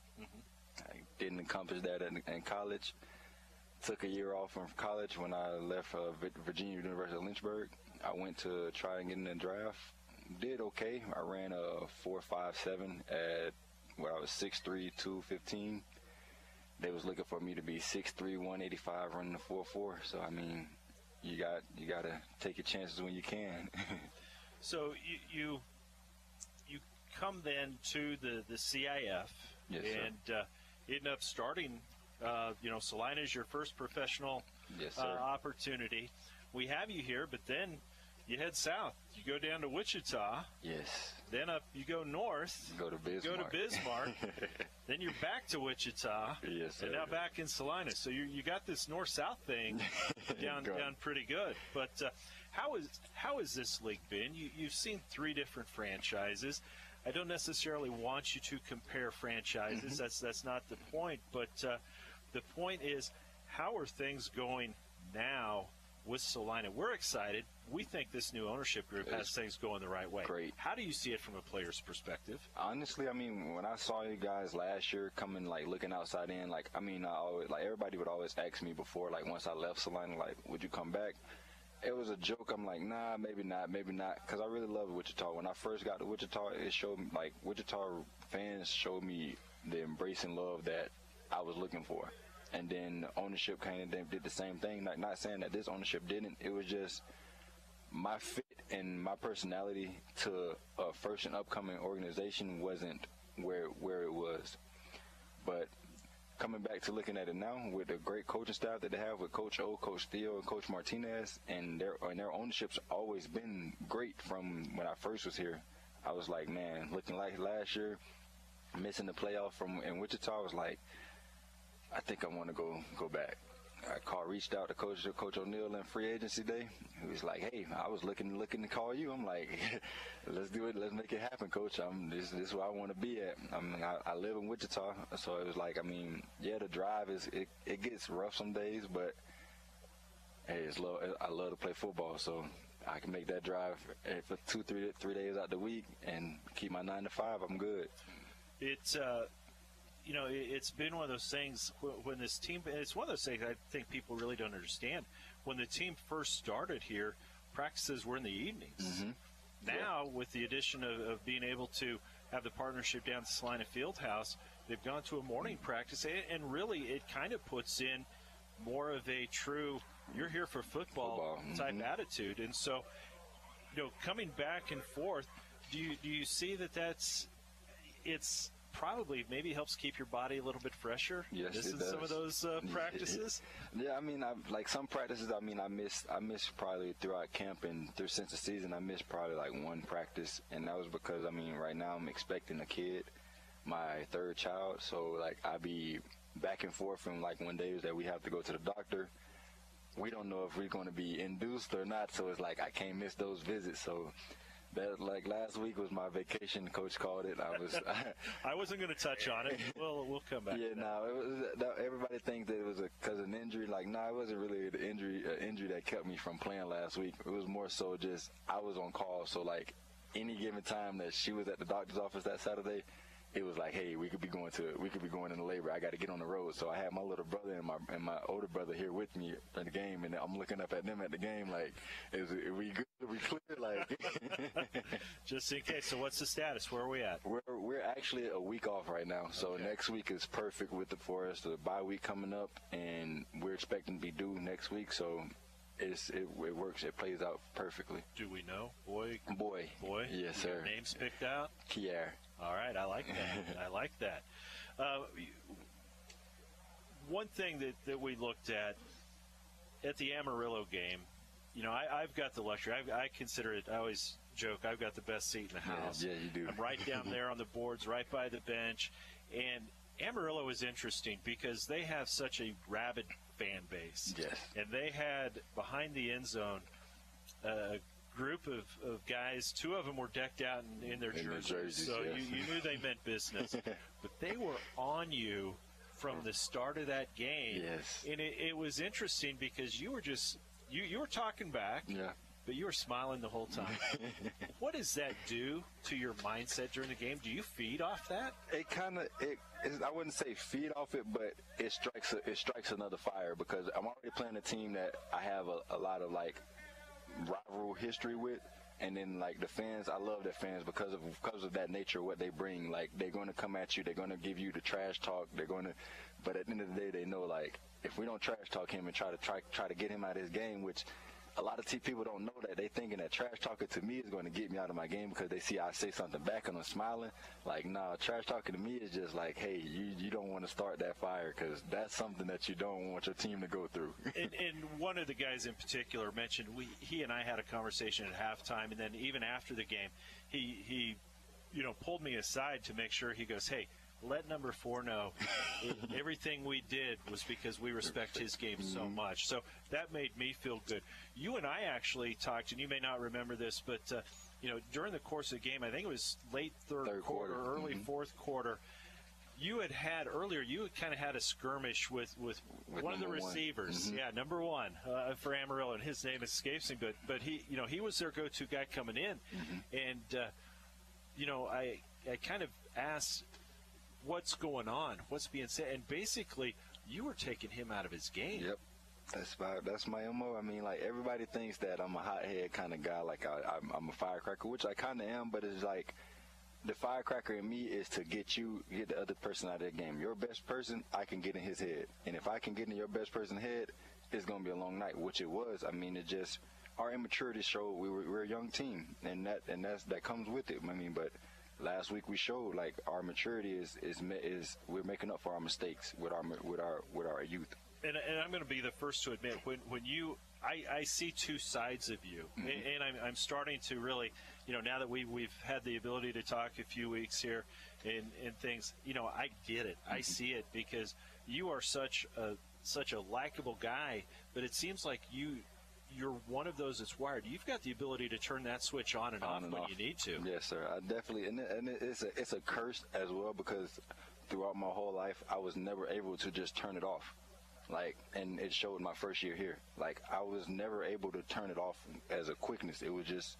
I didn't accomplish that in, in college. Took a year off from college when I left uh, Virginia University of Lynchburg. I went to try and get in the draft. Did okay. I ran a four five seven at when I was 6'3", 215. They was looking for me to be 6'3", 185, running the four four. So I mean, you got you got to take your chances when you can. So you you, you come then to the the CIF Yes, and uh, end up starting. Uh, you know, Salina is your first professional Yes, uh, opportunity. We have you here, but then you head south. You go down to Wichita. yes. Then up, you go north. Go to Bismarck. Go to Bismarck. then you're back to Wichita. Yes, And now back in Salinas. So you you got this north south thing down down pretty good. But uh, how is how has this league been? You you've seen three different franchises. I don't necessarily want you to compare franchises. Mhm. That's that's not the point. But uh, the point is, how are things going now with Salina? We're excited. We think this new ownership group has things going the right way. great. How do you see it from a player's perspective? Honestly, I mean, when I saw you guys last year coming, like looking outside in, like I mean, I always like everybody would always ask me before, like once I left Salina, like, would you come back? It was a joke. I'm like, nah, maybe not, maybe not, because I really love Wichita. When I first got to Wichita, it showed me like Wichita fans showed me the embracing love that I was looking for. And then the ownership kind of did the same thing. Like, not saying that this ownership didn't. It was just my fit and my personality to a first and upcoming organization wasn't where where it was. But coming back to looking at it now with the great coaching staff that they have with Coach O, Coach Theo, and Coach Martinez, and their and their ownership's always been great from when I first was here. I was like, man, looking like last year, missing the playoff from in Wichita, I was like, I think I want to go go back. I called, reached out to Coach Coach O'Neal in free agency day. He was like, "Hey, I was looking looking to call you." I'm like, "Let's do it. Let's make it happen, Coach. I'm this this is where I want to be at. I mean, I, I live in Wichita, so it was like, I mean, yeah, the drive is it, it gets rough some days, but hey, it's love. I love to play football, so I can make that drive for two, three, three days out the week and keep my nine to five. I'm good. It's uh, you know, it, it's been one of those things wh- when this team. and It's one of those things I think people really don't understand. When the team first started here, practices were in the evenings. Mm-hmm. Now, with the addition of, of being able to have the partnership down at Salina Fieldhouse, they've gone to a morning mm-hmm. practice, and, and really, it kind of puts in more of a true "you're here for football" type mm-hmm. attitude. And so, you know, coming back and forth, do you do you see that that's it's probably maybe helps keep your body a little bit fresher? Yes, Missing it does. some of those uh, practices. Yeah, I mean, I like some practices. I mean, I missed. I missed probably throughout camp and through since the season. I missed probably like one practice, and that was because I mean, right now I'm expecting a kid, my third child. So like, I be back and forth from like one days that we have to go to the doctor. We don't know if we're going to be induced or not. So it's like I can't miss those visits. So. That like last week was my vacation. Coach called it. I was I wasn't going to touch on it. We'll we'll come back. Yeah, no, it was. Everybody thinks that it was a cause of an injury. Like, no, it wasn't really the injury uh, injury that kept me from playing last week. It was more so just I was on call. So like, any given time that she was at the doctor's office that Saturday, it was like, hey, we could be going to we could be going into labor. I got to get on the road. So I had my little brother and my and my older brother here with me in the game, and I'm looking up at them at the game like, is are we good? Are we clear? Like, just in case. So what's the status? Where are we at? We're we're actually a week off right now, so next week is perfect with the Forest. The bye week coming up, and we're expecting to be due next week. So it's it, it works. It plays out perfectly. Do we know? Boy, boy, boy. Yes, sir. Names picked out. Kier. All right, I like that. I like that. Uh, one thing that, that we looked at at the Amarillo game, you know, I, I've got the luxury. I, I consider it. I always joke. I've got the best seat in the house. yeah, you do. I'm right down there on the boards, right by the bench, and Amarillo is interesting because they have such a rabid fan base. Yes. And they had behind the end zone a group of, of guys. Two of them were decked out in, in their In their jerseys, jerseys, so yes. you, you knew they meant business. but they were on you from the start of that game. Yes. And it, it was interesting because you were just you you were talking back. Yeah. But you were smiling the whole time. what does that do to your mindset during the game? Do you feed off that? It kind of it. It's, I wouldn't say feed off it, but it strikes a, it strikes another fire because I'm already playing a team that I have a, a lot of like rival history with. And then like the fans, I love the fans because of because of that nature, what they bring. Like they're going to come at you, they're going to give you the trash talk. They're going to, but at the end of the day, they know like if we don't trash talk him and try to try try to get him out of his game, which a lot of t- people don't know that they thinking that trash talking to me is going to get me out of my game because they see I say something back and I'm smiling. Like, nah, trash talking to me is just like, hey, you you don't want to start that fire because that's something that you don't want your team to go through. and, and one of the guys in particular mentioned we he and I had a conversation at halftime, and then even after the game, he he you know pulled me aside to make sure he goes, hey. Let number four know everything we did was because we respect his game so much. So that made me feel good. You and I actually talked, and you may not remember this, but uh, you know during the course of the game, I think it was late third, Third quarter, quarter. early Mhm. fourth quarter. You had had earlier. You had kind of had a skirmish with with, With one of the receivers. Mhm. Yeah, number one uh, for Amarillo, and his name escapes me. But but he you know he was their go-to guy coming in, and uh, you know I I kind of asked what's going on, what's being said, and basically you were taking him out of his game. Yep. That's my that's my mo. I mean, like everybody thinks that I'm a hothead kind of guy, like I, I'm, I'm a firecracker, which I kind of am. But it's like the firecracker in me is to get you, get the other person out of the game. Your best person, I can get in his head, and if I can get in your best person's head, it's gonna be a long night, which it was. I mean, it just our immaturity showed we were, we we're a young team, and that and that's that comes with it. I mean, but last week we showed like our maturity is is is we're making up for our mistakes with our with our with our youth. and, and I'm going to be the first to admit when when you I, I see two sides of you, Mm-hmm. and, and I'm, I'm starting to really, you know, now that we we've had the ability to talk a few weeks here, and and things, you know, I get it, Mm-hmm. I see it because you are such a such a likable guy, but it seems like you. You're one of those that's wired. You've got the ability to turn that switch on and off on and when off. you need to. Yes, sir. I definitely, and, it- and it's a it's a curse as well because throughout my whole life I was never able to just turn it off. Like, and it showed my first year here. Like, I was never able to turn it off as a quickness. It was just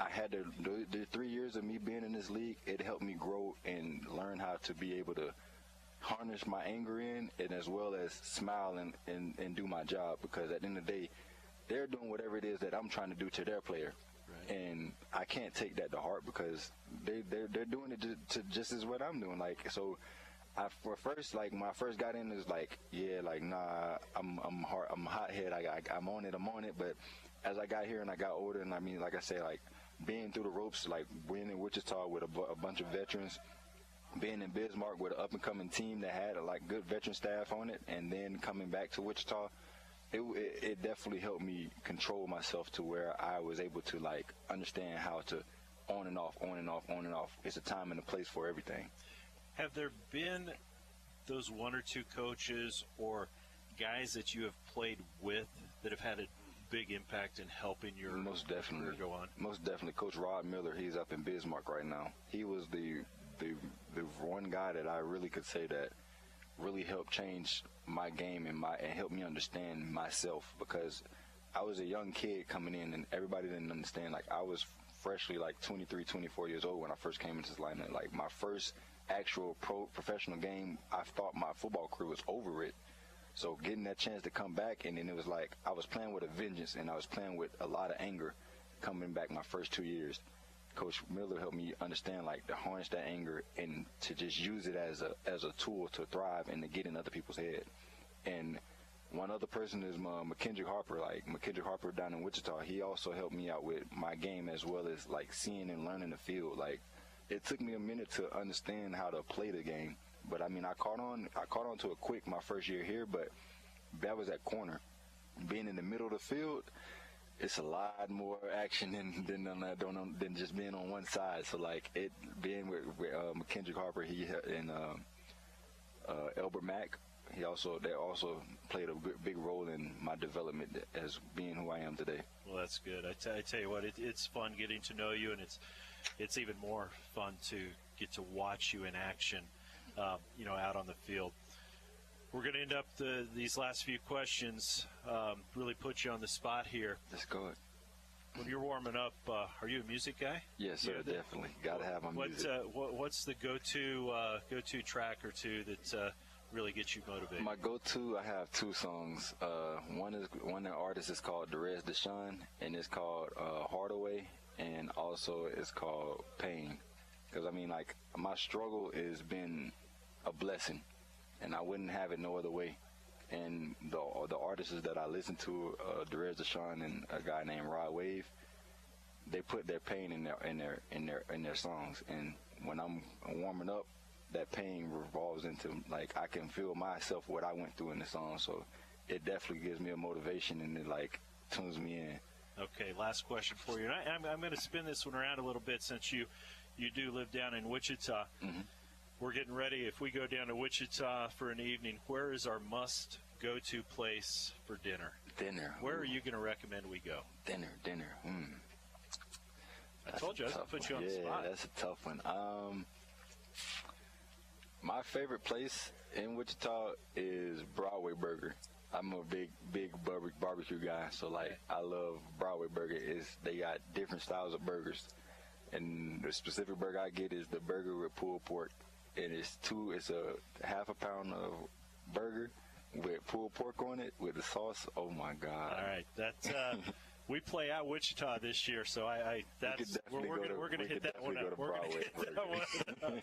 I had to. The, the three years of me being in this league, it helped me grow and learn how to be able to harness my anger in and as well as smile and, and, and do my job because at the end of the day they're doing whatever it is that I'm trying to do to their player. And I can't take that to heart because they they're, they're doing it to, to just as what I'm doing. Like so I for first like I first got in is like yeah like nah I'm I'm hard I'm hothead. I, I I'm on it I'm on it. But as I got here and I got older and I mean like I say like being through the ropes like being in Wichita with a, a bunch of veterans being in Bismarck with an up and coming team that had a like good veteran staff on it, and then coming back to Wichita, it, it it definitely helped me control myself to where I was able to like understand how to on and off, on and off, on and off. It's a time and a place for everything. Have there been those one or two coaches or guys that you have played with that have had a big impact in helping your Most definitely. go on? Most definitely, Coach Rod Miller. He's up in Bismarck right now. He was the the the one guy that I really could say that really helped change my game and my and help me understand myself because I was a young kid coming in and everybody didn't understand. Like I was freshly like 23, 24 years old when I first came into this lineup. Like my first actual pro professional game, I thought my football career was over it. So getting that chance to come back, and then it was like I was playing with a vengeance, and I was playing with a lot of anger coming back my first two years. Coach Miller helped me understand like to harness that anger and to just use it as a as a tool to thrive and to get in other people's head. And one other person is uh, McKendrick Harper. Like McKendrick Harper down in Wichita, he also helped me out with my game as well as like seeing and learning the field. Like it took me a minute to understand how to play the game, but I mean I caught on. I caught on to it quick my first year here, but that was at corner. Being in the middle of the field, it's a lot more action than than on that, than, than just being on one side. So like it being with, with uh, McKendrick Harper, he and uh, uh, Elbert Mack, he also they also played a big- big role in my development as being who I am today. Well, that's good. I, t- I tell you what, it, it's fun getting to know you, and it's it's even more fun to get to watch you in action, um, you know, out on the field. We're going to end up the, these last few questions. Um, really put you on the spot here. Let's go. When you're warming up, uh, are you a music guy? Yes, sir. Yeah, definitely got to have my What, music. uh, what what's the go-to uh, go-to track or two that uh, really gets you motivated? My go-to, I have two songs. Uh, one is one of the artists is called Derez De'Shon, and it's called uh, Hardaway, and also it's called Pain. Because I mean, like my struggle has been a blessing, and I wouldn't have it no other way. And the the artists that I listen to, uh, Derez De'Shon and a guy named Rod Wave, they put their pain in their in their in their in their songs. And when I'm warming up, that pain revolves into like I can feel myself what I went through in the song. So it definitely gives me a motivation and it like tunes me in. Okay, last question for you. And I, I'm, I'm going to spin this one around a little bit since you you do live down in Wichita. We're getting ready. If we go down to Wichita for an evening, where is our must go to place for dinner? Dinner. Where are you going to recommend we go? Dinner, dinner. Mm. I told you I was going to put you on yeah, the spot. that's a tough one. Um, my favorite place in Wichita is Broadway Burger. I'm a big, big barbecue guy, so like I love Broadway Burger. Is they got different styles of burgers, and the specific burger I get is the burger with pulled pork, and it's two. It's a half a pound of burger with pulled pork on it with the sauce. Oh my god! All right, that's. Uh, we play at Wichita this year, so I, I that's we're, we're go gonna to- we're gonna we hit that one up. go to We're gonna hit that one up.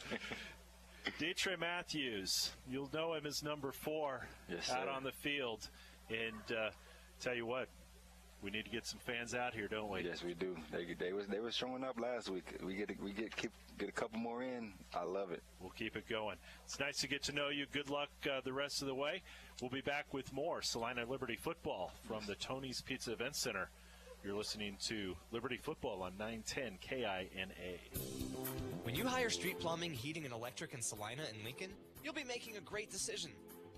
Matthews, you'll know him as number four Yes, out on the field, and uh, tell you what, we need to get some fans out here, don't we? Yes, we do. They, they was they was showing up last week. We get we get keep get a couple more in. I love it. We'll keep it going. It's nice to get to know you. Good luck uh, the rest of the way. We'll be back with more Salina Liberty football from the Tony's Pizza Event Center. You're listening to Liberty Football on 910 KINA. When you hire Street Plumbing, Heating, and Electric in Salina and Lincoln, you'll be making a great decision.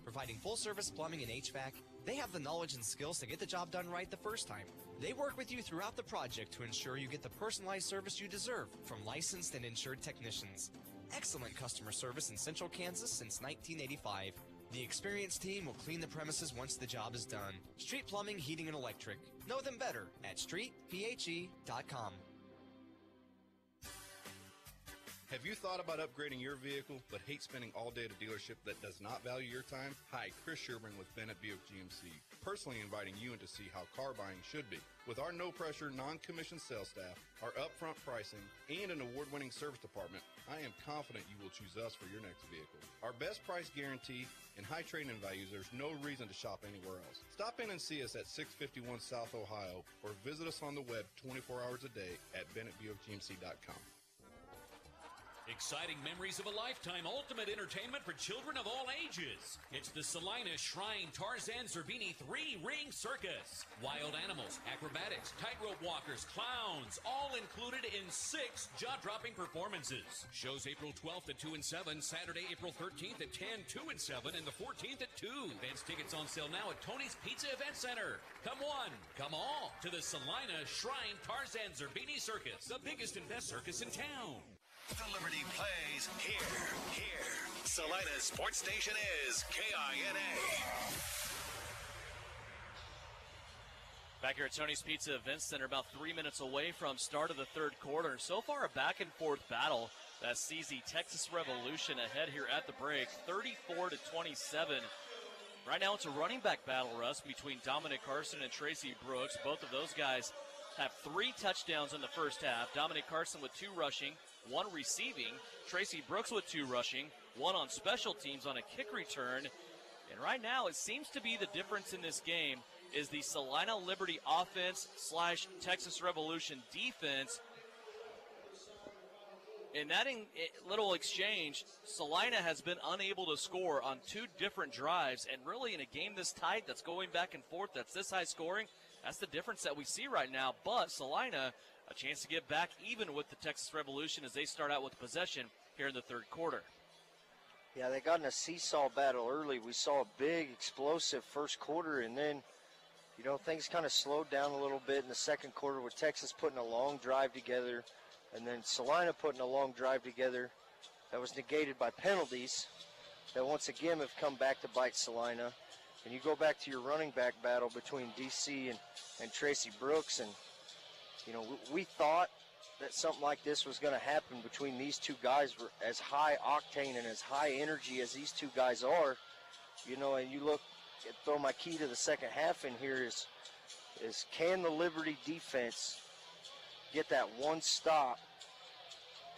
Providing full service plumbing and HVAC, they have the knowledge and skills to get the job done right the first time. They work with you throughout the project to ensure you get the personalized service you deserve from licensed and insured technicians. Excellent customer service in Central Kansas since 1985. The experienced team will clean the premises once the job is done. Street Plumbing, Heating, and Electric. Know them better at streetphe.com. Have you thought about upgrading your vehicle but hate spending all day at a dealership that does not value your time? Hi, Chris Sherburne with Bennett Buick GMC, personally inviting you in to see how car buying should be. With our no pressure, non commissioned sales staff, our upfront pricing, and an award winning service department, I am confident you will choose us for your next vehicle. Our best price guarantee and high trade in values, there's no reason to shop anywhere else. Stop in and see us at 651 South Ohio or visit us on the web 24 hours a day at BennettBuickGMC.com. Exciting memories of a lifetime, ultimate entertainment for children of all ages. It's the Salina Shrine Tarzan Zerbini three ring circus. Wild animals, acrobatics, tightrope walkers, clowns, all included in six jaw dropping performances. Shows April 12th at 2 and 7, Saturday, April 13th at 10, 2 and 7, and the 14th at 2. Advance tickets on sale now at Tony's Pizza Event Center. Come one, come all to the Salina Shrine Tarzan Zerbini Circus, the biggest and best circus in town. The Liberty plays here, here. Salina's sports station is KINA. Back here at Tony's Pizza Event Center, about three minutes away from start of the third quarter. So far, a back and forth battle that sees the Texas Revolution ahead here at the break, 34 to 27. Right now, it's a running back battle, Russ, between Dominic Carson and Tracy Brooks. Both of those guys have three touchdowns in the first half. Dominic Carson with two rushing, one receiving. Tracy Brooks with two rushing, one on special teams on a kick return. And right now, it seems to be the difference in this game is the Salina Liberty offense slash Texas Revolution defense. In that in, eh, little exchange, Salina has been unable to score on two different drives, and really in a game this tight, that's going back and forth, that's this high scoring, that's the difference that we see right now. But Salina, a chance to get back even with the Texas Revolution as they start out with possession here in the third quarter. Yeah, they got in a seesaw battle early. We saw a big, explosive first quarter, and then, you know, things kind of slowed down a little bit in the second quarter with Texas putting a long drive together, and then Salina putting a long drive together that was negated by penalties that once again have come back to bite Salina. And you go back to your running back battle between DC and, and Tracy Brooks, and, you know, we, we thought that something like this was going to happen between these two guys as high octane and as high energy as these two guys are. You know and you look throw my key to the second half in here is is can the liberty defense get that one stop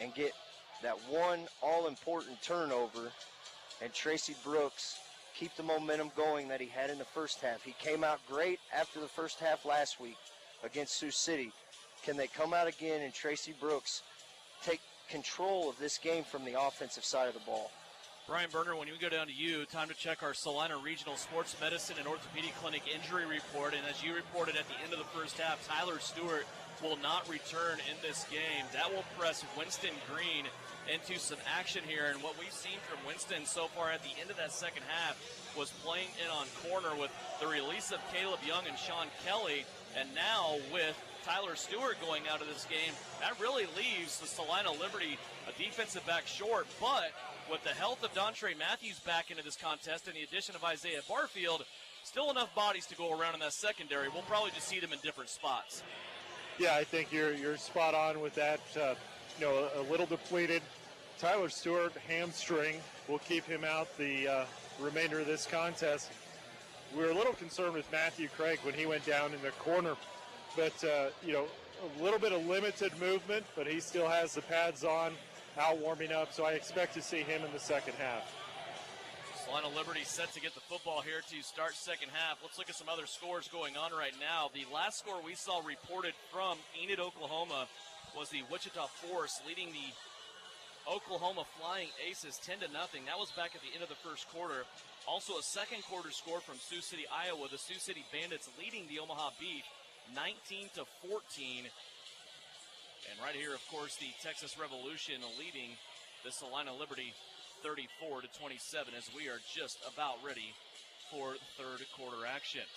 and get that one all important turnover and tracy brooks keep the momentum going that he had in the first half? He came out great after the first half last week against sioux city can they come out again and Tracy Brooks take control of this game from the offensive side of the ball? Brian Berner, when we go down to you, time to check our Salina Regional Sports Medicine and Orthopedic Clinic injury report. And as you reported at the end of the first half, Tyler Stewart will not return in this game. That will press Winston Green into some action here. And what we've seen from Winston so far at the end of that second half was playing in on corner with the release of Caleb Young and Sean Kelly. And now with Tyler Stewart going out of this game, that really leaves the Salina Liberty a defensive back short. But with the health of Dontre Matthews back into this contest and the addition of Isaiah Barfield, still enough bodies to go around in that secondary. We'll probably just see them in different spots. Yeah, I think you're you're spot on with that. Uh, you know, a, little depleted. Tyler Stewart hamstring will keep him out the uh, remainder of this contest. We were a little concerned with Matthew Craig when he went down in the corner, but uh, you know, a little bit of limited movement, but he still has the pads on, out warming up. So I expect to see him in the second half. Salina Liberty set to get the football here to start second half. Let's look at some other scores going on right now. The last score we saw reported from Enid, Oklahoma was the Wichita Force leading the Oklahoma Flying Aces 10 to nothing. That was back at the end of the first quarter. Also a second quarter score from Sioux City, Iowa. The Sioux City Bandits leading the Omaha Beef 19 to 14. And right here, of course, the Texas Revolution leading the Salina Liberty 34 to 27 as we are just about ready for third quarter action.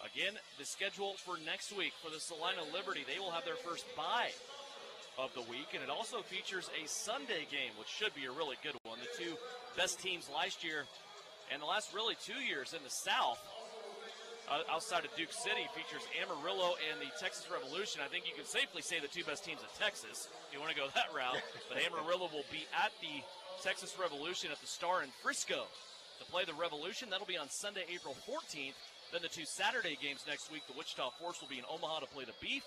Again, the schedule for next week for the Salina Liberty, they will have their first bye of the week, and it also features a Sunday game, which should be a really good one. The two best teams last year and the last really two years in the South uh, outside of Duke City features Amarillo and the Texas Revolution. I think you can safely say the two best teams in Texas. If you want to go that route, but Amarillo will be at the Texas Revolution at the Star in Frisco to play the Revolution. That'll be on Sunday, April 14th. Then the two Saturday games next week, the Wichita Force will be in Omaha to play the Beef,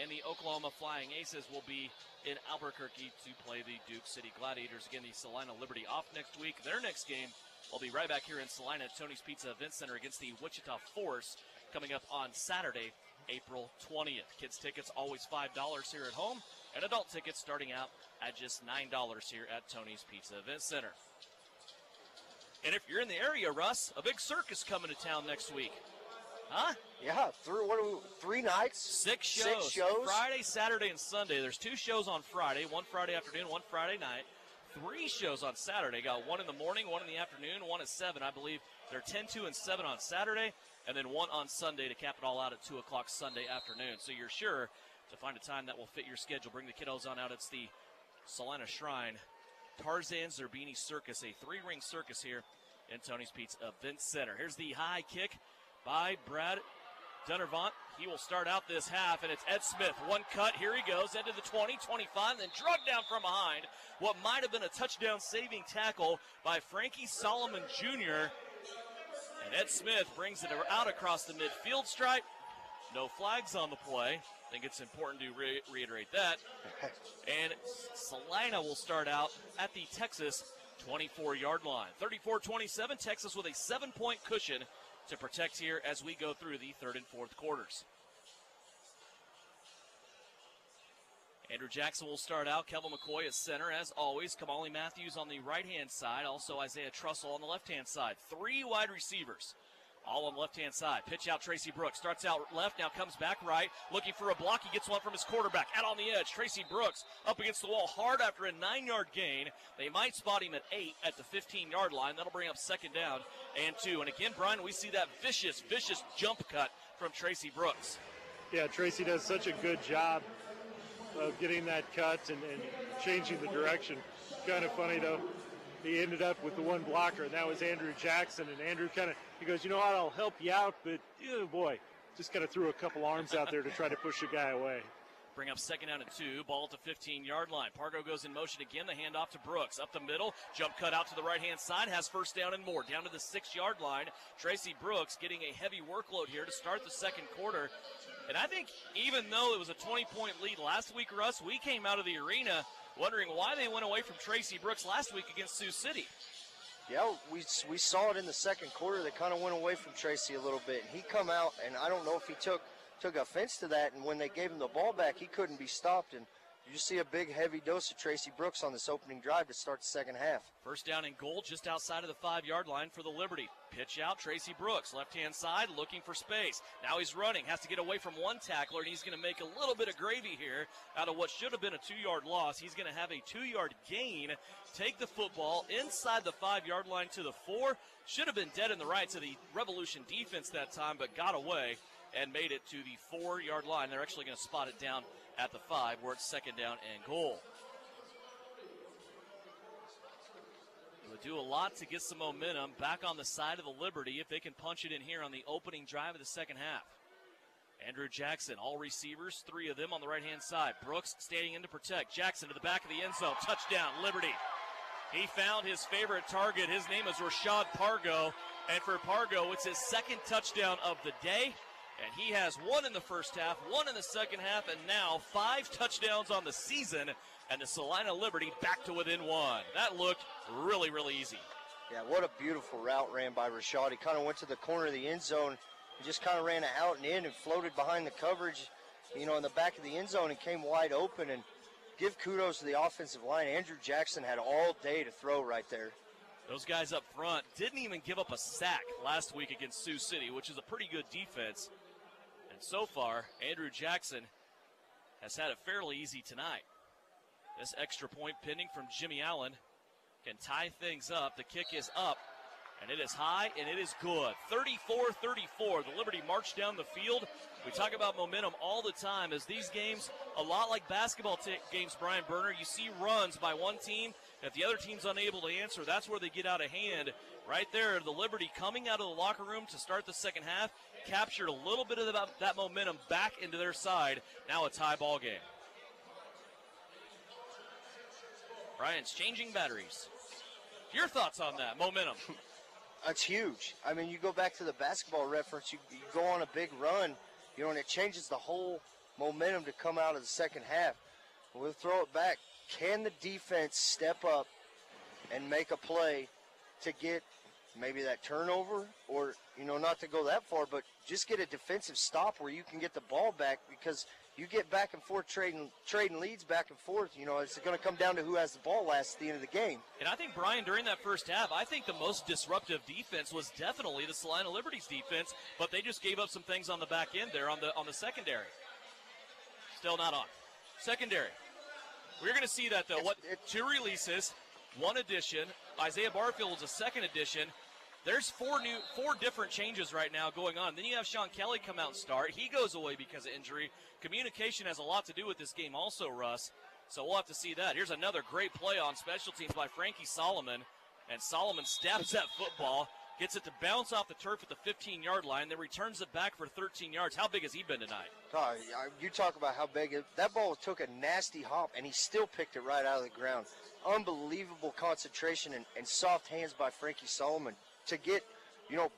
and the Oklahoma Flying Aces will be in Albuquerque to play the Duke City Gladiators. Again, the Salina Liberty off next week. Their next game will be right back here in Salina at Tony's Pizza Event Center against the Wichita Force coming up on Saturday, April 20th. Kids tickets always $5 here at home, and adult tickets starting out at just $9 here at Tony's Pizza Event Center. And if you're in the area, Russ, a big circus coming to town next week. Huh? Yeah, three, what are we, three nights? Six shows. Six shows? Friday, Saturday, and Sunday. There's two shows on Friday, one Friday afternoon, one Friday night. Three shows on Saturday. Got one in the morning, one in the afternoon, one at 7. I believe they're 10, 2, and 7 on Saturday, and then one on Sunday to cap it all out at 2 o'clock Sunday afternoon. So you're sure to find a time that will fit your schedule. Bring the kiddos on out. It's the Salina Shrine Tarzan Zerbini Circus, a three ring circus here in Tony's Pizza Event Center. Here's the high kick by Brad Dunavant. He will start out this half, and it's Ed Smith. One cut, here he goes, into the 20, 25, then drugged down from behind. What might have been a touchdown saving tackle by Frankie Solomon Jr. And Ed Smith brings it out across the midfield stripe. No flags on the play. I think it's important to re- reiterate that. And Salina will start out at the Texas 24 yard line. 34 27, Texas with a seven point cushion to protect here as we go through the third and fourth quarters. Andrew Jackson will start out. Kevin McCoy at center, as always. Kamali Matthews on the right hand side. Also, Isaiah Trussell on the left hand side. Three wide receivers. All on left hand side. Pitch out Tracy Brooks. Starts out left, now comes back right. Looking for a block. He gets one from his quarterback. Out on the edge. Tracy Brooks up against the wall hard after a nine yard gain. They might spot him at eight at the 15 yard line. That'll bring up second down and two. And again, Brian, we see that vicious, vicious jump cut from Tracy Brooks. Yeah, Tracy does such a good job of getting that cut and, and changing the direction. Kind of funny though, he ended up with the one blocker, and that was Andrew Jackson. And Andrew kind of he goes, you know what, I'll help you out, but oh boy, just kind of threw a couple arms out there to try to push the guy away. Bring up second down and two. Ball at the 15 yard line. Pargo goes in motion again. The handoff to Brooks. Up the middle. Jump cut out to the right hand side. Has first down and more. Down to the six yard line. Tracy Brooks getting a heavy workload here to start the second quarter. And I think even though it was a 20 point lead last week, Russ, we came out of the arena wondering why they went away from Tracy Brooks last week against Sioux City. Yeah, we, we saw it in the second quarter. They kind of went away from Tracy a little bit. He come out, and I don't know if he took took offense to that. And when they gave him the ball back, he couldn't be stopped. And you see a big, heavy dose of Tracy Brooks on this opening drive to start the second half. First down and goal just outside of the five yard line for the Liberty. Pitch out, Tracy Brooks, left hand side, looking for space. Now he's running, has to get away from one tackler, and he's going to make a little bit of gravy here out of what should have been a two yard loss. He's going to have a two yard gain, take the football inside the five yard line to the four. Should have been dead in the right to the Revolution defense that time, but got away and made it to the four yard line. They're actually going to spot it down at the five where it's second down and goal. They'll do a lot to get some momentum back on the side of the Liberty if they can punch it in here on the opening drive of the second half. Andrew Jackson, all receivers, three of them on the right hand side. Brooks standing in to protect. Jackson to the back of the end zone. Touchdown, Liberty. He found his favorite target. His name is Rashad Pargo. And for Pargo, it's his second touchdown of the day. And he has one in the first half, one in the second half, and now five touchdowns on the season. And the Salina Liberty back to within one. That looked really, really easy. Yeah, what a beautiful route ran by Rashad. He kind of went to the corner of the end zone and just kind of ran out and in and floated behind the coverage, you know, in the back of the end zone and came wide open. And give kudos to the offensive line. Andrew Jackson had all day to throw right there. Those guys up front didn't even give up a sack last week against Sioux City, which is a pretty good defense. So far, Andrew Jackson has had it fairly easy tonight. This extra point pending from Jimmy Allen can tie things up. The kick is up, and it is high, and it is good. 34 34. The Liberty march down the field. We talk about momentum all the time as these games, a lot like basketball t- games, Brian Berner, you see runs by one team. If the other team's unable to answer, that's where they get out of hand. Right there, the Liberty coming out of the locker room to start the second half, captured a little bit of that momentum back into their side. Now a tie ball game. Brian's changing batteries. Your thoughts on that momentum? That's huge. I mean, you go back to the basketball reference, you, you go on a big run, you know, and it changes the whole momentum to come out of the second half. We'll throw it back. Can the defense step up and make a play to get maybe that turnover or, you know, not to go that far, but just get a defensive stop where you can get the ball back because you get back and forth trading trading leads back and forth. You know, it's going to come down to who has the ball last at the end of the game. And I think Brian, during that first half, I think the most disruptive defense was definitely the Salina Liberties defense, but they just gave up some things on the back end there on the on the secondary. Still not on. Secondary. We're going to see that though. What two releases, one addition. Isaiah Barfield was a second addition. There's four new, four different changes right now going on. Then you have Sean Kelly come out and start. He goes away because of injury. Communication has a lot to do with this game, also, Russ. So we'll have to see that. Here's another great play on special teams by Frankie Solomon, and Solomon stabs that football, gets it to bounce off the turf at the 15-yard line, then returns it back for 13 yards. How big has he been tonight? God, you talk about how big it, that ball took a nasty hop, and he still picked it right out of the ground. Unbelievable concentration and, and soft hands by Frankie Solomon to get, you know,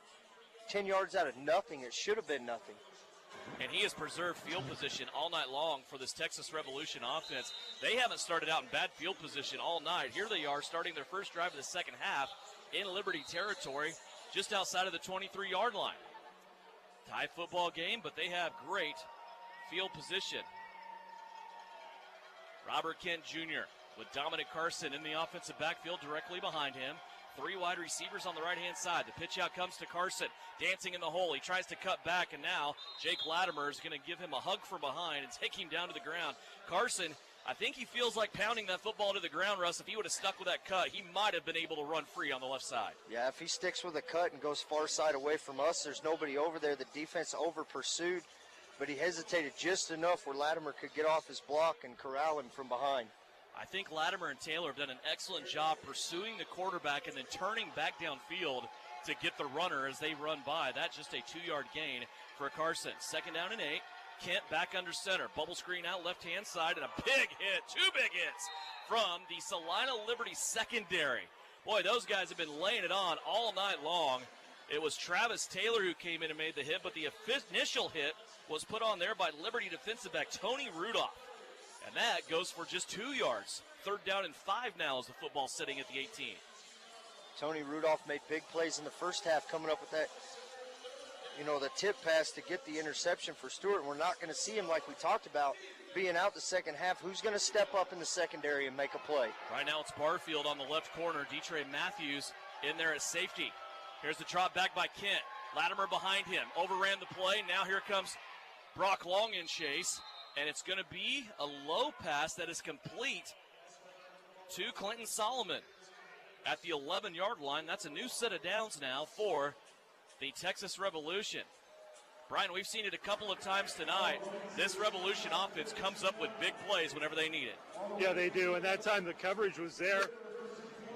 10 yards out of nothing. It should have been nothing. and he has preserved field position all night long for this Texas Revolution offense. They haven't started out in bad field position all night. Here they are starting their first drive of the second half in Liberty territory, just outside of the 23 yard line. Tie football game, but they have great field position. Robert Kent Jr. with Dominic Carson in the offensive backfield directly behind him. Three wide receivers on the right hand side. The pitch out comes to Carson, dancing in the hole. He tries to cut back, and now Jake Latimer is going to give him a hug from behind and take him down to the ground. Carson, I think he feels like pounding that football to the ground, Russ. If he would have stuck with that cut, he might have been able to run free on the left side. Yeah, if he sticks with a cut and goes far side away from us, there's nobody over there. The defense over pursued, but he hesitated just enough where Latimer could get off his block and corral him from behind. I think Latimer and Taylor have done an excellent job pursuing the quarterback and then turning back downfield to get the runner as they run by. That's just a two yard gain for Carson. Second down and eight. Kent back under center. Bubble screen out left hand side and a big hit. Two big hits from the Salina Liberty secondary. Boy, those guys have been laying it on all night long. It was Travis Taylor who came in and made the hit, but the initial hit was put on there by Liberty defensive back Tony Rudolph. And that goes for just two yards. Third down and five now as the football sitting at the 18. Tony Rudolph made big plays in the first half, coming up with that, you know, the tip pass to get the interception for Stewart. We're not going to see him like we talked about being out the second half. Who's going to step up in the secondary and make a play? Right now it's Barfield on the left corner. Dontre Matthews in there at safety. Here's the drop back by Kent. Latimer behind him. Overran the play. Now here comes Brock Long in chase. And it's going to be a low pass that is complete to Clinton Solomon at the 11 yard line. That's a new set of downs now for the Texas Revolution. Brian, we've seen it a couple of times tonight. This Revolution offense comes up with big plays whenever they need it. Yeah, they do. And that time the coverage was there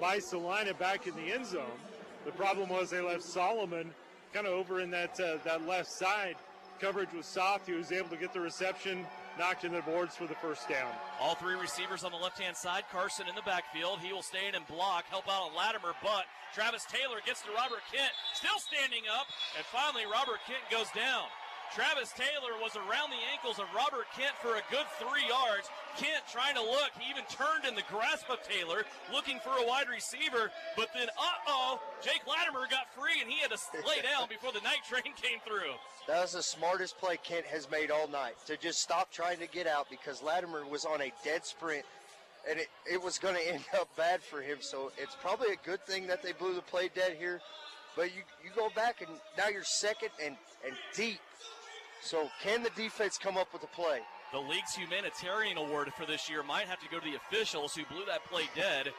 by Salina back in the end zone. The problem was they left Solomon kind of over in that uh, that left side. Coverage was soft. He was able to get the reception, knocked in the boards for the first down. All three receivers on the left hand side. Carson in the backfield. He will stay in and block, help out on Latimer, but Travis Taylor gets to Robert Kent, still standing up, and finally Robert Kent goes down. Travis Taylor was around the ankles of Robert Kent for a good three yards. Kent trying to look. He even turned in the grasp of Taylor, looking for a wide receiver. But then, uh oh, Jake Latimer got free and he had to lay down before the night train came through. That was the smartest play Kent has made all night to just stop trying to get out because Latimer was on a dead sprint and it, it was going to end up bad for him. So it's probably a good thing that they blew the play dead here. But you, you go back and now you're second and, and deep. So can the defense come up with a play? The league's humanitarian award for this year might have to go to the officials who blew that play dead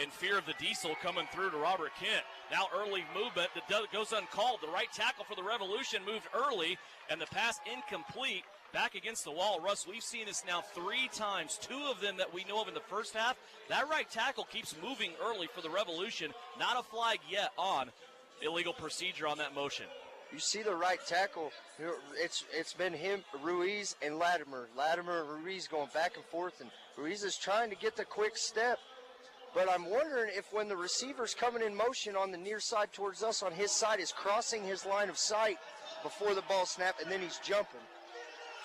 in fear of the diesel coming through to Robert Kent. Now early movement that goes uncalled. The right tackle for the Revolution moved early, and the pass incomplete. Back against the wall, Russ. We've seen this now three times. Two of them that we know of in the first half. That right tackle keeps moving early for the Revolution. Not a flag yet on illegal procedure on that motion. You see the right tackle. It's it's been him, Ruiz, and Latimer. Latimer and Ruiz going back and forth, and Ruiz is trying to get the quick step. But I'm wondering if when the receiver's coming in motion on the near side towards us, on his side, is crossing his line of sight before the ball snap, and then he's jumping.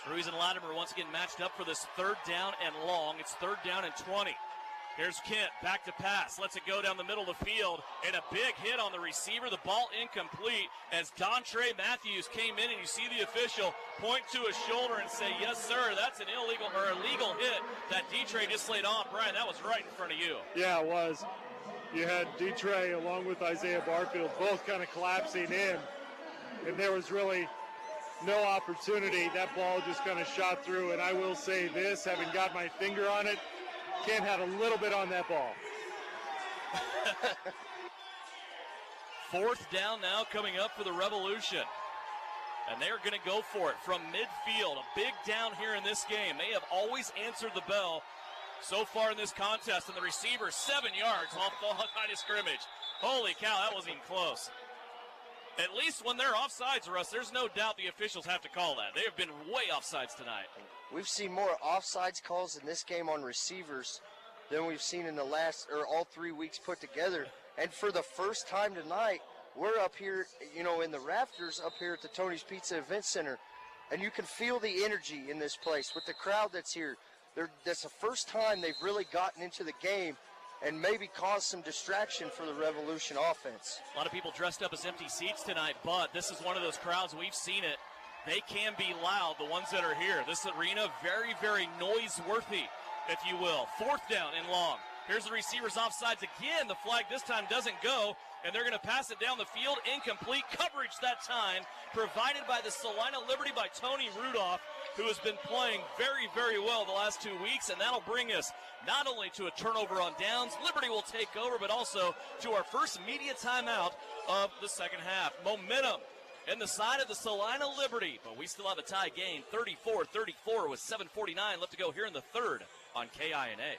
Ruiz and Latimer once again matched up for this third down and long. It's third down and 20. Here's Kent, back to pass, lets it go down the middle of the field, and a big hit on the receiver. The ball incomplete as Dontre Matthews came in, and you see the official point to his shoulder and say, "Yes, sir, that's an illegal or illegal hit that Dontre just laid on." Brian, that was right in front of you. Yeah, it was. You had Dontre along with Isaiah Barfield both kind of collapsing in, and there was really no opportunity. That ball just kind of shot through, and I will say this, having got my finger on it, Kent had a little bit on that ball. Fourth down now coming up for the Revolution. And they're going to go for it from midfield. A big down here in this game. They have always answered the bell so far in this contest. And the receiver, seven yards off the line of scrimmage. Holy cow, that wasn't even close. At least when they're offsides, Russ, there's no doubt the officials have to call that. They have been way offsides tonight. We've seen more offsides calls in this game on receivers than we've seen in the last or all three weeks put together. And for the first time tonight, we're up here, you know, in the rafters up here at the Tony's Pizza Event Center. and you can feel the energy in this place with the crowd that's here. They're, that's the first time they've really gotten into the game and maybe cause some distraction for the Revolution offense. A lot of people dressed up as empty seats tonight, but this is one of those crowds, we've seen it. They can be loud, the ones that are here. This arena, very, very noise worthy, if you will. Fourth down and long. Here's the receivers offsides again. The flag this time doesn't go, and they're going to pass it down the field. Incomplete coverage that time, provided by the Salina Liberty by Tony Rudolph, who has been playing very, very well the last two weeks, and that'll bring us not only to a turnover on downs, Liberty will take over, but also to our first media timeout of the second half. Momentum in the side of the Salina Liberty, but we still have a tie game, 34-34 with 7:49 left to go here in the third on KINA.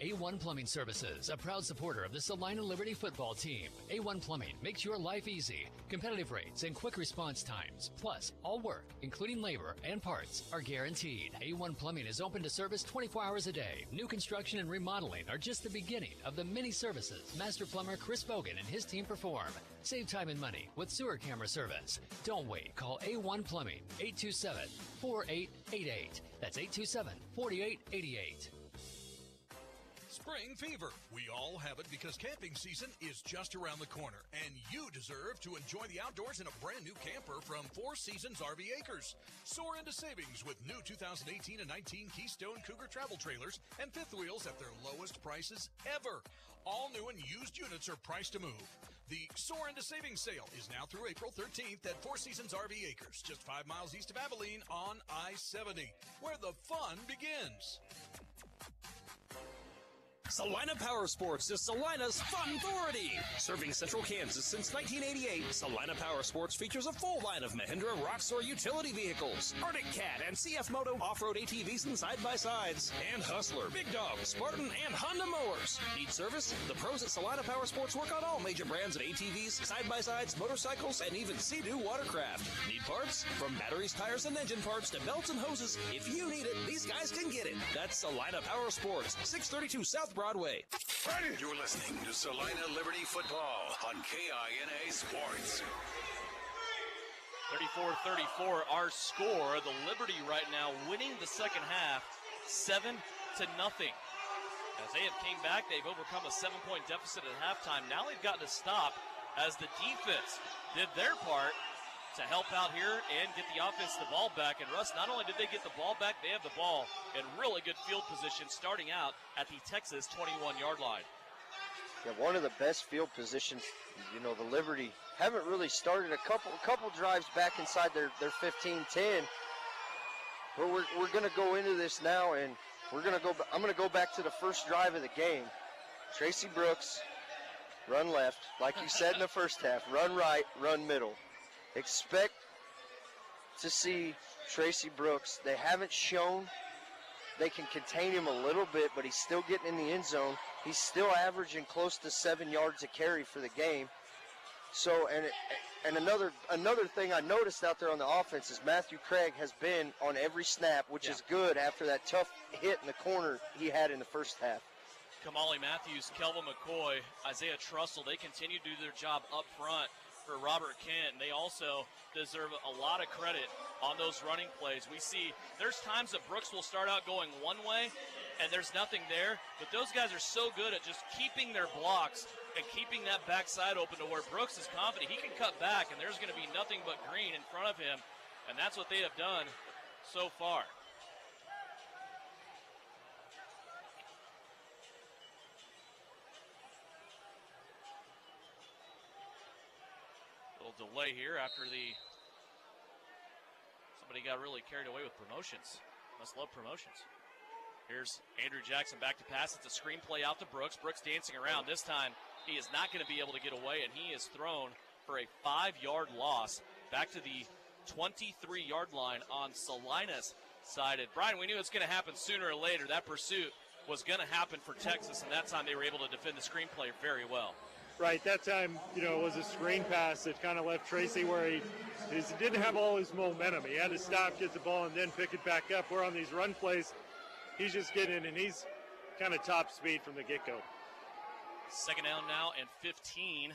A1 Plumbing Services, a proud supporter of the Salina Liberty football team. A1 Plumbing makes your life easy. Competitive rates and quick response times, plus all work, including labor and parts, are guaranteed. A1 Plumbing is open to service 24 hours a day. New construction and remodeling are just the beginning of the many services Master Plumber Chris Bogan and his team perform. Save time and money with sewer camera service. Don't wait. Call A1 Plumbing 827 4888. That's 827 4888. Spring fever. We all have it because camping season is just around the corner, and you deserve to enjoy the outdoors in a brand new camper from Four Seasons RV Acres. Soar into savings with new 2018 and 19 Keystone Cougar travel trailers and fifth wheels at their lowest prices ever. All new and used units are priced to move. The Soar into Savings sale is now through April 13th at Four Seasons RV Acres, just five miles east of Abilene on I 70, where the fun begins. Salina Power Sports is Salina's fun authority. Serving Central Kansas since 1988, Salina Power Sports features a full line of Mahindra Roxor utility vehicles, Arctic Cat and CF Moto off-road ATVs and side-by-sides, and Hustler, Big Dog, Spartan, and Honda mowers. Need service? The pros at Salina Power Sports work on all major brands of ATVs, side-by-sides, motorcycles, and even Sea-Doo watercraft. Need parts? From batteries, tires, and engine parts to belts and hoses, if you need it, these guys can get it. That's Salina Power Sports, 632 South Broadway. You're listening to Salina Liberty Football on KINA Sports. 34-34 our score. The Liberty right now winning the second half 7 to nothing. As they have came back, they've overcome a 7-point deficit at halftime. Now they've gotten to stop as the defense did their part to help out here and get the offense the ball back. And Russ, not only did they get the ball back, they have the ball in really good field position starting out at the Texas 21 yard line. Yeah, one of the best field positions. You know, the Liberty haven't really started a couple a couple drives back inside their their 15-10. But we're we're going to go into this now, and we're going to go. I'm going to go back to the first drive of the game. Tracy Brooks, run left, like you said in the first half. Run right, run middle. Expect to see Tracy Brooks. They haven't shown they can contain him a little bit, but he's still getting in the end zone. He's still averaging close to seven yards a carry for the game. So, and and another another thing I noticed out there on the offense is Matthew Craig has been on every snap, which is good after that tough hit in the corner he had in the first half. Kamali Matthews, Kelvin McCoy, Isaiah Trussell, they continue to do their job up front for Robert Kent. They also deserve a lot of credit on those running plays. We see there's times that Brooks will start out going one way and there's nothing there, but those guys are so good at just keeping their blocks and keeping that backside open to where Brooks is confident he can cut back and there's going to be nothing but green in front of him. And that's what they have done so far. little delay here after the somebody got really carried away with promotions. Must love promotions. Here's Andrew Jackson back to pass. It's a screen play out to Brooks. Brooks dancing around. This time he is not going to be able to get away, and he is thrown for a five-yard loss back to the 23-yard line on Salinas side. And Brian, we knew it's going to happen sooner or later. That pursuit was going to happen for Texas, and that time they were able to defend the screenplay very well. Right, that time, you know, it was a screen pass that kind of left Tracy where he, he didn't have all his momentum. He had to stop, get the ball, and then pick it back up. Where on these run plays, he's just getting, in and he's kind of top speed from the get-go. Second down now and 15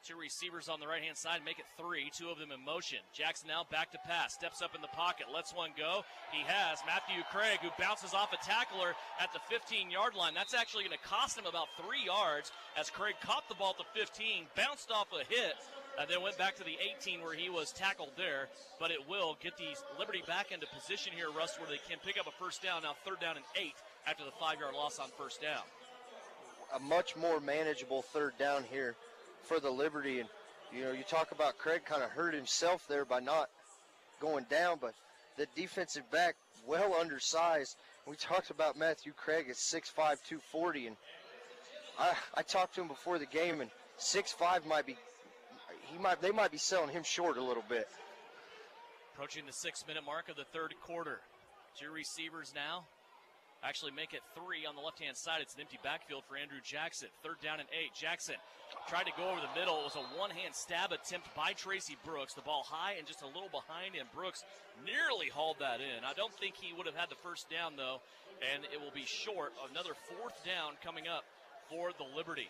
Two receivers on the right hand side make it three, two of them in motion. Jackson now back to pass, steps up in the pocket, lets one go. He has Matthew Craig, who bounces off a tackler at the 15 yard line. That's actually going to cost him about three yards as Craig caught the ball at the 15, bounced off a hit, and then went back to the 18 where he was tackled there. But it will get the Liberty back into position here, Russ, where they can pick up a first down. Now third down and eight after the five yard loss on first down. a much more manageable third down here for the Liberty. And, you know, you talk about Craig kind of hurt himself there by not going down, but the defensive back, well undersized. We talked about Matthew Craig at 6'5, 240, and I, I talked to him before the game, and 6'5 might be, he might, they might be selling him short a little bit. Approaching the six minute mark of the third quarter. Two receivers now. Actually, make it three on the left hand side. It's an empty backfield for Andrew Jackson. Third down and eight. Jackson tried to go over the middle. It was a one hand stab attempt by Tracy Brooks. The ball high and just a little behind him. Brooks nearly hauled that in. I don't think he would have had the first down, though, and it will be short. Another fourth down coming up for the Liberty.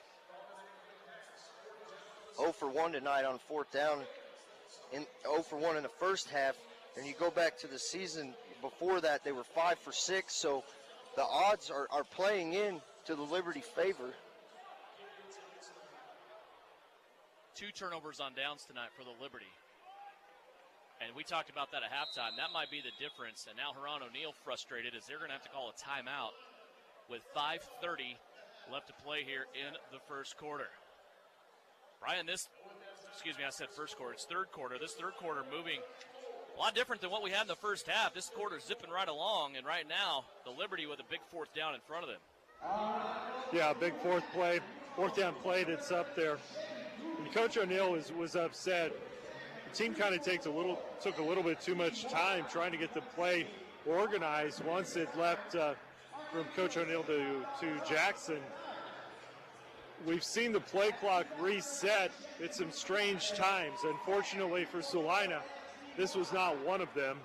0 for 1 tonight on fourth down, in 0 for 1 in the first half. And you go back to the season before that, they were 5 for 6. So the odds are, are playing in to the Liberty favor. Two turnovers on downs tonight for the Liberty. And we talked about that at halftime. That might be the difference. And now Heron O'Neal frustrated as they're going to have to call a timeout with 5.30 left to play here in the first quarter. Brian, this, excuse me, I said first quarter. It's third quarter. This third quarter moving a lot different than what we had in the first half. This quarter's zipping right along, and right now, the Liberty with a big fourth down in front of them. Yeah, big fourth play, fourth down play that's up there. And Coach O'Neal was, was upset. The team kind of takes a little took a little bit too much time trying to get the play organized. Once it left uh, from Coach O'Neal to to Jackson, we've seen the play clock reset at some strange times. Unfortunately for Salina, this was not one of them.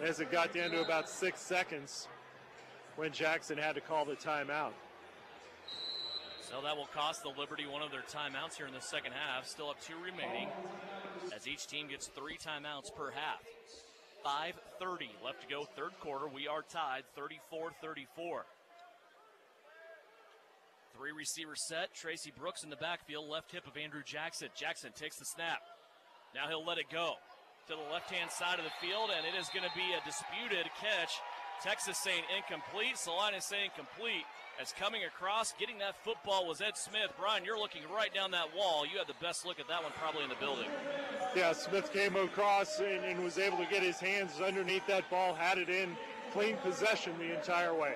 As it got down to about six seconds when Jackson had to call the timeout. So that will cost the Liberty one of their timeouts here in the second half. Still have two remaining as each team gets three timeouts per half. 5.30 left to go, third quarter. We are tied 34 34. Three receiver set. Tracy Brooks in the backfield, left hip of Andrew Jackson. Jackson takes the snap. Now he'll let it go to the left hand side of the field, and it is going to be a disputed catch. Texas saying incomplete, Salina saying complete. As coming across, getting that football was Ed Smith. Brian, you're looking right down that wall. You had the best look at that one probably in the building. Yeah, Smith came across and, and was able to get his hands underneath that ball, had it in clean possession the entire way.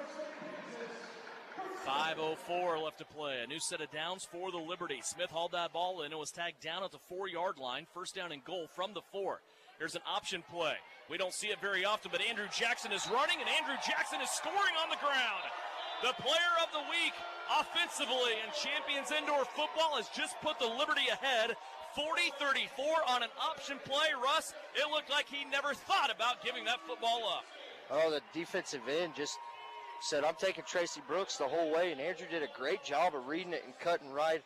5.04 left to play. A new set of downs for the Liberty. Smith hauled that ball in. it was tagged down at the four yard line. First down and goal from the four. Here's an option play. We don't see it very often, but Andrew Jackson is running and Andrew Jackson is scoring on the ground. The player of the week offensively in Champions Indoor Football has just put the Liberty ahead 40 34 on an option play. Russ, it looked like he never thought about giving that football up. Oh, the defensive end just said, I'm taking Tracy Brooks the whole way, and Andrew did a great job of reading it and cutting right,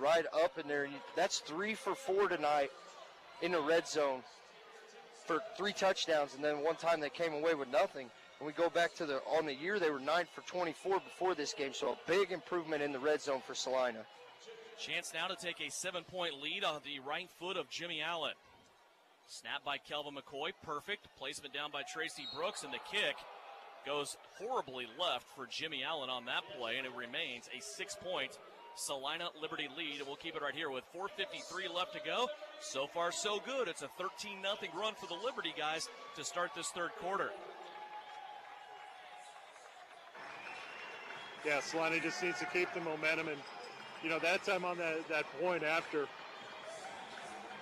right up in there. And that's three for four tonight in the red zone for three touchdowns, and then one time they came away with nothing. And we go back to the on the year they were nine for 24 before this game, so a big improvement in the red zone for Salina. Chance now to take a seven point lead on the right foot of Jimmy Allen. Snap by Kelvin McCoy, perfect. Placement down by Tracy Brooks, and the kick goes horribly left for Jimmy Allen on that play, and it remains a six point Salina Liberty lead. And we'll keep it right here with 4.53 left to go. So far, so good. It's a 13 0 run for the Liberty guys to start this third quarter. Yeah, Salina just needs to keep the momentum, and you know that time on that that point after,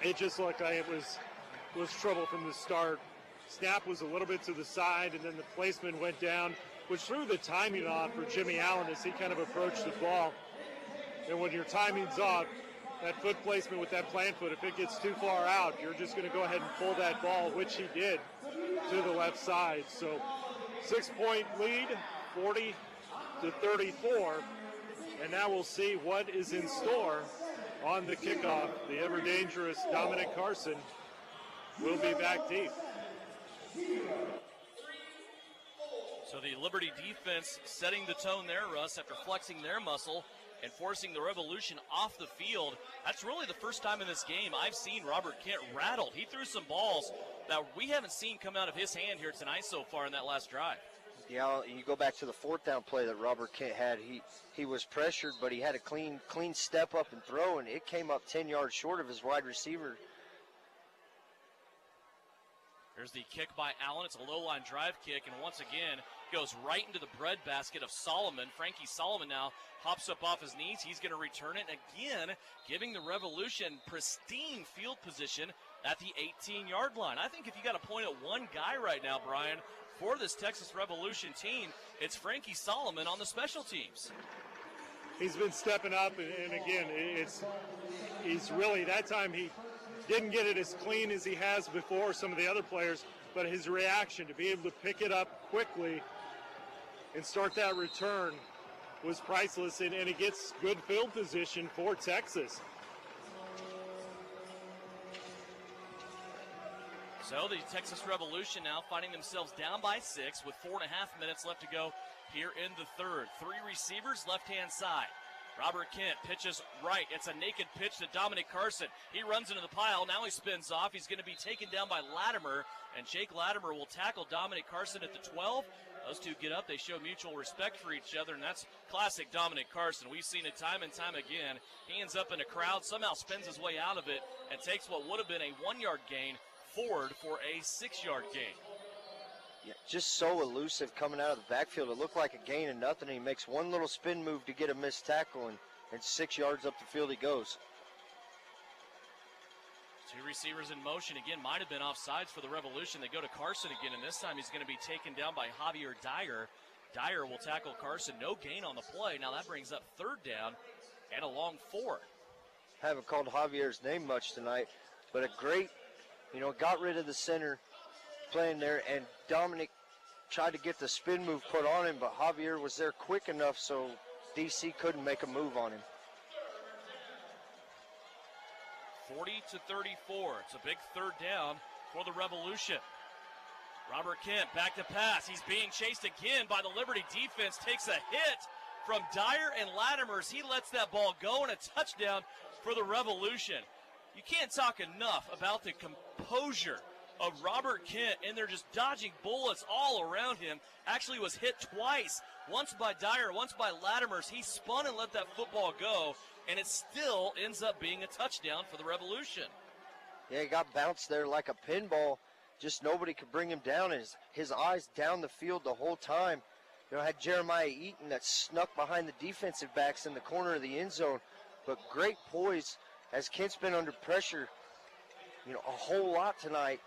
it just looked like it was was trouble from the start. Snap was a little bit to the side, and then the placement went down, which threw the timing off for Jimmy Allen as he kind of approached the ball. And when your timing's off, that foot placement with that plant foot, if it gets too far out, you're just going to go ahead and pull that ball, which he did, to the left side. So, six point lead, 40 to 34. And now we'll see what is in store on the kickoff, the ever dangerous Dominic Carson will be back deep. So the Liberty defense setting the tone there, Russ, after flexing their muscle and forcing the Revolution off the field. That's really the first time in this game I've seen Robert Kent rattled. He threw some balls that we haven't seen come out of his hand here tonight so far in that last drive. Yeah, you go back to the fourth down play that Robert Kent had. He he was pressured, but he had a clean clean step up and throw, and it came up 10 yards short of his wide receiver. Here's the kick by Allen. It's a low line drive kick, and once again goes right into the breadbasket of Solomon. Frankie Solomon now hops up off his knees. He's going to return it again, giving the Revolution pristine field position at the 18 yard line. I think if you got to point at one guy right now, Brian, for this Texas Revolution team, it's Frankie Solomon on the special teams. He's been stepping up, and, and again, it's he's really that time he didn't get it as clean as he has before some of the other players, but his reaction to be able to pick it up quickly and start that return was priceless, and, and it gets good field position for Texas. So the Texas Revolution now finding themselves down by six with four and a half minutes left to go here in the third. Three receivers left hand side. Robert Kent pitches right. It's a naked pitch to Dominic Carson. He runs into the pile. Now he spins off. He's going to be taken down by Latimer, and Jake Latimer will tackle Dominic Carson at the 12. Those two get up. They show mutual respect for each other, and that's classic Dominic Carson. We've seen it time and time again. He ends up in a crowd, somehow spins his way out of it, and takes what would have been a one yard gain forward for a six yard gain. Yeah, just so elusive coming out of the backfield. It looked like a gain of nothing. He makes one little spin move to get a missed tackle, and, and six yards up the field he goes. Two receivers in motion again. Might have been offsides for the Revolution. They go to Carson again, and this time he's going to be taken down by Javier Dyer. Dyer will tackle Carson. No gain on the play. Now that brings up third down and a long four. Haven't called Javier's name much tonight, but a great, you know, got rid of the center playing there, and Dominic tried to get the spin move put on him, but Javier was there quick enough so DC couldn't make a move on him. 40 to 34. It's a big third down for the Revolution. Robert Kent back to pass. He's being chased again by the Liberty defense. Takes a hit from Dyer and Latimer's. He lets that ball go and a touchdown for the Revolution. You can't talk enough about the composure of Robert Kent, and they're just dodging bullets all around him. Actually, was hit twice. Once by Dyer, once by Latimer's. He spun and let that football go, and it still ends up being a touchdown for the Revolution. Yeah, he got bounced there like a pinball. Just nobody could bring him down. His his eyes down the field the whole time. You know, had Jeremiah Eaton that snuck behind the defensive backs in the corner of the end zone, but great poise as Kent's been under pressure. You know, a whole lot tonight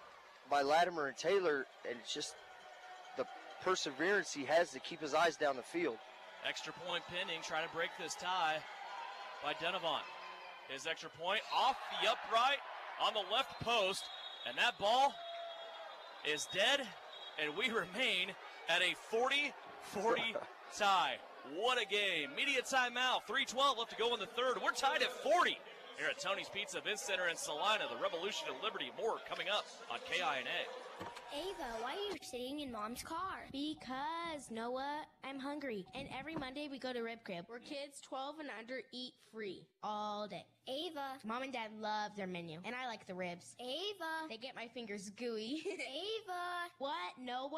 by Latimer and Taylor, and it's just perseverance he has to keep his eyes down the field. Extra point pending, trying to break this tie by Dunavant. His extra point off the upright on the left post, and that ball is dead, and we remain at a 40 40 tie. What a game. Media timeout, 312 left to go in the third. We're tied at 40 here at Tony's Pizza Event Center in Salina. The Revolution of Liberty. More coming up on KINA. Ava, why are you sitting in mom's car? Because, Noah, I'm hungry. And every Monday we go to Rib Crib, where kids 12 and under eat free all day. Ava. Mom and dad love their menu, and I like the ribs. Ava. They get my fingers gooey. Ava. What, Noah?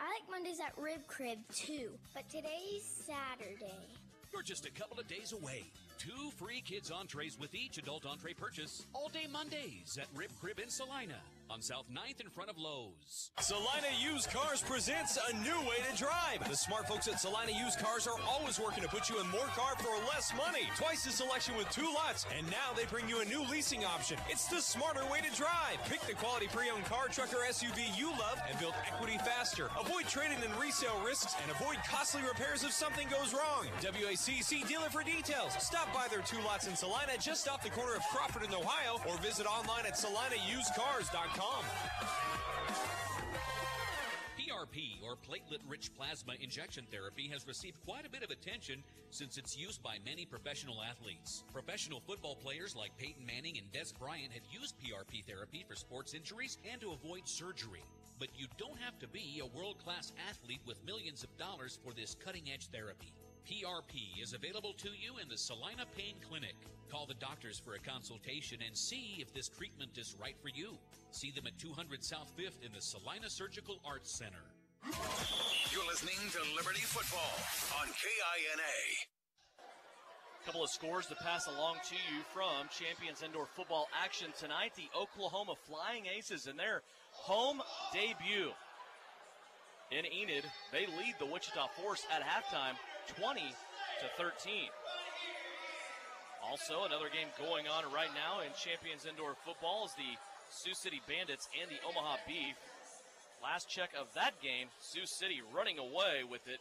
I like Mondays at Rib Crib too, but today's Saturday. You're just a couple of days away. Two free kids entrees with each adult entree purchase all day Mondays at Rib Crib in Salina on South 9th in front of Lowe's. Salina Used Cars presents a new way to drive. The smart folks at Salina Used Cars are always working to put you in more car for less money. Twice the selection with two lots, and now they bring you a new leasing option. It's the smarter way to drive. Pick the quality pre-owned car, truck, or SUV you love and build equity faster. Avoid trading and resale risks and avoid costly repairs if something goes wrong. WACC dealer for details. Stop by their two lots in Salina just off the corner of Crawford and Ohio or visit online at salinausedcars.com. PRP, or platelet rich plasma injection therapy, has received quite a bit of attention since its use by many professional athletes. Professional football players like Peyton Manning and Dez Bryant have used PRP therapy for sports injuries and to avoid surgery. But you don't have to be a world class athlete with millions of dollars for this cutting edge therapy. PRP is available to you in the Salina Pain Clinic. Call the doctors for a consultation and see if this treatment is right for you. See them at 200 South 5th in the Salina Surgical Arts Center. You're listening to Liberty Football on KINA. A couple of scores to pass along to you from Champions Indoor Football action tonight. The Oklahoma Flying Aces in their home debut in Enid. They lead the Wichita Force at halftime 20 to 13. Also, another game going on right now in Champions Indoor Football is the Sioux City Bandits and the Omaha Beef. Last check of that game, Sioux City running away with it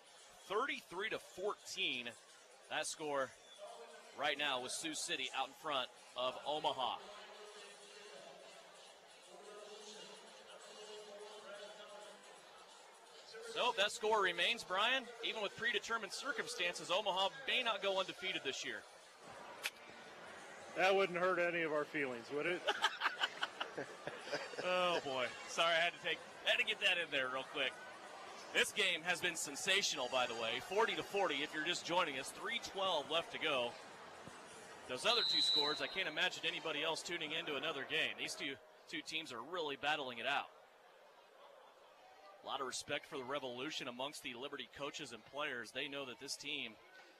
33 to 14. That score right now with Sioux City out in front of Omaha. So that score remains, Brian. Even with predetermined circumstances, Omaha may not go undefeated this year. That wouldn't hurt any of our feelings, would it? oh boy. Sorry, I had to take had to get that in there real quick. This game has been sensational, by the way. 40 to 40 if you're just joining us. 312 left to go. Those other two scores, I can't imagine anybody else tuning into another game. These two two teams are really battling it out. A lot of respect for the revolution amongst the Liberty coaches and players. They know that this team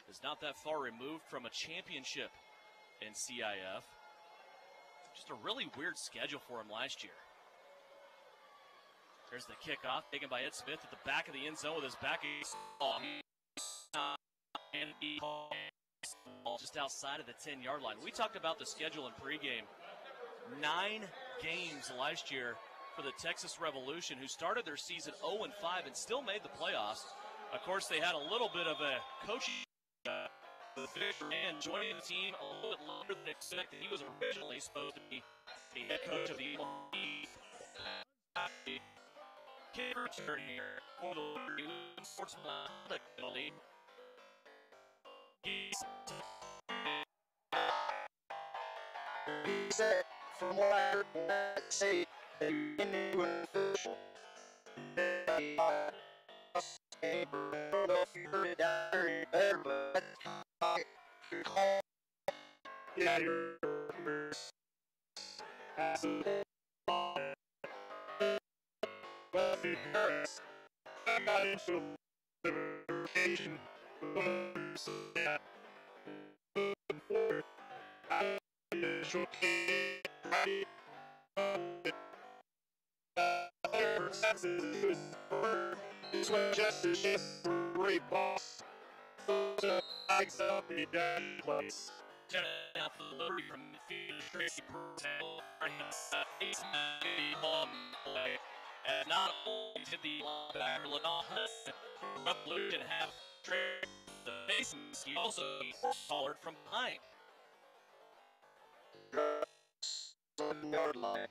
is not that far removed from a championship in CIF. Just a really weird schedule for him last year. There's the kickoff taken by Ed Smith at the back of the end zone with his back just outside of the 10 yard line. We talked about the schedule in pregame. Nine games last year for the Texas Revolution, who started their season 0 and 5 and still made the playoffs. Of course, they had a little bit of a coaching. Uh, the Fisher joining the team a little bit longer than expected. He was originally supposed to be the head coach of the. He said, from what I heard say, that he didn't do an official. I don't know if you heard it down there any better, but that's how I call. Yeah, you're. Well, the Harris got into a litigation that this one justice is great boss. So I up the dead place. Out the Liberty from midfield, Tracy Purcell, and not only did the linebacker Lennon Hudson Revolution have the bases, he also collared from behind. yard line.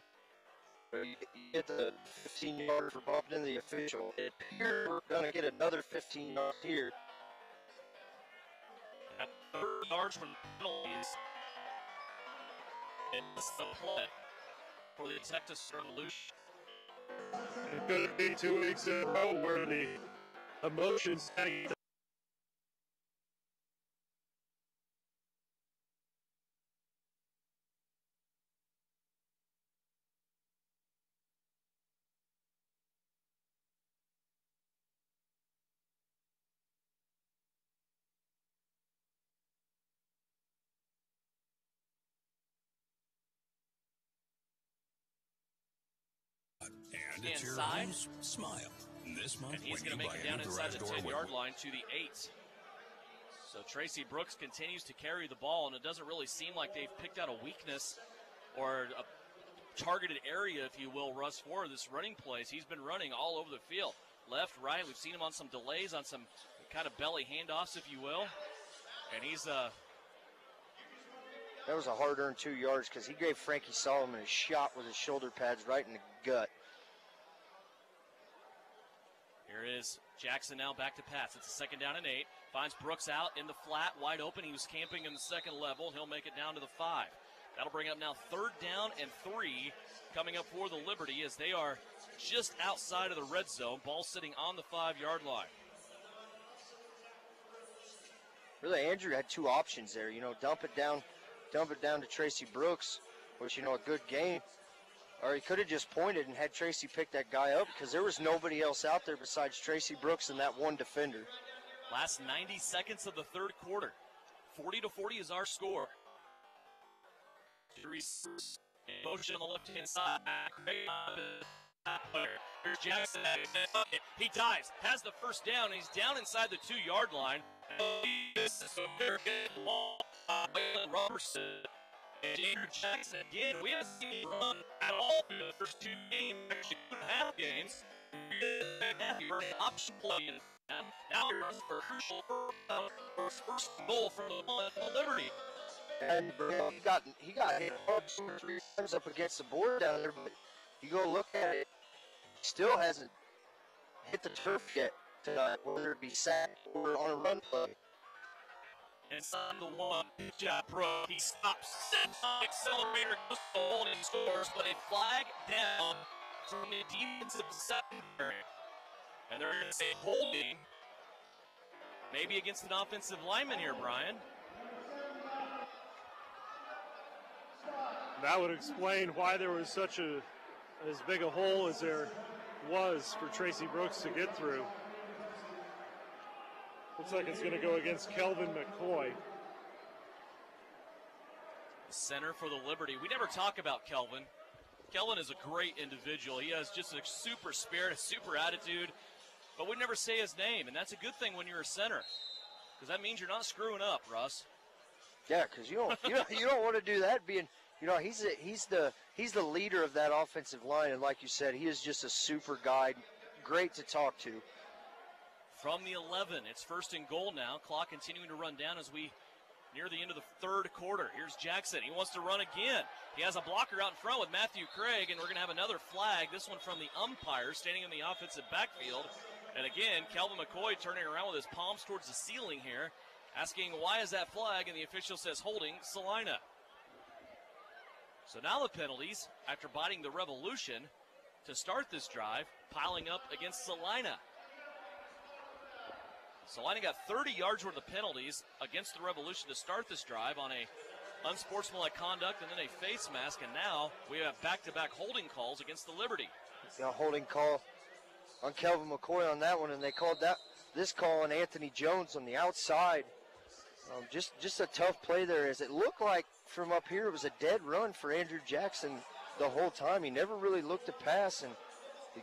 You get the 15 yard for bumping in the official. It appears we're going to get another 15 yards here. At 30 yards from penalties. It's the play for the Texas Revolution. It could be two weeks in a row where the emotions hang And your side. Smile. This month, And he's going to make it down inside the 10 yard line to the 8. So Tracy Brooks continues to carry the ball, and it doesn't really seem like they've picked out a weakness or a targeted area, if you will, Russ, for this running plays. He's been running all over the field. Left, right. We've seen him on some delays, on some kind of belly handoffs, if you will. And he's uh, That was a hard earned two yards because he gave Frankie Solomon a shot with his shoulder pads right in the gut. Is Jackson now back to pass. It's a second down and eight. Finds Brooks out in the flat, wide open. He was camping in the second level. He'll make it down to the five. That'll bring up now third down and three coming up for the Liberty as they are just outside of the red zone. Ball sitting on the five yard line. Really, Andrew had two options there. You know, dump it down, dump it down to Tracy Brooks, which you know a good game, or he could have just pointed and had Tracy pick that guy up because there was nobody else out there besides Tracy Brooks and that one defender. Last 90 seconds of the third quarter. 40 to 40 is our score. Motion on the left hand side. Here's Jackson. He dives, has the first down. He's down inside the two yard line. Robertson Andrew Jackson again. We haven't seen him run at all the first two games, actually two and a half games. Option play. and Now here's for crucial uh, first goal from the Liberty. And he got he got hit hard three times up against the board down there, but you go look at it, still hasn't hit the turf yet. To, uh, whether it be sacked or on a run play. Inside the one, job, bro. He stops, accelerator, goes to the and scores, but a flag down from the defensive secondary. And they're going to say holding, maybe against an offensive lineman here, Brian. That would explain why there was such a as big a hole as there was for Tracy Brooks to get through. Looks like it's going to go against Kelvin McCoy. Center for the Liberty. We never talk about Kelvin. Kelvin is a great individual. He has just a super spirit, a super attitude, but we never say his name, and that's a good thing when you're a center, because that means you're not screwing up, Russ. Yeah, because you don't you don't, you don't want to do that. Being you know he's a, he's the he's the leader of that offensive line, and like you said, he is just a super guy, great to talk to. From the 11, it's first and goal now. Clock continuing to run down as we near the end of the third quarter. Here's Jackson. He wants to run again. He has a blocker out in front with Matthew Craig, and we're going to have another flag. This one from the umpire standing in the offensive backfield. And again, Calvin McCoy turning around with his palms towards the ceiling here, asking why is that flag, and the official says holding Salina. So now the penalties after biting the revolution to start this drive, piling up against Salina. Salina got 30 yards worth of penalties against the Revolution to start this drive on a unsportsmanlike conduct and then a face mask, and now we have back-to-back holding calls against the Liberty. Know, holding call on Kelvin McCoy on that one, and they called that this call on Anthony Jones on the outside. Um, just just a tough play there, as it looked like from up here it was a dead run for Andrew Jackson the whole time. He never really looked to pass, and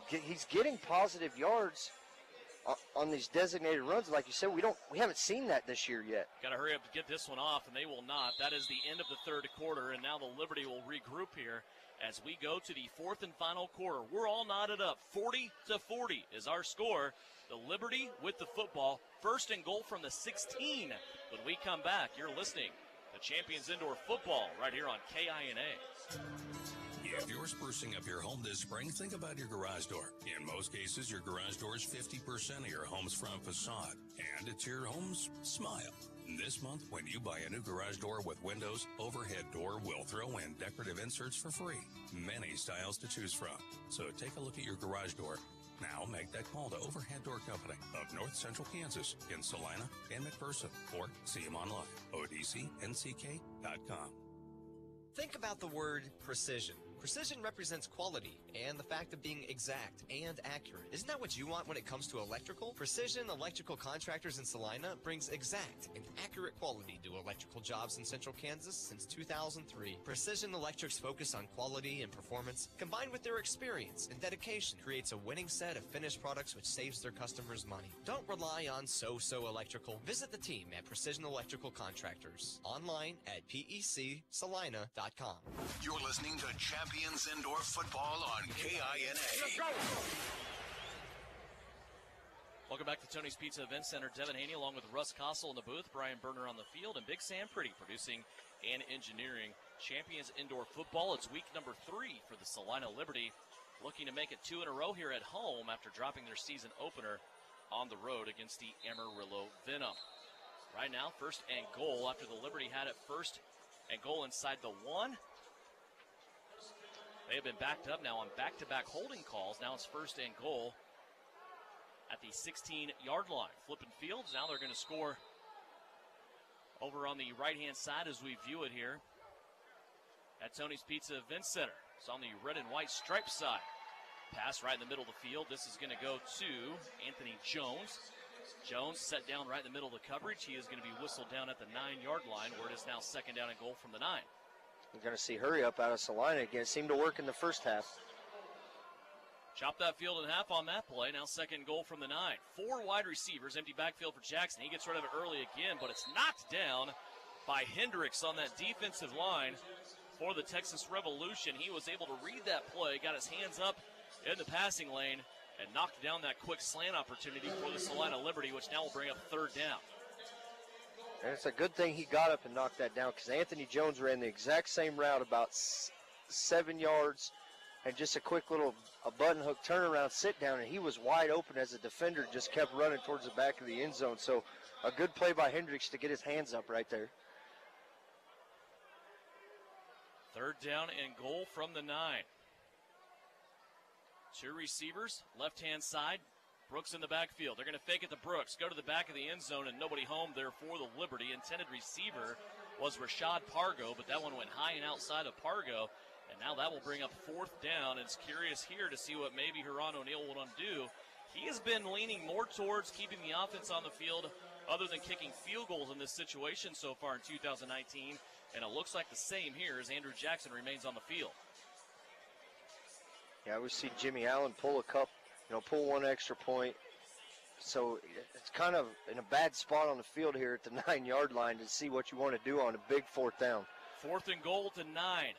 he's getting positive yards on these designated runs. Like you said, we don't we haven't seen that this year yet. Got to hurry up to get this one off, and they will not. That is the end of the third quarter, and now the Liberty will regroup here as we go to the fourth and final quarter. We're all knotted up. 40 to 40 is our score. The Liberty with the football, first and goal from the 16. When we come back, you're listening to Champions Indoor Football right here on KINA. If you're sprucing up your home this spring, think about your garage door. In most cases, your garage door is 50% of your home's front facade, and it's your home's smile. This month, when you buy a new garage door with windows, Overhead Door will throw in decorative inserts for free. Many styles to choose from. So take a look at your garage door. Now make that call to Overhead Door Company of North Central Kansas in Salina and McPherson, or see them online, odcnck.com. Think about the word precision. Precision represents quality and the fact of being exact and accurate. Isn't that what you want when it comes to electrical? Precision Electrical Contractors in Salina brings exact and accurate quality to electrical jobs in central Kansas since 2003. Precision Electric's focus on quality and performance, combined with their experience and dedication, creates a winning set of finished products which saves their customers money. Don't rely on so-so electrical. Visit the team at Precision Electrical Contractors online at pecsalina.com. You're listening to Champions Indoor Football on KINA. Welcome back to Tony's Pizza Event Center. Devin Haney along with Russ Kossel in the booth, Brian Berner on the field, and Big Sam Pretty producing and engineering Champions Indoor Football. It's week number three for the Salina Liberty, looking to make it two in a row here at home after dropping their season opener on the road against the Amarillo Venom. Right now, first and goal after the Liberty had it first and goal inside the one. They have been backed up now on back to back holding calls. Now it's first and goal at the 16 yard line. Flipping fields. Now they're going to score over on the right hand side as we view it here at Tony's Pizza Event Center. It's on the red and white stripe side. Pass right in the middle of the field. This is going to go to Anthony Jones. Jones set down right in the middle of the coverage. He is going to be whistled down at the nine yard line where it is now second down and goal from the nine. We're going to see hurry up out of Salina again. It seemed to work in the first half. Chop that field in half on that play. Now second goal from the nine. Four wide receivers, empty backfield for Jackson. He gets rid of it early again, but it's knocked down by Hendricks on that defensive line for the Texas Revolution. He was able to read that play, got his hands up in the passing lane, and knocked down that quick slant opportunity for the Salina Liberty, which now will bring up third down. And it's a good thing he got up and knocked that down because Anthony Jones ran the exact same route about seven yards and just a quick little a button hook turnaround sit down and he was wide open as a defender just kept running towards the back of the end zone so a good play by hendricks to get his hands up right there Third down and goal from the nine. Two receivers, left hand side. Brooks in the backfield. They're going to fake it to Brooks. Go to the back of the end zone, and nobody home there for the Liberty. Intended receiver was Rashad Pargo, but that one went high and outside of Pargo. And now that will bring up fourth down. It's curious here to see what maybe Heron O'Neal will undo. He has been leaning more towards keeping the offense on the field other than kicking field goals in this situation so far in 2019. And it looks like the same here as Andrew Jackson remains on the field. yeah we see jimmy allen pull a cup you know pull one extra point so it's kind of in a bad spot on the field here at the nine yard line to see what you want to do on a big fourth down Fourth and goal to nine.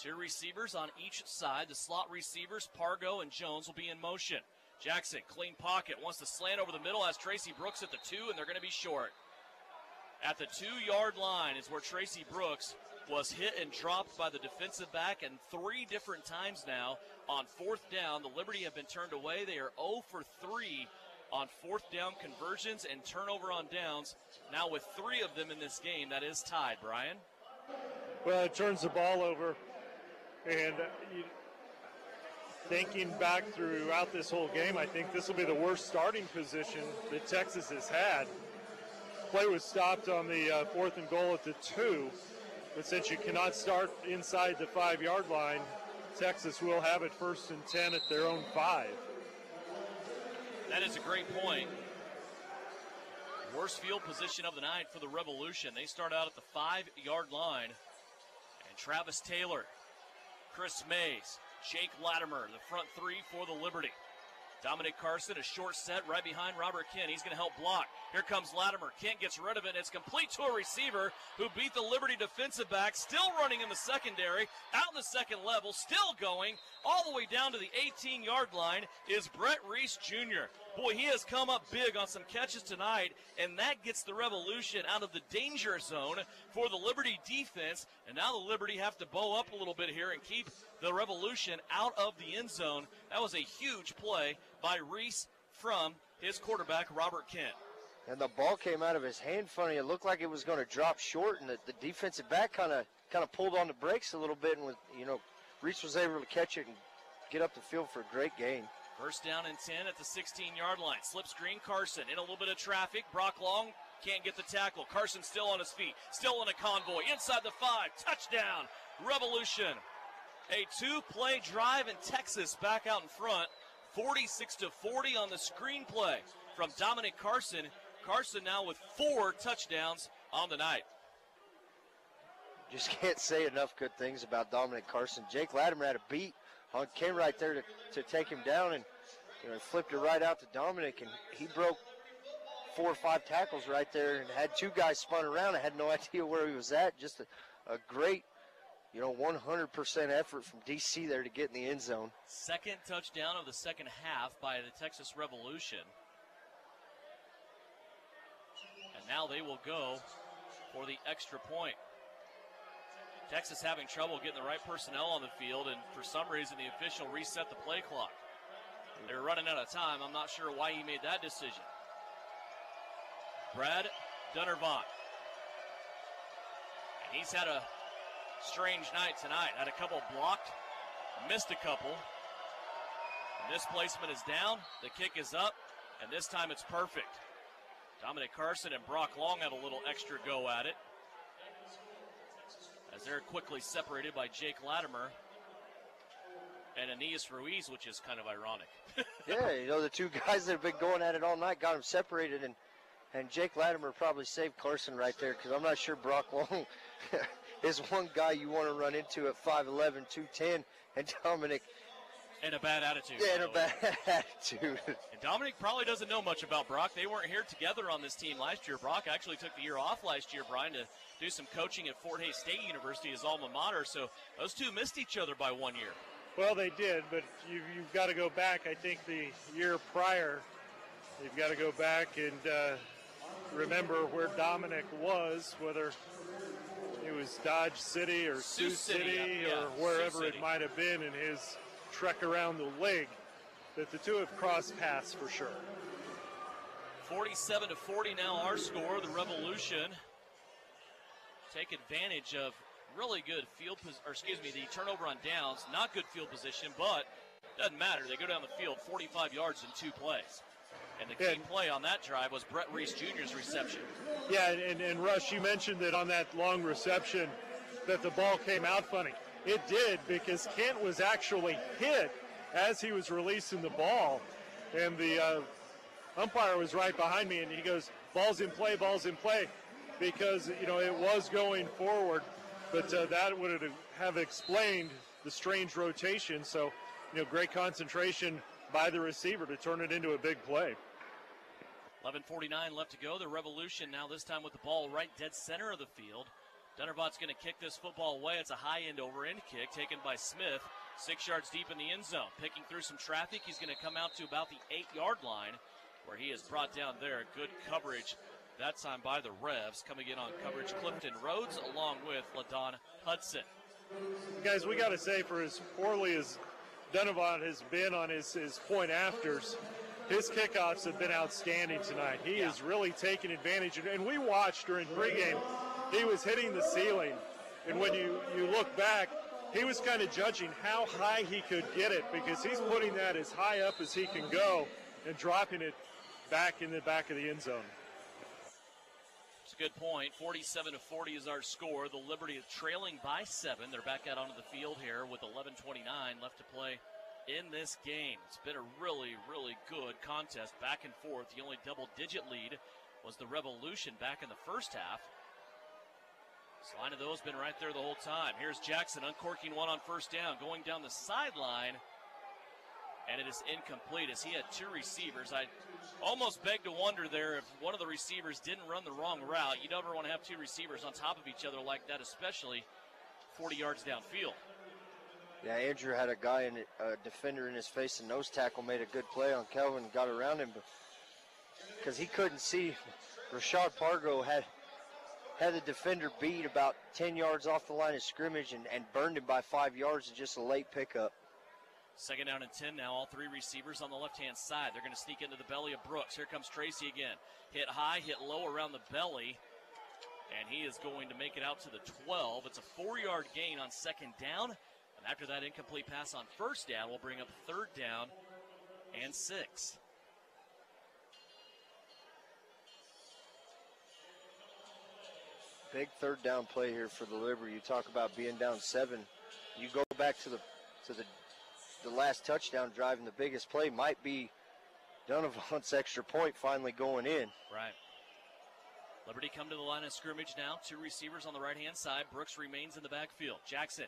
Two receivers on each side. The slot receivers, Pargo and Jones, will be in motion. Jackson, clean pocket, wants to slant over the middle, has Tracy Brooks at the two, and they're going to be short. At the two yard line is where Tracy Brooks was hit and dropped by the defensive back, and three different times now on fourth down. The Liberty have been turned away. They are 0 for 3 on fourth down conversions and turnover on downs. Now, with three of them in this game, that is tied, Brian. Well, it turns the ball over, and you, thinking back throughout this whole game, I think this will be the worst starting position that Texas has had. Play was stopped on the uh, fourth and goal at the two, but since you cannot start inside the five yard line, Texas will have it first and 10 at their own five. That is a great point. Worst field position of the night for the Revolution. They start out at the five yard line. And Travis Taylor, Chris Mays, Jake Latimer, the front three for the Liberty. Dominic Carson, a short set right behind Robert Kent. He's going to help block. Here comes Latimer. Kent gets rid of it. It's complete to a receiver who beat the Liberty defensive back. Still running in the secondary, out in the second level, still going all the way down to the 18 yard line is Brett Reese Jr. Boy, he has come up big on some catches tonight, and that gets the Revolution out of the danger zone for the Liberty defense. And now the Liberty have to bow up a little bit here and keep the Revolution out of the end zone. That was a huge play by Reese from his quarterback, Robert Kent. and the ball came out of his hand funny. It looked like it was going to drop short, and the, the defensive back kind of kind of pulled on the brakes a little bit, and with you know, Reese was able to catch it and get up the field for a great gain. First down and 10 at the 16 yard line. Slip screen, Carson in a little bit of traffic. Brock Long can't get the tackle. Carson still on his feet, still in a convoy. Inside the five, touchdown, Revolution. A two play drive in Texas back out in front. 46 to 40 on the screenplay from Dominic Carson. Carson now with four touchdowns on the night. Just can't say enough good things about Dominic Carson. Jake Latimer had a beat, on, came right there to, to take him down, and you know flipped it right out to Dominic, and he broke four or five tackles right there, and had two guys spun around. I had no idea where he was at. Just a, a great, you know, 100% effort from DC there to get in the end zone. Second touchdown of the second half by the Texas Revolution. And now they will go for the extra point. Texas having trouble getting the right personnel on the field, and for some reason, the official reset the play clock. They were running out of time. I'm not sure why he made that decision. Brad Dunavant. And he's had a strange night tonight. Had a couple blocked, missed a couple. And this placement is down. The kick is up, and this time it's perfect. Dominic Carson and Brock Long have a little extra go at it. As they're quickly separated by Jake Latimer and Aeneas Ruiz, which is kind of ironic. yeah, you know the two guys that have been going at it all night got them separated, and and Jake Latimer probably saved Carson right there because I'm not sure Brock Long is one guy you want to run into at 5'11", 210, and Dominic. And a bad attitude. Yeah, and a by bad attitude. And Dominic probably doesn't know much about Brock. They weren't here together on this team last year. Brock actually took the year off last year, Brian, to do some coaching at Fort Hays State University, his alma mater. So those two missed each other by one year. Well, they did, but you, you've got to go back. I think the year prior, you've got to go back and uh, remember where Dominic was, whether it was Dodge City or Sioux, Sioux City, City, yeah, or yeah, wherever Sioux it might have been in his trek around the lake, that the two have crossed paths for sure. 47 to 40 now our score. The Revolution take advantage of really good field, pos- or excuse me, the turnover on downs. Not good field position, but doesn't matter. They go down the field 45 yards in two plays. And the key play on that drive was Brett Reese Jr.'s reception. Yeah, and, and Russ, you mentioned that on that long reception that the ball came out funny. It did because Kent was actually hit as he was releasing the ball, and the uh, umpire was right behind me, and he goes, "Ball's in play, ball's in play," because you know it was going forward, but uh, that would have explained the strange rotation. So, you know, great concentration by the receiver to turn it into a big play. 11:49 left to go. The Revolution now this time with the ball right dead center of the field. Dunavant's going to kick this football away. It's a high end over end kick taken by Smith, six yards deep in the end zone. Picking through some traffic, he's going to come out to about the eight yard line, where he is brought down there. Good coverage that time by the Revs. Coming in on coverage, Clifton Rhodes along with Ladon Hudson. Guys, we got to say, for as poorly as Donovan has been on his, his point afters, his kickoffs have been outstanding tonight. He is really taking advantage. And we watched during pregame, he was hitting the ceiling. And when you, you look back, he was kind of judging how high he could get it because he's putting that as high up as he can go and dropping it back in the back of the end zone. It's a good point. 47 to 40 is our score. The Liberty is trailing by seven. They're back out onto the field here with 11:29 left to play in this game. It's been a really, really good contest, back and forth. The only double-digit lead was the Revolution back in the first half. Line of those been right there the whole time. Here's Jackson uncorking one on first down, going down the sideline, and it is incomplete as he had two receivers. I almost beg to wonder there if one of the receivers didn't run the wrong route. You never want to have two receivers on top of each other like that, especially 40 yards downfield. Yeah, Andrew had a guy in a defender in his face, and nose tackle made a good play on Kelvin, got around him, because he couldn't see. Rashad Pargo had had the defender beat about 10 yards off the line of scrimmage and, and burned him by five yards in just a late pickup. Second down and 10 now. All three receivers on the left hand side. They're going to sneak into the belly of Brooks. Here comes Tracy again. Hit high, hit low around the belly. And he is going to make it out to the 12. It's a four yard gain on second down. And after that incomplete pass on first down, we'll bring up third down and six. Big third down play here for the Liberty. You talk about being down seven. You go back to the to the the last touchdown drive, and the biggest play might be Donovan's extra point finally going in. Right. Liberty come to the line of scrimmage now. Two receivers on the right hand side. Brooks remains in the backfield. Jackson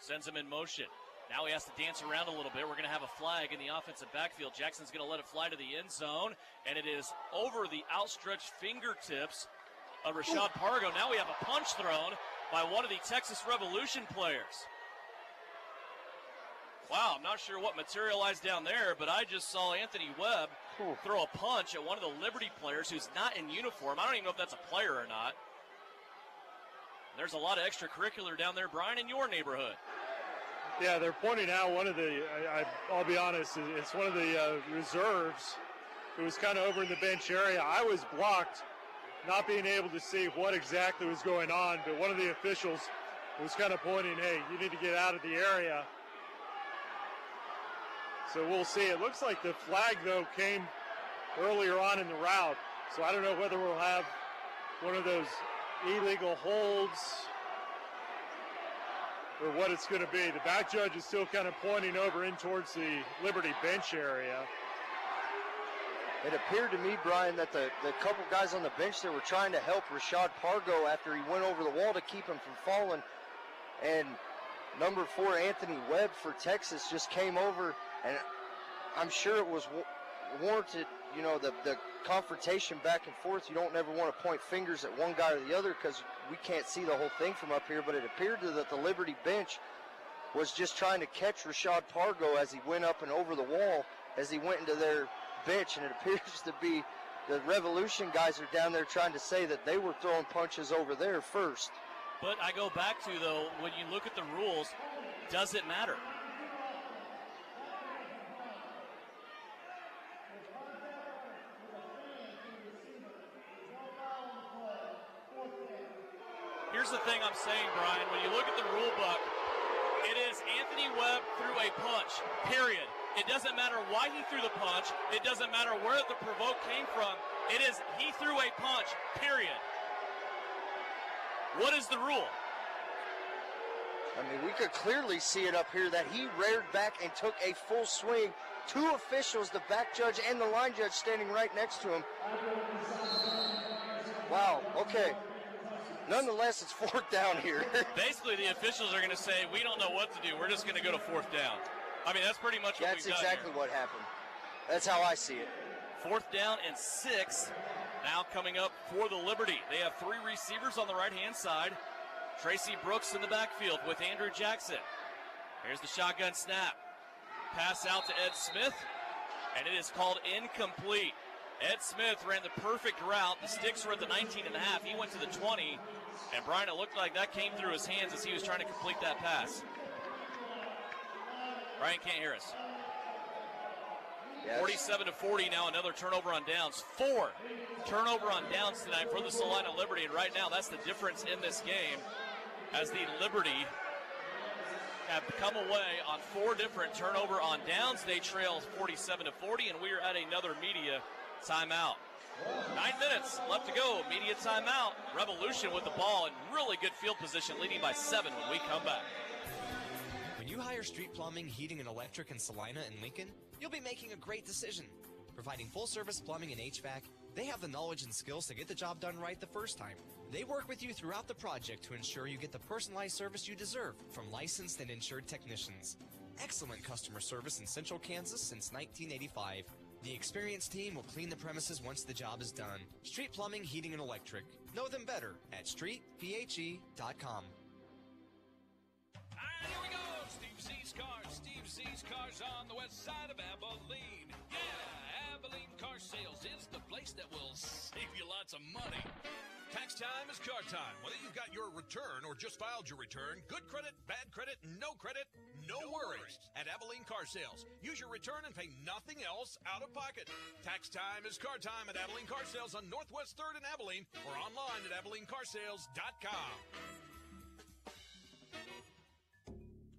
sends him in motion. Now he has to dance around a little bit. We're going to have a flag in the offensive backfield. Jackson's going to let it fly to the end zone, and it is over the outstretched fingertips of Rashad Pargo. Now we have a punch thrown by one of the Texas Revolution players. Wow, I'm not sure what materialized down there, but I just saw Anthony Webb throw a punch at one of the Liberty players who's not in uniform. I don't even know if that's a player or not. There's a lot of extracurricular down there, Brian, in your neighborhood. Yeah, they're pointing out one of the. I, I, I'll be honest, it's one of the uh, reserves who was kind of over in the bench area. I was blocked, not being able to see what exactly was going on, but one of the officials was kind of pointing, "Hey, you need to get out of the area." So we'll see. It looks like the flag though came earlier on in the route, so I don't know whether we'll have one of those illegal holds or what it's going to be. The back judge is still kind of pointing over in towards the Liberty bench area. It appeared to me, Brian, that the, the couple guys on the bench there were trying to help Rashad Pargo after he went over the wall to keep him from falling. And number four, Anthony Webb for Texas, just came over, and I'm sure it was warranted, you know, the, the confrontation back and forth. You don't ever want to point fingers at one guy or the other because we can't see the whole thing from up here, but it appeared that the Liberty bench was just trying to catch Rashad Pargo as he went up and over the wall as he went into their bench, and it appears to be the Revolution guys are down there trying to say that they were throwing punches over there first. But I go back to, though, when you look at the rules, does it matter? Here's the thing I'm saying, Brian. When you look at the rule book, it is Anthony Webb threw a punch, period. It doesn't matter why he threw the punch. It doesn't matter where the provoke came from. It is he threw a punch, period. What is the rule? I mean, we could clearly see it up here that he reared back and took a full swing. Two officials, the back judge and the line judge, standing right next to him. Wow, okay. Nonetheless, it's fourth down here. Basically, the officials are going to say, we don't know what to do. We're just going to go to fourth down. I mean, that's pretty much what That's exactly what happened. That's how I see it. Fourth down and six. Now coming up for the Liberty. They have three receivers on the right hand side. Tracy Brooks in the backfield with Andrew Jackson. Here's the shotgun snap. Pass out to Ed Smith, and it is called incomplete. Ed Smith ran the perfect route. The sticks were at the 19 and a half. He went to the 20, and Brian, it looked like that came through his hands as he was trying to complete that pass. Brian can't hear us. 47 to 40 now, another turnover on downs. Four turnover on downs tonight for the Salina Liberty, and right now that's the difference in this game as the Liberty have come away on four different turnover on downs. They trail 47 to 40, and we are at another media timeout. Nine minutes left to go. Media timeout. Revolution with the ball in really good field position, leading by seven when we come back. When you hire Street Plumbing, Heating, and Electric in Salina and Lincoln, you'll be making a great decision. Providing full service plumbing and HVAC, they have the knowledge and skills to get the job done right the first time. They work with you throughout the project to ensure you get the personalized service you deserve from licensed and insured technicians. Excellent customer service in Central Kansas since 1985. The experienced team will clean the premises once the job is done. Street Plumbing, Heating, and Electric. Know them better at streetphe.com. Here we go. Steve Z's Cars. Steve Z's Cars on the west side of Abilene. Yeah, Car Sales is the place that will save you lots of money. Tax time is car time. Whether you've got your return or just filed your return, good credit, bad credit, no credit, no, worries. At Abilene Car Sales, use your return and pay nothing else out of pocket. Tax time is car time at Abilene Car Sales on Northwest 3rd in Abilene or online at AbileneCarsales.com.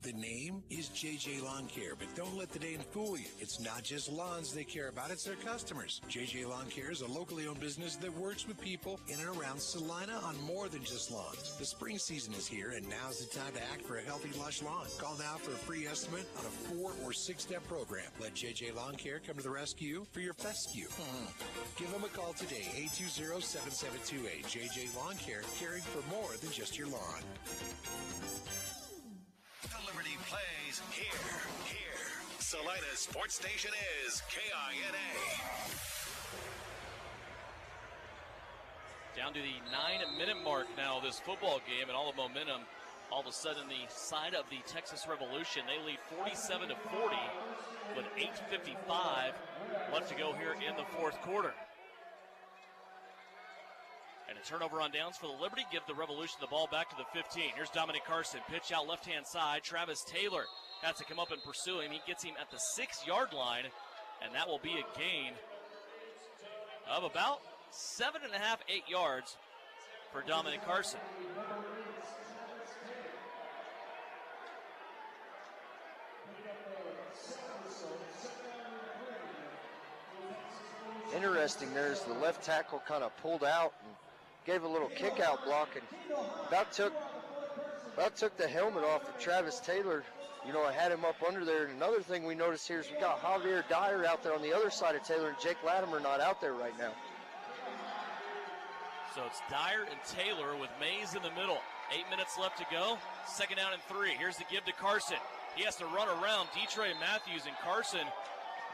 The name is JJ Lawn Care, but don't let the name fool you. It's not just lawns they care about, it's their customers. JJ Lawn Care is a locally owned business that works with people in and around Salina on more than just lawns. The spring season is here, and now's the time to act for a healthy, lush lawn. Call now for a free estimate on a four or six step program. Let JJ Lawn Care come to the rescue for your fescue. Hmm. Give them a call today, 820 7728. JJ Lawn Care, caring for more than just your lawn. The Liberty plays here, here. Salina's sports station is KINA. Down to the nine minute mark now this football game, and all the momentum. All of a sudden, the side of the Texas Revolution, they lead 47 to 40 with 8:55 left to go here in the fourth quarter. And a turnover on downs for the Liberty. Give the Revolution the ball back to the 15. Here's Dominic Carson. Pitch out left hand side. Travis Taylor has to come up and pursue him. He gets him at the six yard line, and that will be a gain of about seven and a half, eight yards for Dominic Carson. Interesting there's the left tackle kind of pulled out and gave a little kick out block and about took about took the helmet off of Travis Taylor. You know, I had him up under there. And another thing we noticed here is we got Javier Dyer out there on the other side of Taylor and Jake Latimer not out there right now. So it's Dyer and Taylor with Mays in the middle. Eight minutes left to go. Second down and three. Here's the give to Carson. He has to run around Dontre Matthews and Carson,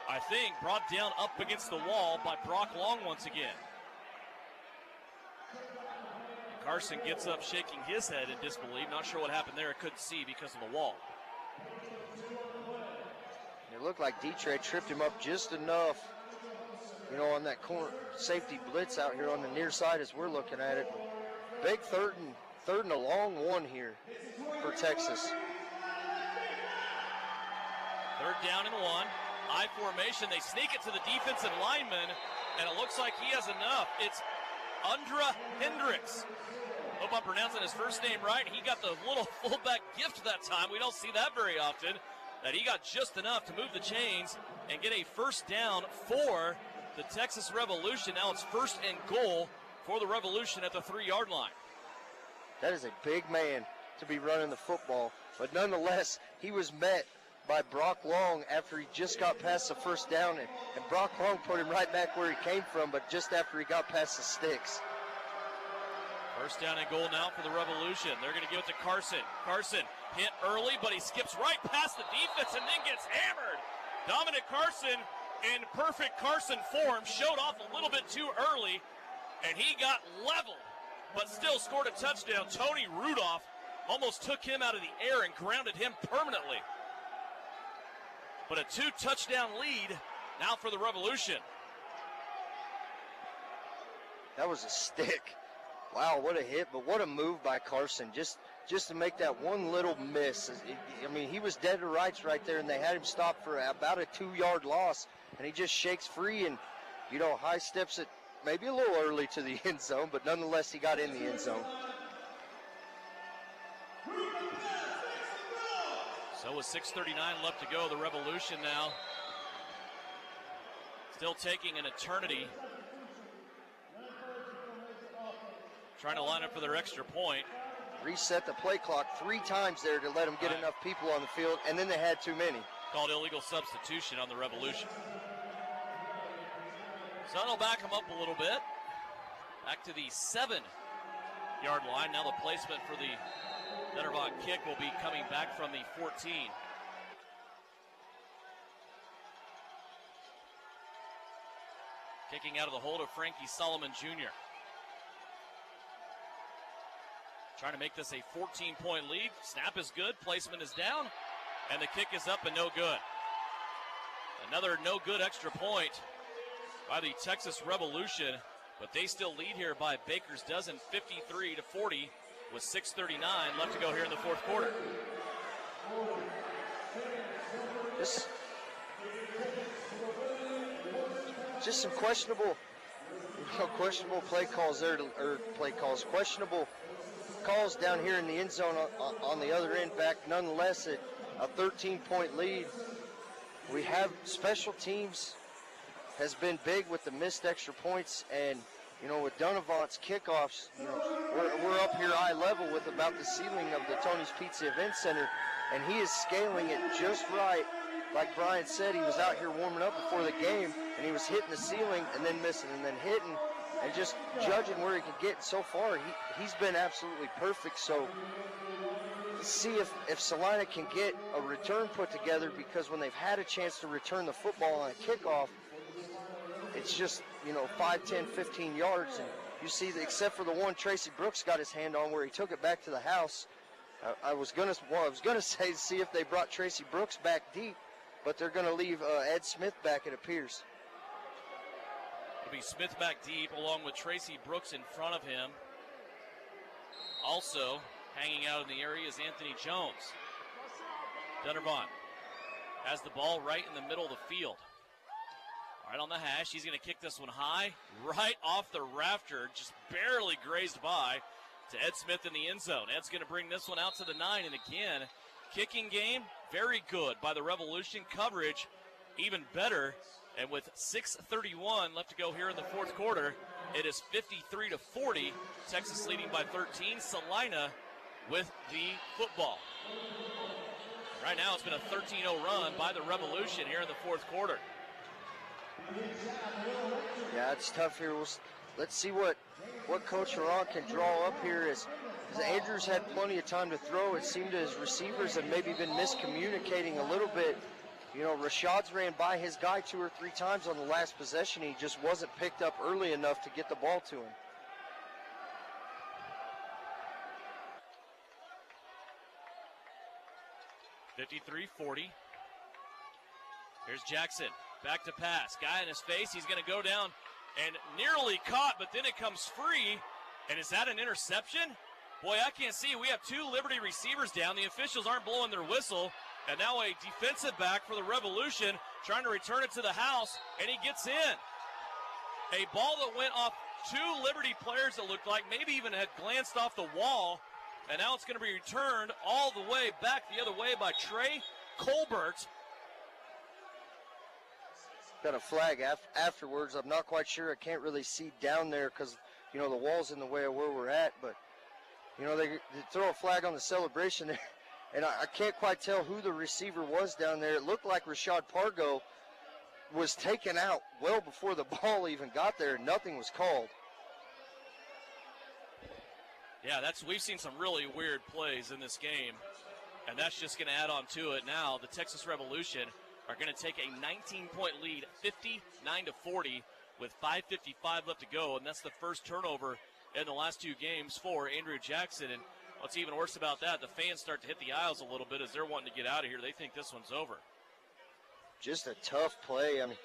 I think, brought down up against the wall by Brock Long once again. Carson gets up shaking his head in disbelief. Not sure what happened there. I couldn't see because of the wall. It looked like Dontre tripped him up just enough, you know, on that corner safety blitz out here on the near side as we're looking at it. Big third and third and a long one here for Texas. Third down and one. I formation. They sneak it to the defensive lineman, and it looks like he has enough. It's Undra Hendricks. Hope I'm pronouncing his first name right. He got the little fullback gift that time. We don't see that very often. That he got just enough to move the chains and get a first down for the Texas Revolution. Now it's first and goal for the Revolution at the three yard line. That is a big man to be running the football. But nonetheless, he was met by Brock Long after he just got past the first down. And, and Brock Long put him right back where he came from, but just after he got past the sticks. First down and goal now for the Revolution. They're going to give it to Carson. Carson hit early, but he skips right past the defense and then gets hammered. Dominic Carson, in perfect Carson form, showed off a little bit too early, and he got leveled, but still scored a touchdown. Tony Rudolph almost took him out of the air and grounded him permanently. But a two touchdown lead now for the Revolution. That was a stick. Wow, what a hit, but what a move by Carson. Just just to make that one little miss. I mean, he was dead to rights right there, and they had him stop for about a two-yard loss, and he just shakes free and, you know, high steps it maybe a little early to the end zone, but nonetheless, he got in the end zone. So with 6.39 left to go, the Revolution now still taking an eternity. Trying to line up for their extra point. Reset the play clock three times there to let them get Right. enough people on the field, and then they had too many. Called illegal substitution on the Revolution. So that'll back them up a little bit. Back to the seven yard line. Now the placement for the Dunavant kick will be coming back from the 14. Kicking out of the hold of Frankie Solomon Jr. Trying to make this a 14 point lead. Snap is good, placement is down, and the kick is up and no good. Another no good extra point by the Texas Revolution, but they still lead here by Baker's dozen 53 to 40 with 6:39 left to go here in the fourth quarter. This just some questionable, you know, questionable play calls there, to, or play calls, questionable calls down here in the end zone on, on the other end. Back nonetheless at a 13-point lead. We have special teams has been big with the missed extra points and. You know, with Dunavant's kickoffs, you know, we're, we're up here eye level with about the ceiling of the Tony's Pizza Event Center, and he is scaling it just right. Like Brian said, he was out here warming up before the game, and he was hitting the ceiling and then missing and then hitting and just judging where he could get. So far, he, he's been absolutely perfect. So see if, if Salina can get a return put together because when they've had a chance to return the football on a kickoff, it's just, you know, 5, 10, 15 yards. And you see, except for the one Tracy Brooks got his hand on where he took it back to the house. I, I was gonna, well, I was gonna say see if they brought Tracy Brooks back deep, but they're gonna leave uh, Ed Smith back. It appears. It'll be Smith back deep along with Tracy Brooks in front of him. Also hanging out in the area is Anthony Jones. Dunavant has the ball right in the middle of the field. Right on the hash. He's going to kick this one high, right off the rafter, just barely grazed by to Ed Smith in the end zone. Ed's going to bring this one out to the nine, and again, kicking game, very good by the Revolution. Coverage, even better. And with 6:31 left to go here in the fourth quarter, it is 53 to 40. Texas leading by 13. Salina with the football. Right now, it's been a 13-0 run by the Revolution here in the fourth quarter. Yeah, it's tough here. We'll, let's see what what Coach Laurent can draw up here. As, as Andrews had plenty of time to throw, it seemed his receivers have maybe been miscommunicating a little bit. You know, Rashad's ran by his guy two or three times on the last possession. He just wasn't picked up early enough to get the ball to him. Fifty-three forty. Here's Jackson. Back to pass. Guy in his face. He's going to go down and nearly caught, but then it comes free. And is that an interception? Boy, I can't see. We have two Liberty receivers down. The officials aren't blowing their whistle. And now a defensive back for the Revolution trying to return it to the house, and he gets in. A ball that went off two Liberty players that looked like maybe even had glanced off the wall. And now it's going to be returned all the way back the other way by Trey Colbert. Got a flag af- afterwards. I'm not quite sure. I can't really see down there because you know the wall's in the way of where we're at. But you know they, they throw a flag on the celebration there, and I, I can't quite tell who the receiver was down there. It looked like Rashad Pargo was taken out well before the ball even got there, and nothing was called. Yeah, that's we've seen some really weird plays in this game, and that's just going to add on to it. Now the Texas Revolution are going to take a 19-point lead, 59 to 40, with 5:55 left to go, and that's the first turnover in the last two games for Andrew Jackson. And what's even worse about that, the fans start to hit the aisles a little bit as they're wanting to get out of here. They think this one's over. Just a tough play. I mean,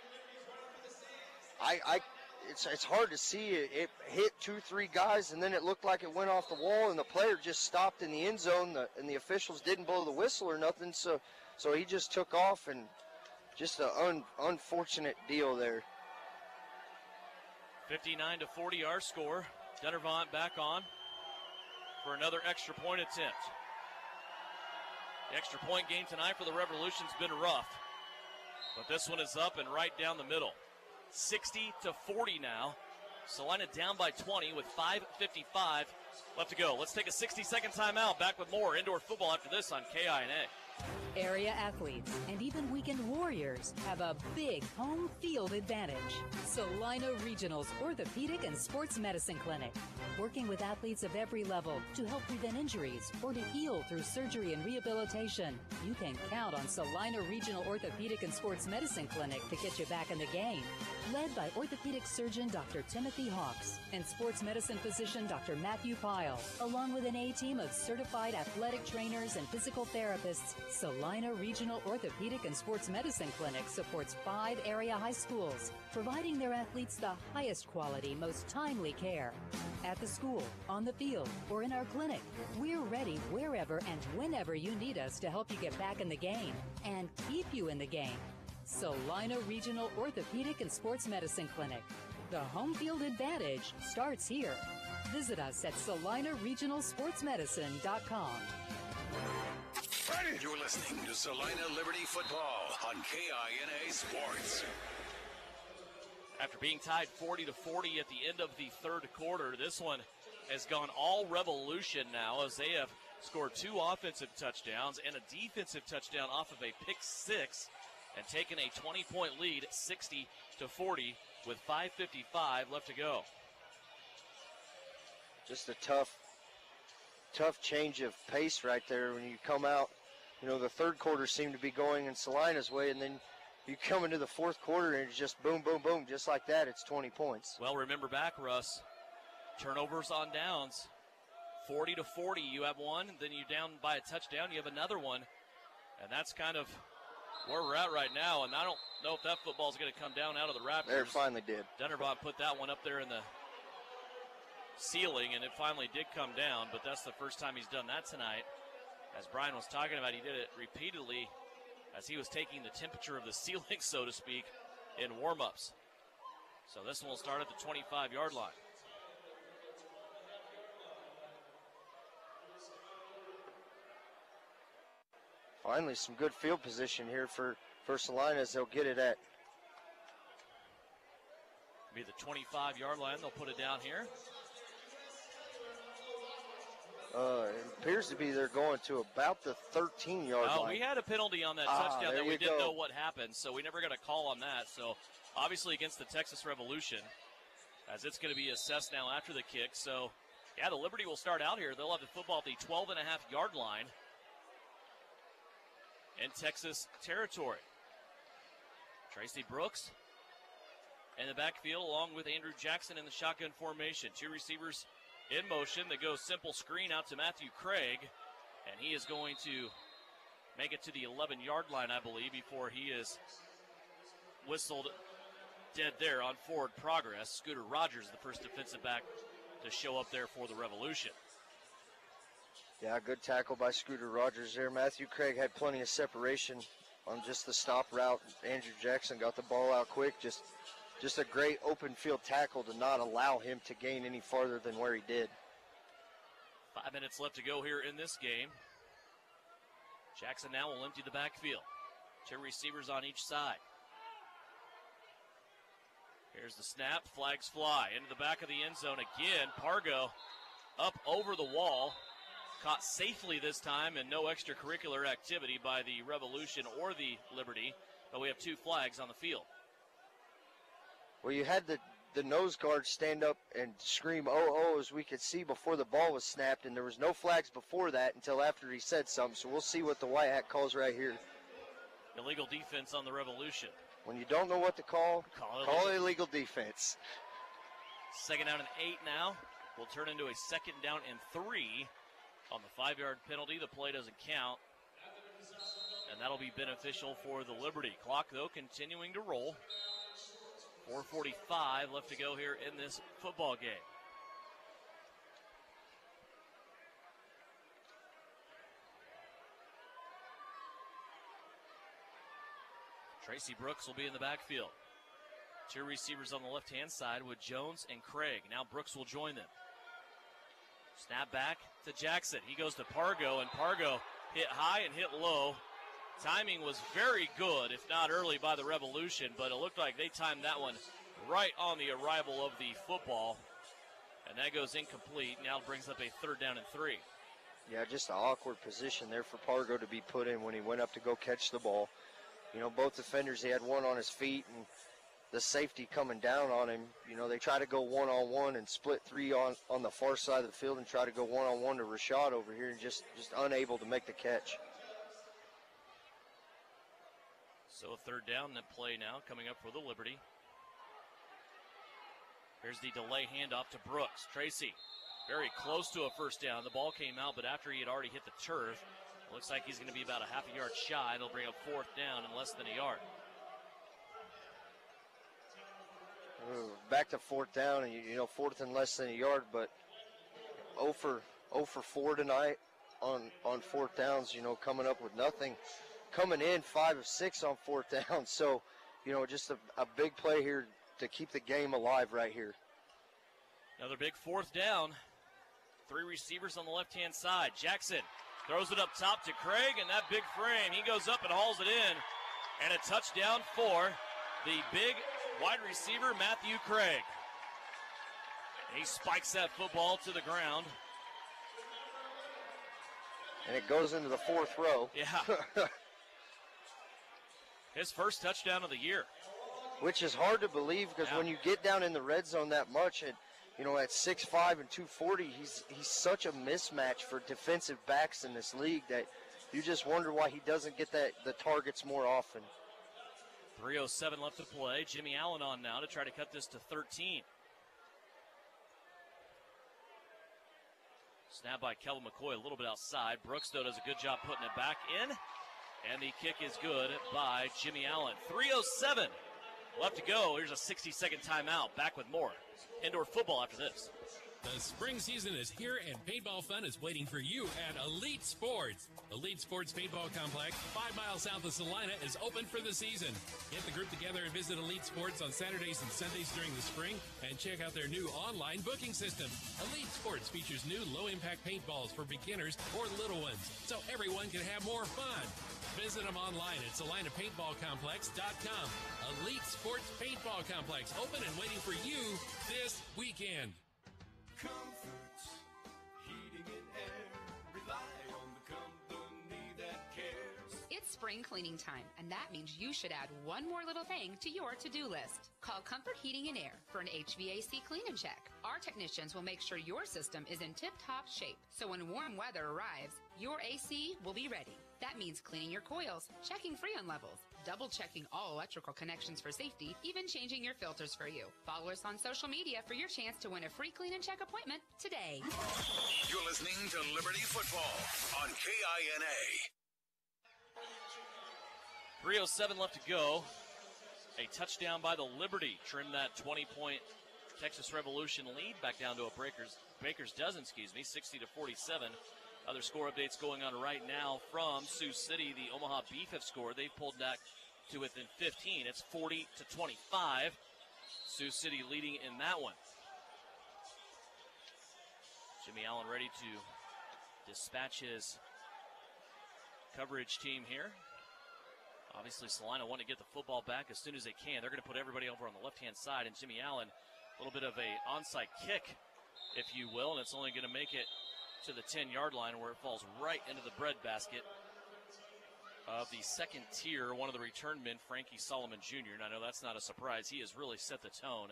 I, I, it's it's hard to see it. It hit two, three guys, and then it looked like it went off the wall, and the player just stopped in the end zone, the, and the officials didn't blow the whistle or nothing. So, so he just took off, and just an un, unfortunate deal there. 59 to 40 our score. Dunavant back on for another extra point attempt. The extra point game tonight for the Revolution's been rough, but this one is up and right down the middle. 60 to 40 now. Salina down by 20 with 5:55 left to go. Let's take a 60-second timeout. Back with more indoor football after this on KINA. Area athletes and even weekend warriors have a big home field advantage. Salina Regional's Orthopedic and Sports Medicine Clinic, working with athletes of every level to help prevent injuries or to heal through surgery and rehabilitation. You can count on Salina Regional Orthopedic and Sports Medicine Clinic to get you back in the game. Led by orthopedic surgeon Dr. Timothy Hawks and sports medicine physician Dr. Matthew Pyle, along with an A team of certified athletic trainers and physical therapists, Salina Regional Orthopedic and Sports Medicine Clinic supports five area high schools, providing their athletes the highest quality, most timely care. At the school, on the field, or in our clinic, we're ready wherever and whenever you need us to help you get back in the game and keep you in the game. Salina Regional Orthopedic and Sports Medicine Clinic. The home field advantage starts here. Visit us at salinaregionalsportsmedicine.com. You're listening to Salina Liberty Football on KINA Sports. After being tied 40 to 40 at the end of the third quarter, this one has gone all revolution now as they have scored two offensive touchdowns and a defensive touchdown off of a pick six and taken a 20 point lead 60 to 40 with 5.55 left to go. just a tough, tough change of pace right there when you come out. You know, the third quarter seemed to be going in Salina's way, and then you come into the fourth quarter and it's just boom, boom, boom, just like that. It's 20 points. Well, remember back, Russ. Turnovers on downs. 40 to 40, you have one, then you're down by a touchdown, you have another one. And that's kind of where we're at right now. And I don't know if that football is going to come down out of the Raptors. There, it finally did. Dunavant put that one up there in the ceiling, and it finally did come down, but that's the first time he's done that tonight. As Brian was talking about, he did it repeatedly as he was taking the temperature of the ceiling, so to speak, in warm ups. So this one will start at the 25 yard line. Finally, some good field position here for, for Salina as they'll get it at Be the 25 yard line. They'll put it down here. Uh, it appears to be they're going to about the 13 yard Oh, line. we had a penalty on that Ah, touchdown that we didn't go. know what happened, so we never got a call on that. So obviously against the Texas Revolution, as it's going to be assessed now after the kick. So yeah, the Liberty will start out here. They'll have the football at the 12 and a half yard line in Texas territory. Tracy Brooks in the backfield along with Andrew Jackson in the shotgun formation. Two receivers in motion. They go simple screen out to Matthew Craig, and he is going to make it to the 11 yard line, I believe, before he is whistled dead there on forward progress. Scooter Rogers, the first defensive back to show up there for the Revolution. Yeah, good tackle by Scooter Rogers there. Matthew Craig had plenty of separation on just the stop route. Andrew Jackson got the ball out quick. Just just a great open field tackle to not allow him to gain any farther than where he did. Five minutes left to go here in this game. Jackson now will empty the backfield. Two receivers on each side. Here's the snap. Flags fly into the back of the end zone again. Pargo up over the wall. Caught safely this time and no extracurricular activity by the Revolution or the Liberty. But we have two flags on the field. Well, you had the the nose guard stand up and scream "oh oh" as we could see before the ball was snapped, and there was no flags before that until after he said something. So we'll see what the white hat calls right here. Illegal defense on the Revolution. When you don't know what to call, Call it call illegal. illegal defense. Second down and eight now. Will turn into a second down and three on the five yard penalty. The play doesn't count. And that'll be beneficial for the Liberty. Clock, though, continuing to roll. 4.45 left to go here in this football game. Tracy Brooks will be in the backfield. Two receivers on the left hand side with Jones and Craig. Now Brooks will join them. Snap back to Jackson. He goes to Pargo, and Pargo hit high and hit low. Timing was very good, if not early, by the Revolution, but it looked like they timed that one right on the arrival of the football. And that goes incomplete. Now brings up a third down and three. Yeah, just an awkward position there for Pargo to be put in when he went up to go catch the ball. You know, both defenders, he had one on his feet and the safety coming down on him. You know, they try to go one on one and split three on, on the far side of the field and try to go one on one to Rashad over here and just, just unable to make the catch. So a third down that play now coming up for the Liberty. Here's the delay handoff to Brooks. Tracy, very close to a first down. The ball came out, but after he had already hit the turf, looks like he's going to be about a half a yard shy. They'll bring up fourth down in less than a yard. Ooh, Back to fourth down, and you, know, fourth and less than a yard, but 0 for 0 for 4 tonight on on fourth downs. You know, coming up with nothing, coming in five of six on fourth down. So, you know, just a, a big play here to keep the game alive right here. Another big fourth down. Three receivers on the left hand side. Jackson throws it up top to Craig, and that big frame, he goes up and hauls it in. And a touchdown for the big wide receiver, Matthew Craig. He spikes that football to the ground. And it goes into the fourth row. Yeah. His first touchdown of the year. Which is hard to believe because when you get down in the red zone that much, and you know at 6'5 and 240, he's he's such a mismatch for defensive backs in this league that you just wonder why he doesn't get that the targets more often. 307 left to play. Jimmy Allen on now to try to cut this to 13. Snap by Kelvin McCoy a little bit outside. Brooks, though, does a good job putting it back in. And the kick is good by Jimmy Allen. 307 left to go. Here's a 60 second timeout. Back with more indoor football after this. The spring season is here and paintball fun is waiting for you at Elite Sports. Elite Sports Paintball Complex, five miles south of Salina, is open for the season. Get the group together and visit Elite Sports on Saturdays and Sundays during the spring and check out their new online booking system. Elite Sports features new low impact paintballs for beginners or little ones, so everyone can have more fun. Visit them online at SalinaPaintballComplex.com. Elite Sports Paintball Complex, open and waiting for you this weekend. Comfort, heating and air. Rely on the company that cares. It's spring cleaning time, and that means you should add one more little thing to your to-do list. Call Comfort Heating and Air for an HVAC clean and check. Our technicians will make sure your system is in tip-top shape, so when warm weather arrives, your AC will be ready. That means cleaning your coils, checking freon levels, double checking all electrical connections for safety, even changing your filters for you. Follow us on social media for your chance to win a free clean and check appointment today. You're listening to Liberty Football on KINA. 307 left to go. A touchdown by the Liberty trimmed that 20 point Texas Revolution lead back down to a Breakers Baker's dozen, excuse me, 60 to 47. Other score updates going on right now from Sioux City. The Omaha Beef have scored. They've pulled back to within 15. It's 40 to 25. Sioux City leading in that one. Jimmy Allen ready to dispatch his coverage team here. Obviously, Salina want to get the football back as soon as they can. They're going to put everybody over on the left-hand side, and Jimmy Allen, a little bit of a onside kick, if you will, and it's only going to make it to the 10-yard line where it falls right into the breadbasket of the second tier, one of the return men, Frankie Solomon Jr. And I know that's not a surprise. He has really set the tone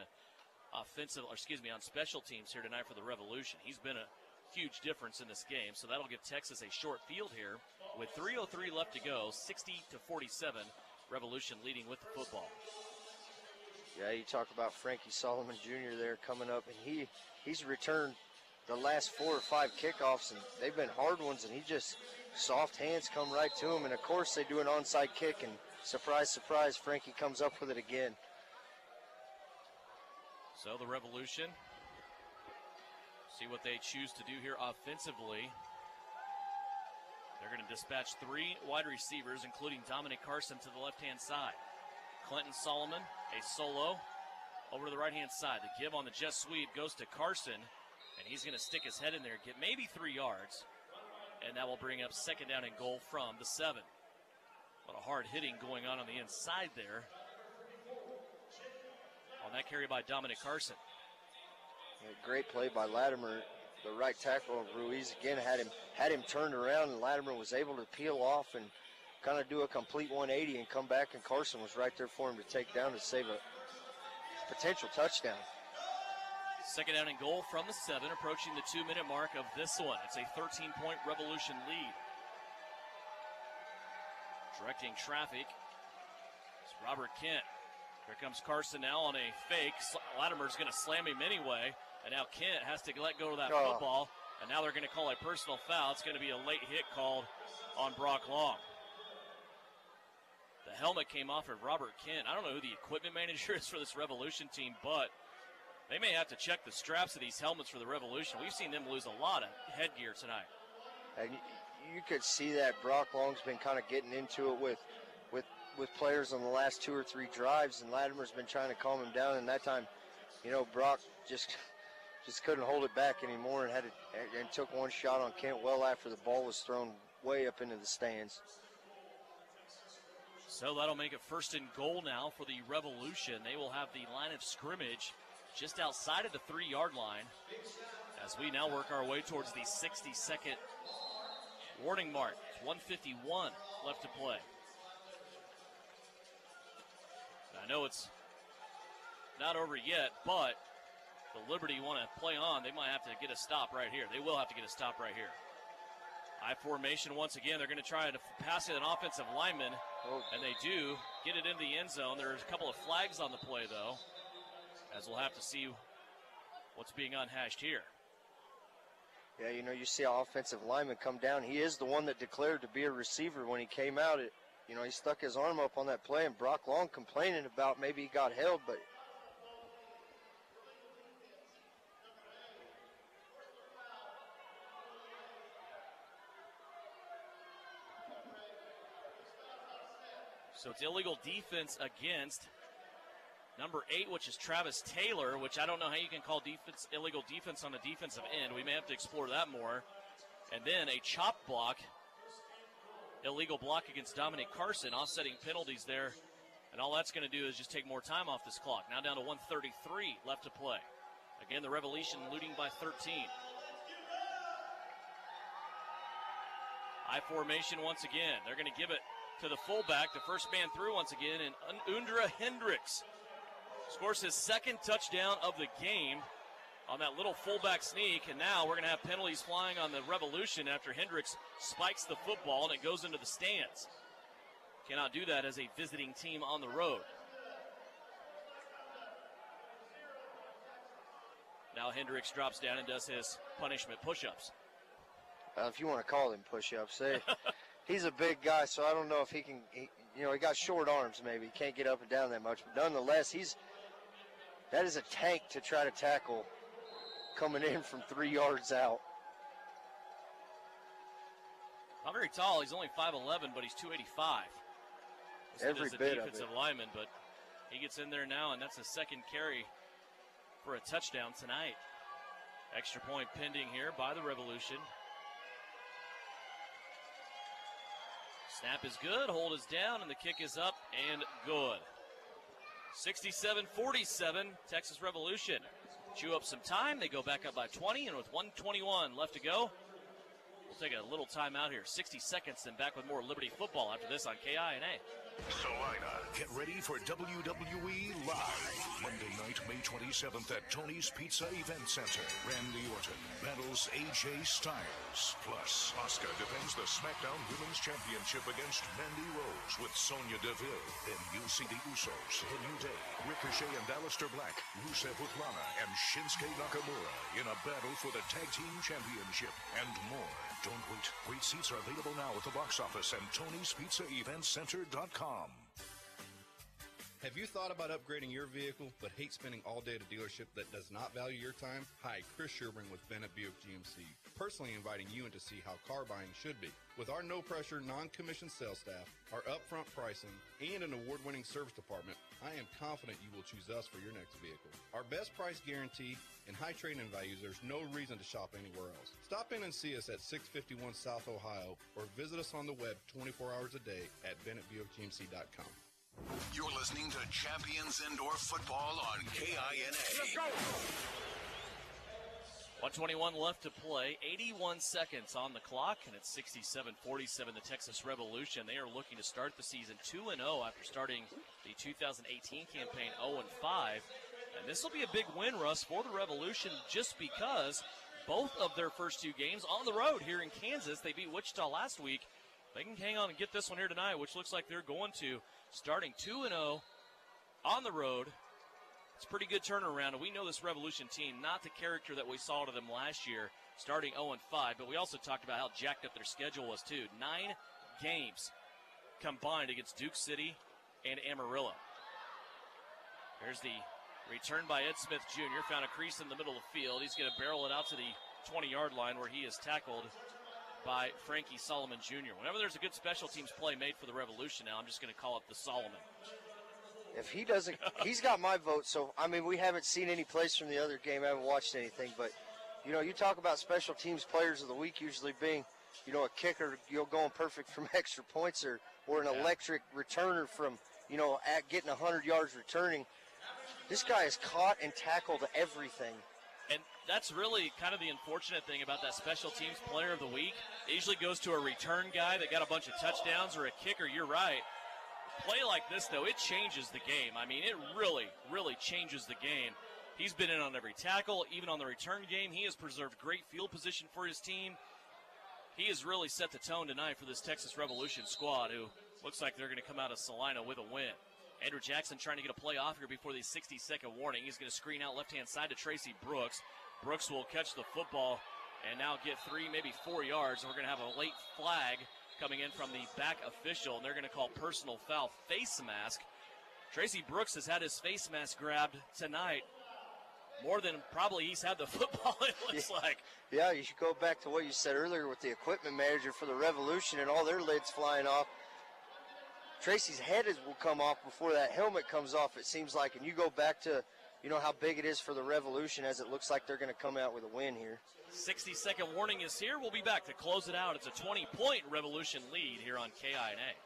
offensive, or excuse me, on special teams here tonight for the Revolution. He's been a huge difference in this game, so that'll give Texas a short field here with 3:03 left to go, 60 to 47. Revolution leading with the football. Yeah, you talk about Frankie Solomon Jr. there coming up, and he he's returned the last four or five kickoffs, and they've been hard ones, and he just soft hands come right to him, and of course they do an onside kick, and surprise, surprise, Frankie comes up with it again. So the Revolution, see what they choose to do here offensively. They're going to dispatch three wide receivers, including Dominic Carson to the left hand side. Clinton Solomon, a solo over to the right hand side. The give on the jet sweep goes to Carson, and he's going to stick his head in there, get maybe three yards, and that will bring up second down and goal from the seven. What A hard hitting going on on the inside there. On that carry by Dominic Carson. Great play by Latimer. The right tackle of Ruiz again had him had him turned around, and Latimer was able to peel off and kind of do a complete 180 and come back, and Carson was right there for him to take down to save a potential touchdown. Second down and goal from the seven, approaching the two minute mark of this one. It's a 13 point revolution lead. Directing traffic. It's Robert Kent. Here comes Carson now on a fake. Latimer's going to slam him anyway. And now Kent has to let go of that Oh. football. And now they're going to call a personal foul. It's going to be a late hit called on Brock Long. The helmet came off of Robert Kent. I don't know who the equipment manager is for this Revolution team, but they may have to check the straps of these helmets for the Revolution. We've seen them lose a lot of headgear tonight. And you could see that Brock Long's been kind of getting into it with, with, with players on the last two or three drives, and Latimer's been trying to calm him down. And that time, you know, Brock just just couldn't hold it back anymore, and had to, and- and took one shot on Kent well after the ball was thrown way up into the stands. So that'll make it first and goal now for the Revolution. They will have the line of scrimmage just outside of the three yard line as we now work our way towards the 60 second warning mark. 151 left to play. I know it's not over yet, but the Liberty want to play on. They might have to get a stop right here. They will have to get a stop right here. I formation once again. They're going to try to pass it an offensive lineman, oh. and they do get it in the end zone. There's a couple of flags on the play, though, as we'll have to see what's being unhashed here. Yeah, you know, you see an offensive lineman come down. He is the one that declared to be a receiver when he came out. It, you know, he stuck his arm up on that play, and Brock Long complaining about maybe he got held, but. So it's illegal defense against number eight, which is Travis Taylor, which I don't know how you can call defense illegal defense on a defensive end. We may have to explore that more. And then a chop block, illegal block against Dominic Carson, offsetting penalties there. And all that's going to do is just take more time off this clock. Now down to 133 left to play. Again, the Revolution looting by 13. I formation once again. They're going to give it to the fullback, the first man through once again, and Undra Hendricks scores his second touchdown of the game on that little fullback sneak. And now we're going to have penalties flying on the Revolution after Hendricks spikes the football and it goes into the stands. Cannot do that as a visiting team on the road. Now Hendricks drops down and does his punishment push ups. Uh, if you want to call them push-ups, they, he's a big guy, so I don't know if he can. He, you know, he got short arms. Maybe he can't get up and down that much, but nonetheless, he's that is a tank to try to tackle coming in from three yards out. Not very tall. He's only 5'11, but he's 285. Every as a bit of defensive it. lineman, but he gets in there now, and that's a second carry for a touchdown tonight. Extra point pending here by the Revolution. Snap is good, hold is down, and the kick is up and good. 67 47, Texas Revolution. Chew up some time. They go back up by 20, and with 121 left to go, we'll take a little time out here. 60 seconds, then back with more Liberty football after this on KINA. Salina, get ready for WWE Live. Monday night, May 27th at Tony's Pizza Event Center. Randy Orton battles AJ Styles. Plus, Asuka defends the SmackDown Women's Championship against Mandy Rose with Sonya Deville. Then you'll see the Usos, The New Day, Ricochet and Aleister Black, Rusev with Lana, and Shinsuke Nakamura in a battle for the Tag Team Championship and more. Don't wait. Great seats are available now at the box office and Tony's Pizza Event Center.com. Have you thought about upgrading your vehicle but hate spending all day at a dealership that does not value your time? Hi, Chris Sherburne with Bennett Buick GMC, personally inviting you in to see how car buying should be. With our no pressure, non commissioned sales staff, our upfront pricing, and an award winning service department, I am confident you will choose us for your next vehicle. Our best price guarantee and high trade in values, there's no reason to shop anywhere else. Stop in and see us at 651 South Ohio or visit us on the web 24 hours a day at BennettBuickGMC.com. You're listening to Champions Indoor Football on KINA. 121 left to play, 81 seconds on the clock, and it's 67 47 the Texas Revolution. They are looking to start the season 2 0 after starting the 2018 campaign 0 5. And this will be a big win, Russ, for the Revolution just because both of their first two games on the road here in Kansas, they beat Wichita last week. They can hang on and get this one here tonight, which looks like they're going to starting 2 0 on the road. It's a pretty good turnaround, and we know this Revolution team, not the character that we saw to them last year, starting 0 5, but we also talked about how jacked up their schedule was, too. Nine games combined against Duke City and Amarillo. Here's the return by Ed Smith Jr. Found a crease in the middle of the field. He's going to barrel it out to the 20 yard line where he is tackled by Frankie Solomon Jr. Whenever there's a good special teams play made for the Revolution now, I'm just going to call it the Solomon. If he doesn't, he's got my vote. So I mean, we haven't seen any plays from the other game. I haven't watched anything, but you know, you talk about special teams players of the week usually being, you know, a kicker, you know, going perfect from extra points, or or an electric returner from, you know, at getting 100 yards returning. This guy has caught and tackled everything. And that's really kind of the unfortunate thing about that special teams player of the week. It usually goes to a return guy that got a bunch of touchdowns or a kicker. You're right. Play like this, though, it changes the game. I mean, it really, really changes the game. He's been in on every tackle, even on the return game. He has preserved great field position for his team. He has really set the tone tonight for this Texas Revolution squad, who looks like they're going to come out of Salina with a win. Andrew Jackson trying to get a play off here before the 60 second warning. He's going to screen out left hand side to Tracy Brooks. Brooks will catch the football and now get three, maybe four yards. And we're going to have a late flag coming in from the back official, and they're going to call personal foul face mask. Tracy Brooks has had his face mask grabbed tonight more than probably he's had the football, it looks like. Yeah, you should go back to what you said earlier with the equipment manager for the Revolution and all their lids flying off. Tracy's head is, will come off before that helmet comes off. It seems like, and you go back to, you know how big it is for the Revolution, as it looks like they're going to come out with a win here. 60 second warning is here. We'll be back to close it out. It's a 20 point Revolution lead here on KINA.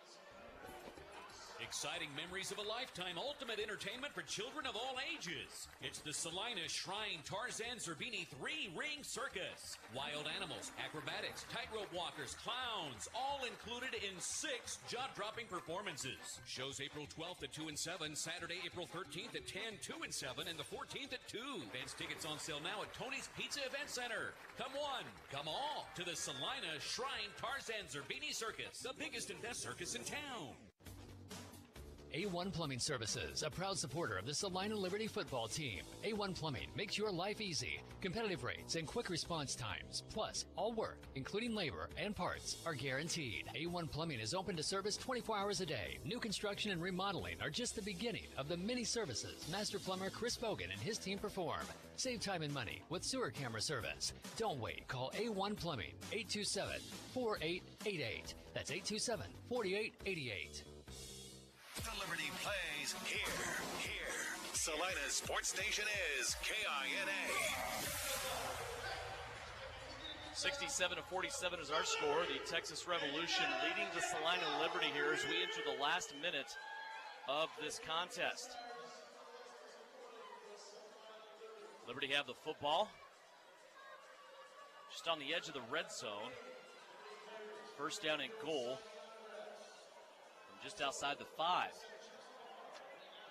Exciting memories of a lifetime ultimate entertainment for children of all ages. It's the Salina Shrine Tarzan Zerbini three ring circus. Wild animals, acrobatics, tightrope walkers, clowns, all included in six jaw dropping performances. Shows April 12th at 2 and 7, Saturday, April 13th at 10, 2 and 7, and the 14th at 2. Advance tickets on sale now at Tony's Pizza Event Center. Come one, come all to the Salina Shrine Tarzan Zerbini Circus, the biggest and best circus in town. A1 Plumbing Services, a proud supporter of the Salina Liberty football team. A1 Plumbing makes your life easy. Competitive rates and quick response times. Plus, all work, including labor and parts, are guaranteed. A1 Plumbing is open to service 24 hours a day. New construction and remodeling are just the beginning of the many services Master Plumber Chris Bogan and his team perform. Save time and money with sewer camera service. Don't wait. Call A1 Plumbing 827 4888. That's 827 4888. The Liberty plays here, here. Salina's sports station is KINA. 67 to 47 is our score. The Texas Revolution leading the Salina Liberty here as we enter the last minute of this contest. Liberty have the football. Just on the edge of the red zone. First down and goal. Just outside the five.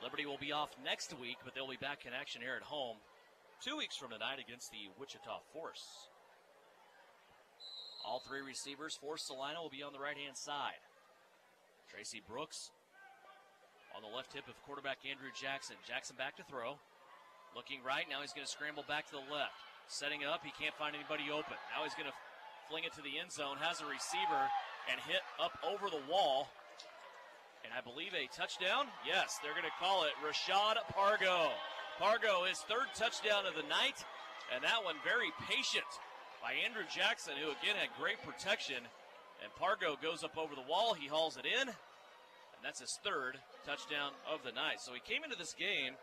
Liberty will be off next week, but they'll be back in action here at home two weeks from tonight against the Wichita Force. All three receivers for Salina will be on the right hand side. Tracy Brooks on the left hip of quarterback Andrew Jackson. Jackson back to throw. Looking right, now he's going to scramble back to the left. Setting up, he can't find anybody open. Now he's going to fling it to the end zone, has a receiver, and hit up over the wall. And I believe a touchdown? Yes, they're going to call it Rashad Pargo. Pargo, his third touchdown of the night, and that one very patient by Andrew Jackson, who again had great protection. And Pargo goes up over the wall, he hauls it in, and that's his third touchdown of the night. So he came into this game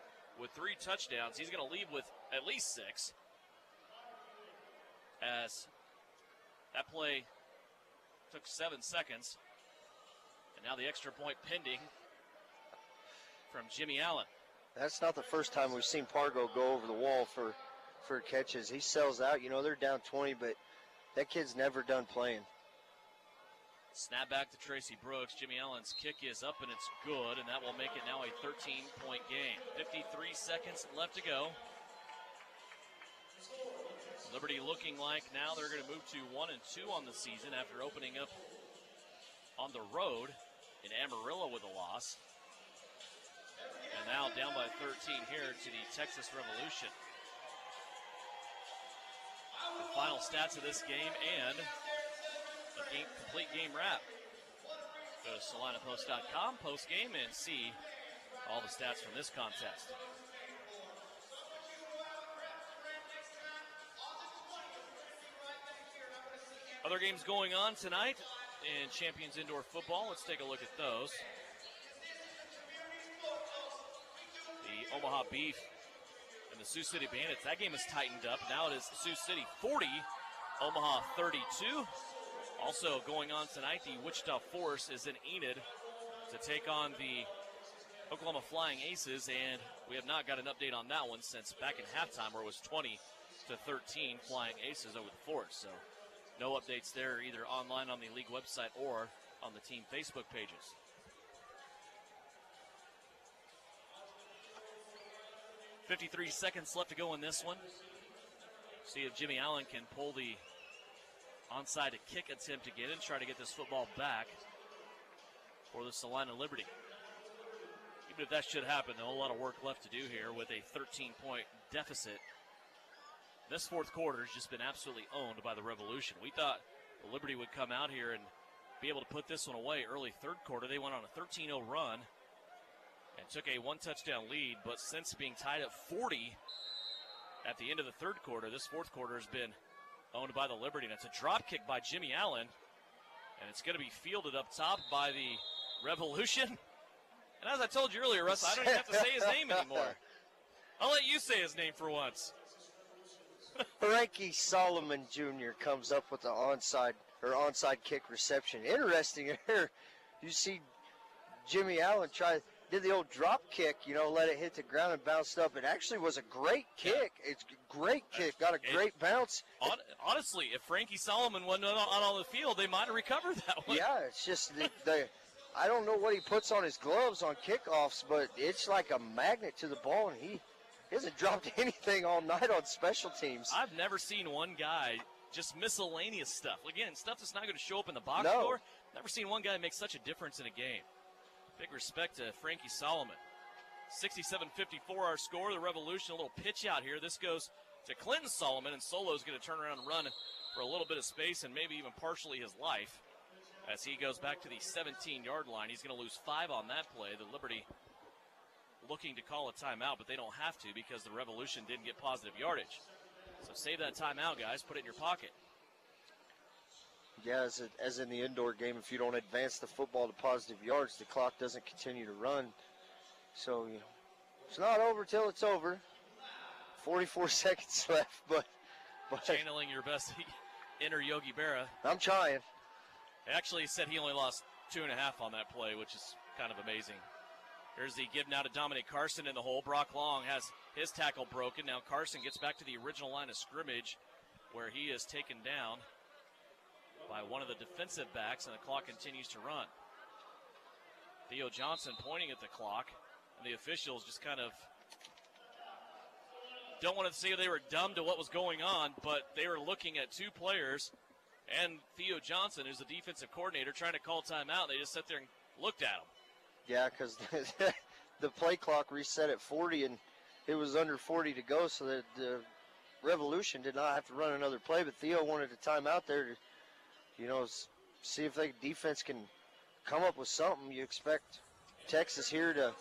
with three touchdowns. He's going to leave with at least six. As that play took seven seconds. Now the extra point pending from Jimmy Allen. That's not the first time we've seen Pargo go over the wall for, for catches. He sells out. You know, they're down 20, but that kid's never done playing. Snap back to Tracy Brooks. Jimmy Allen's kick is up and it's good, and that will make it now a 13 point game. 53 seconds left to go. Liberty looking like now they're going to move to 1 and 2 on the season after opening up on the road in Amarillo with a loss. And now down by 13 here to the Texas Revolution. The final stats of this game and a game, complete game wrap. Go to SalinaPost.com post game and see all the stats from this contest. Other games going on tonight in Champions Indoor Football. Let's take a look at those. The Omaha Beef and the Sioux City Bandits. That game is tightened up. Now it is Sioux City 40, Omaha 32. Also going on tonight, the Wichita Force is in Enid to take on the Oklahoma Flying Aces, and we have not got an update on that one since back in halftime where it was 20 to 13 Flying Aces over the Force. So no updates there either online on the league website or on the team Facebook pages. Fifty-three seconds left to go in this one. See if Jimmy Allen can pull the onside to kick attempt again and try to get this football back for the Salina Liberty. Even if that should happen, a whole lot of work left to do here with a 13 point deficit. This fourth quarter has just been absolutely owned by the Revolution. We thought the Liberty would come out here and be able to put this one away early third quarter. They went on a 13 0 run and took a one touchdown lead, but since being tied at 40 at the end of the third quarter, this fourth quarter has been owned by the Liberty. And it's a drop kick by Jimmy Allen. And it's going to be fielded up top by the Revolution. And as I told you earlier, Russ, I don't even have to say his name anymore. I'll let you say his name for once. Frankie Solomon Jr. comes up with the onside or onside kick reception. Interesting here. You see Jimmy Allen try did the old drop kick, you know, let it hit the ground and bounced up. It actually was a great kick. It's a great kick. Got a great bounce. Hon- Honestly, if Frankie Solomon wasn't on, on, on the field, they might have recovered that one. Yeah, it's just the, the I don't know what he puts on his gloves on kickoffs, but it's like a magnet to the ball, and he hasn't dropped anything all night on special teams. I've never seen one guy just miscellaneous stuff. Again, stuff that's not going to show up in the box No. score. Never seen one guy make such a difference in a game. Big respect to Frankie Solomon. 67-54 our score. The Revolution, a little pitch out here. This goes to Clinton Solomon, and Solo's going to turn around and run for a little bit of space and maybe even partially his life. As he goes back to the 17-yard line, he's going to lose five on that play. The Liberty looking to call a timeout, but they don't have to because the Revolution didn't get positive yardage. So save that timeout, guys. Put it in your pocket. Yeah, as, it, as in the indoor game, if you don't advance the football to positive yards, the clock doesn't continue to run. So, you know, it's not over till it's over. 44 seconds left, but, but Channeling your best inner Yogi Berra. I'm trying. Actually, he said he only lost two and a half on that play, which is kind of amazing. Here's the give now to Dominic Carson in the hole. Brock Long has his tackle broken. Now Carson gets back to the original line of scrimmage where he is taken down by one of the defensive backs, and the clock continues to run. Theo Johnson pointing at the clock, and the officials just kind of don't want to say they were dumb to what was going on, but they were looking at two players and Theo Johnson, who's the defensive coordinator, trying to call timeout. They just sat there and looked at him. Yeah, because the play clock reset at 40 and it was under 40 to go, so that the Revolution did not have to run another play. But Theo wanted a timeout there to, you know, see if the defense can come up with something. You expect Texas here to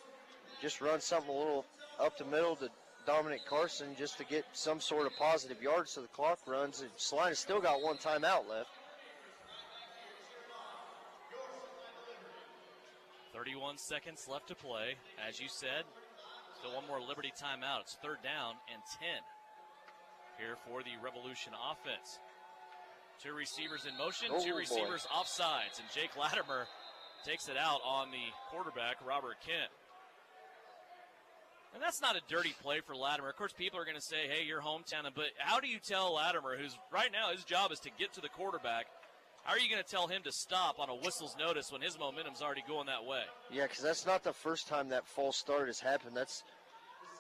just run something a little up the middle to Dominic Carson just to get some sort of positive yards so the clock runs. And Salina still got one timeout left. 31 seconds left to play. As you said, still one more Liberty timeout. It's third down and 10 here for the Revolution offense. Two receivers in motion, Oh, two boy. receivers offsides, and Jake Latimer takes it out on the quarterback, Robert Kent. And that's not a dirty play for Latimer. Of course, people are going to say, hey, you're hometown. But how do you tell Latimer, who's right now his job is to get to the quarterback, how are you going to tell him to stop on a whistle's notice when his momentum's already going that way? Yeah, because that's not the first time that false start has happened. That's,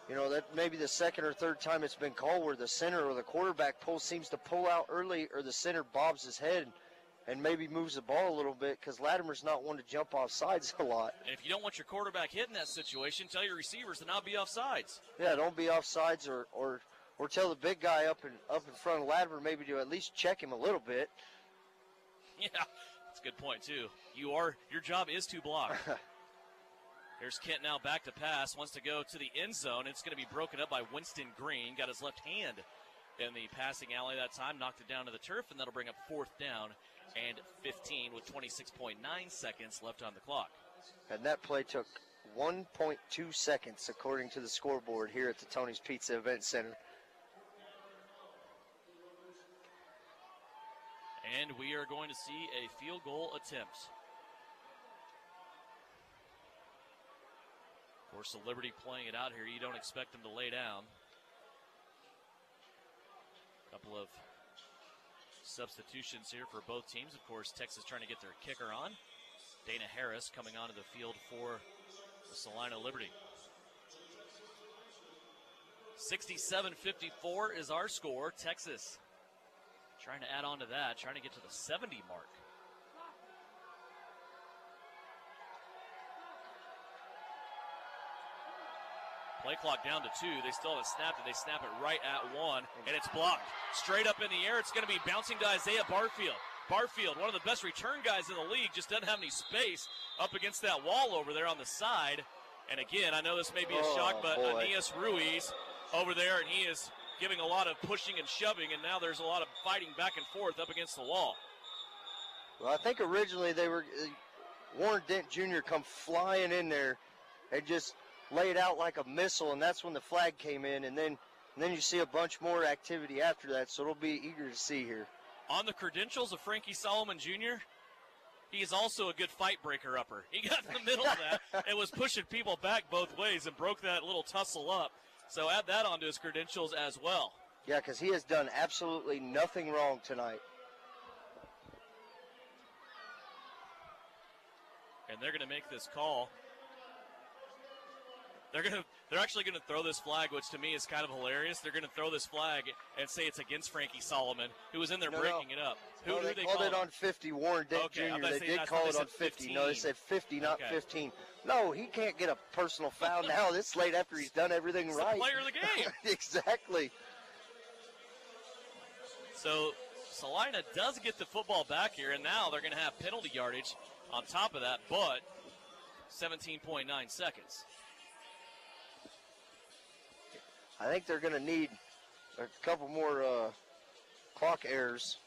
you know, that maybe the second or third time it's been called where the center or the quarterback pull seems to pull out early, or the center bobs his head and maybe moves the ball a little bit because Latimer's not one to jump off sides a lot. And if you don't want your quarterback hitting that situation, tell your receivers to not be off sides. Yeah, don't be off sides or or or tell the big guy up in up in front of Latimer maybe to at least check him a little bit. Yeah, that's a good point too. You are your job is to block. Here's Kent now back to pass. Wants to go to the end zone. It's going to be broken up by Winston Green. Got his left hand in the passing alley that time. Knocked it down to the turf, and that'll bring up fourth down and 15 with 26.9 seconds left on the clock. And that play took 1.2 seconds according to the scoreboard here at the Tony's Pizza Event Center. And we are going to see a field goal attempt. Of course, the Liberty playing it out here. You don't expect them to lay down. A Couple of substitutions here for both teams. Of course, Texas trying to get their kicker on. Dana Harris coming onto the field for the Salina Liberty. 67 54 is our score. Texas trying to add on to that, trying to get to the 70 mark. Play clock down to two. They still haven't snapped it. They snap it right at one, and it's blocked. Straight up in the air. It's going to be bouncing to Isaiah Barfield. Barfield, one of the best return guys in the league, just doesn't have any space up against that wall over there on the side. And again, I know this may be a Oh, shock, but boy. Aeneas Ruiz over there, and he is giving a lot of pushing and shoving, and now there's a lot of fighting back and forth up against the wall. Well, I think originally they were uh, Warren Dent Jr. come flying in there and just laid out like a missile, and that's when the flag came in. And then, and then you see a bunch more activity after that. So it'll be eager to see here. On the credentials of Frankie Solomon Jr., he is also a good fight breaker upper. He got in the middle of that and was pushing people back both ways and broke that little tussle up. So add that onto his credentials as well. Yeah, because he has done absolutely nothing wrong tonight. and they're going to make this call. They're going to they're actually going to throw this flag, which to me is kind of hilarious. They're going to throw this flag and say it's against Frankie Solomon, who was in there No, breaking no. it up. No, Who they, do they called call it on 50. Warren Dent Okay, Jr. They did call it on said 50. No, they said 50, not Okay. 15. No, he can't get a personal foul now. This late after he's done everything the right. player of the game. exactly. So Salina does get the football back here, and now they're going to have penalty yardage on top of that, but 17.9 seconds. I think they're going to need a couple more uh, clock errors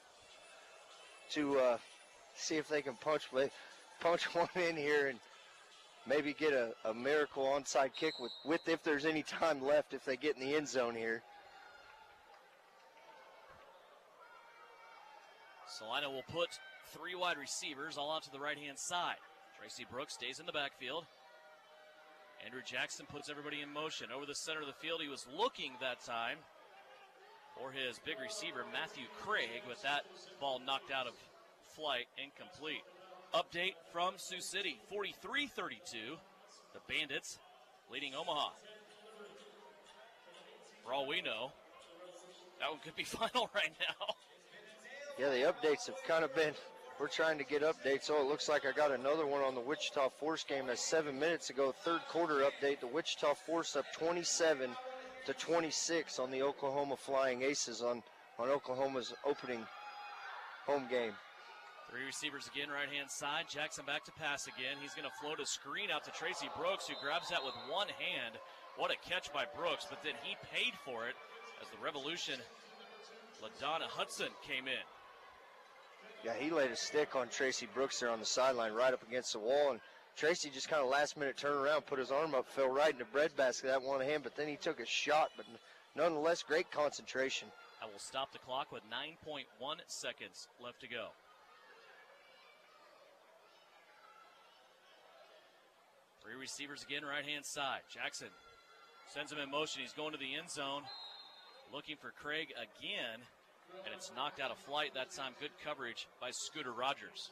to uh, see if they can punch punch one in here and maybe get a, a miracle onside kick with, with if there's any time left if they get in the end zone here. Salina will put three wide receivers all out to the right hand side. Tracy Brooks stays in the backfield. Andrew Jackson puts everybody in motion. Over the center of the field, he was looking that time for his big receiver, Matthew Craig, with that ball knocked out of flight, incomplete. Update from Sioux City 43 32. The Bandits leading Omaha. For all we know, that one could be final right now. Yeah, the updates have kind of been. We're trying to get updates. Oh, it looks like I got another one on the Wichita Force game. That's seven minutes ago. Third quarter update. The Wichita Force up 27 to 26 on the Oklahoma Flying Aces on on Oklahoma's opening home game. Three receivers again, right hand side. Jackson back to pass again. He's going to float a screen out to Tracy Brooks, who grabs that with one hand. What a catch by Brooks, but then he paid for it as the Revolution, LaDonna Hudson came in. Yeah, he laid a stick on Tracy Brooks there on the sideline, right up against the wall, and Tracy just kind of last minute turned around, put his arm up, fell right in the breadbasket that one hand, but then he took a shot, but nonetheless, great concentration. I will stop the clock with 9.1 seconds left to go. Three receivers again, right hand side. Jackson sends him in motion. He's going to the end zone, looking for Craig again, and it's knocked out of flight. That time, good coverage by Scooter Rogers.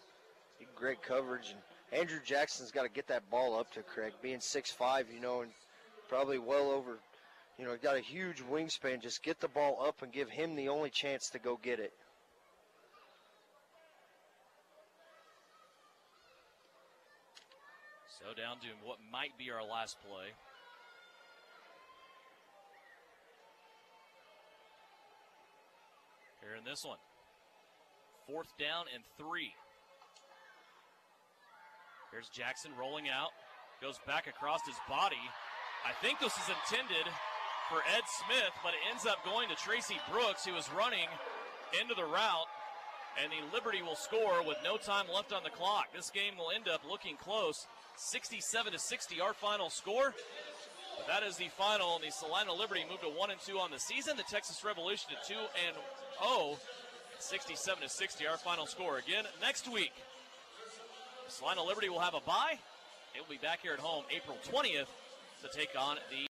Great coverage, and Andrew Jackson's got to get that ball up to Craig, being 6'5", you know, and probably well over, you know, got a huge wingspan. Just get the ball up and give him the only chance to go get it. So down to what might be our last play. Here in this one. Fourth down and three. Here's Jackson rolling out. Goes back across his body. I think this is intended for Ed Smith, but it ends up going to Tracy Brooks, who was running into the route. And the Liberty will score with no time left on the clock. This game will end up looking close. 67 to 60, our final score. That is the final. The Salina Liberty moved to 1 and 2 on the season. The Texas Revolution to 2 and 0. 67 to 60, our final score. Again, next week, Salina Liberty will have a bye. It will be back here at home April 20th to take on the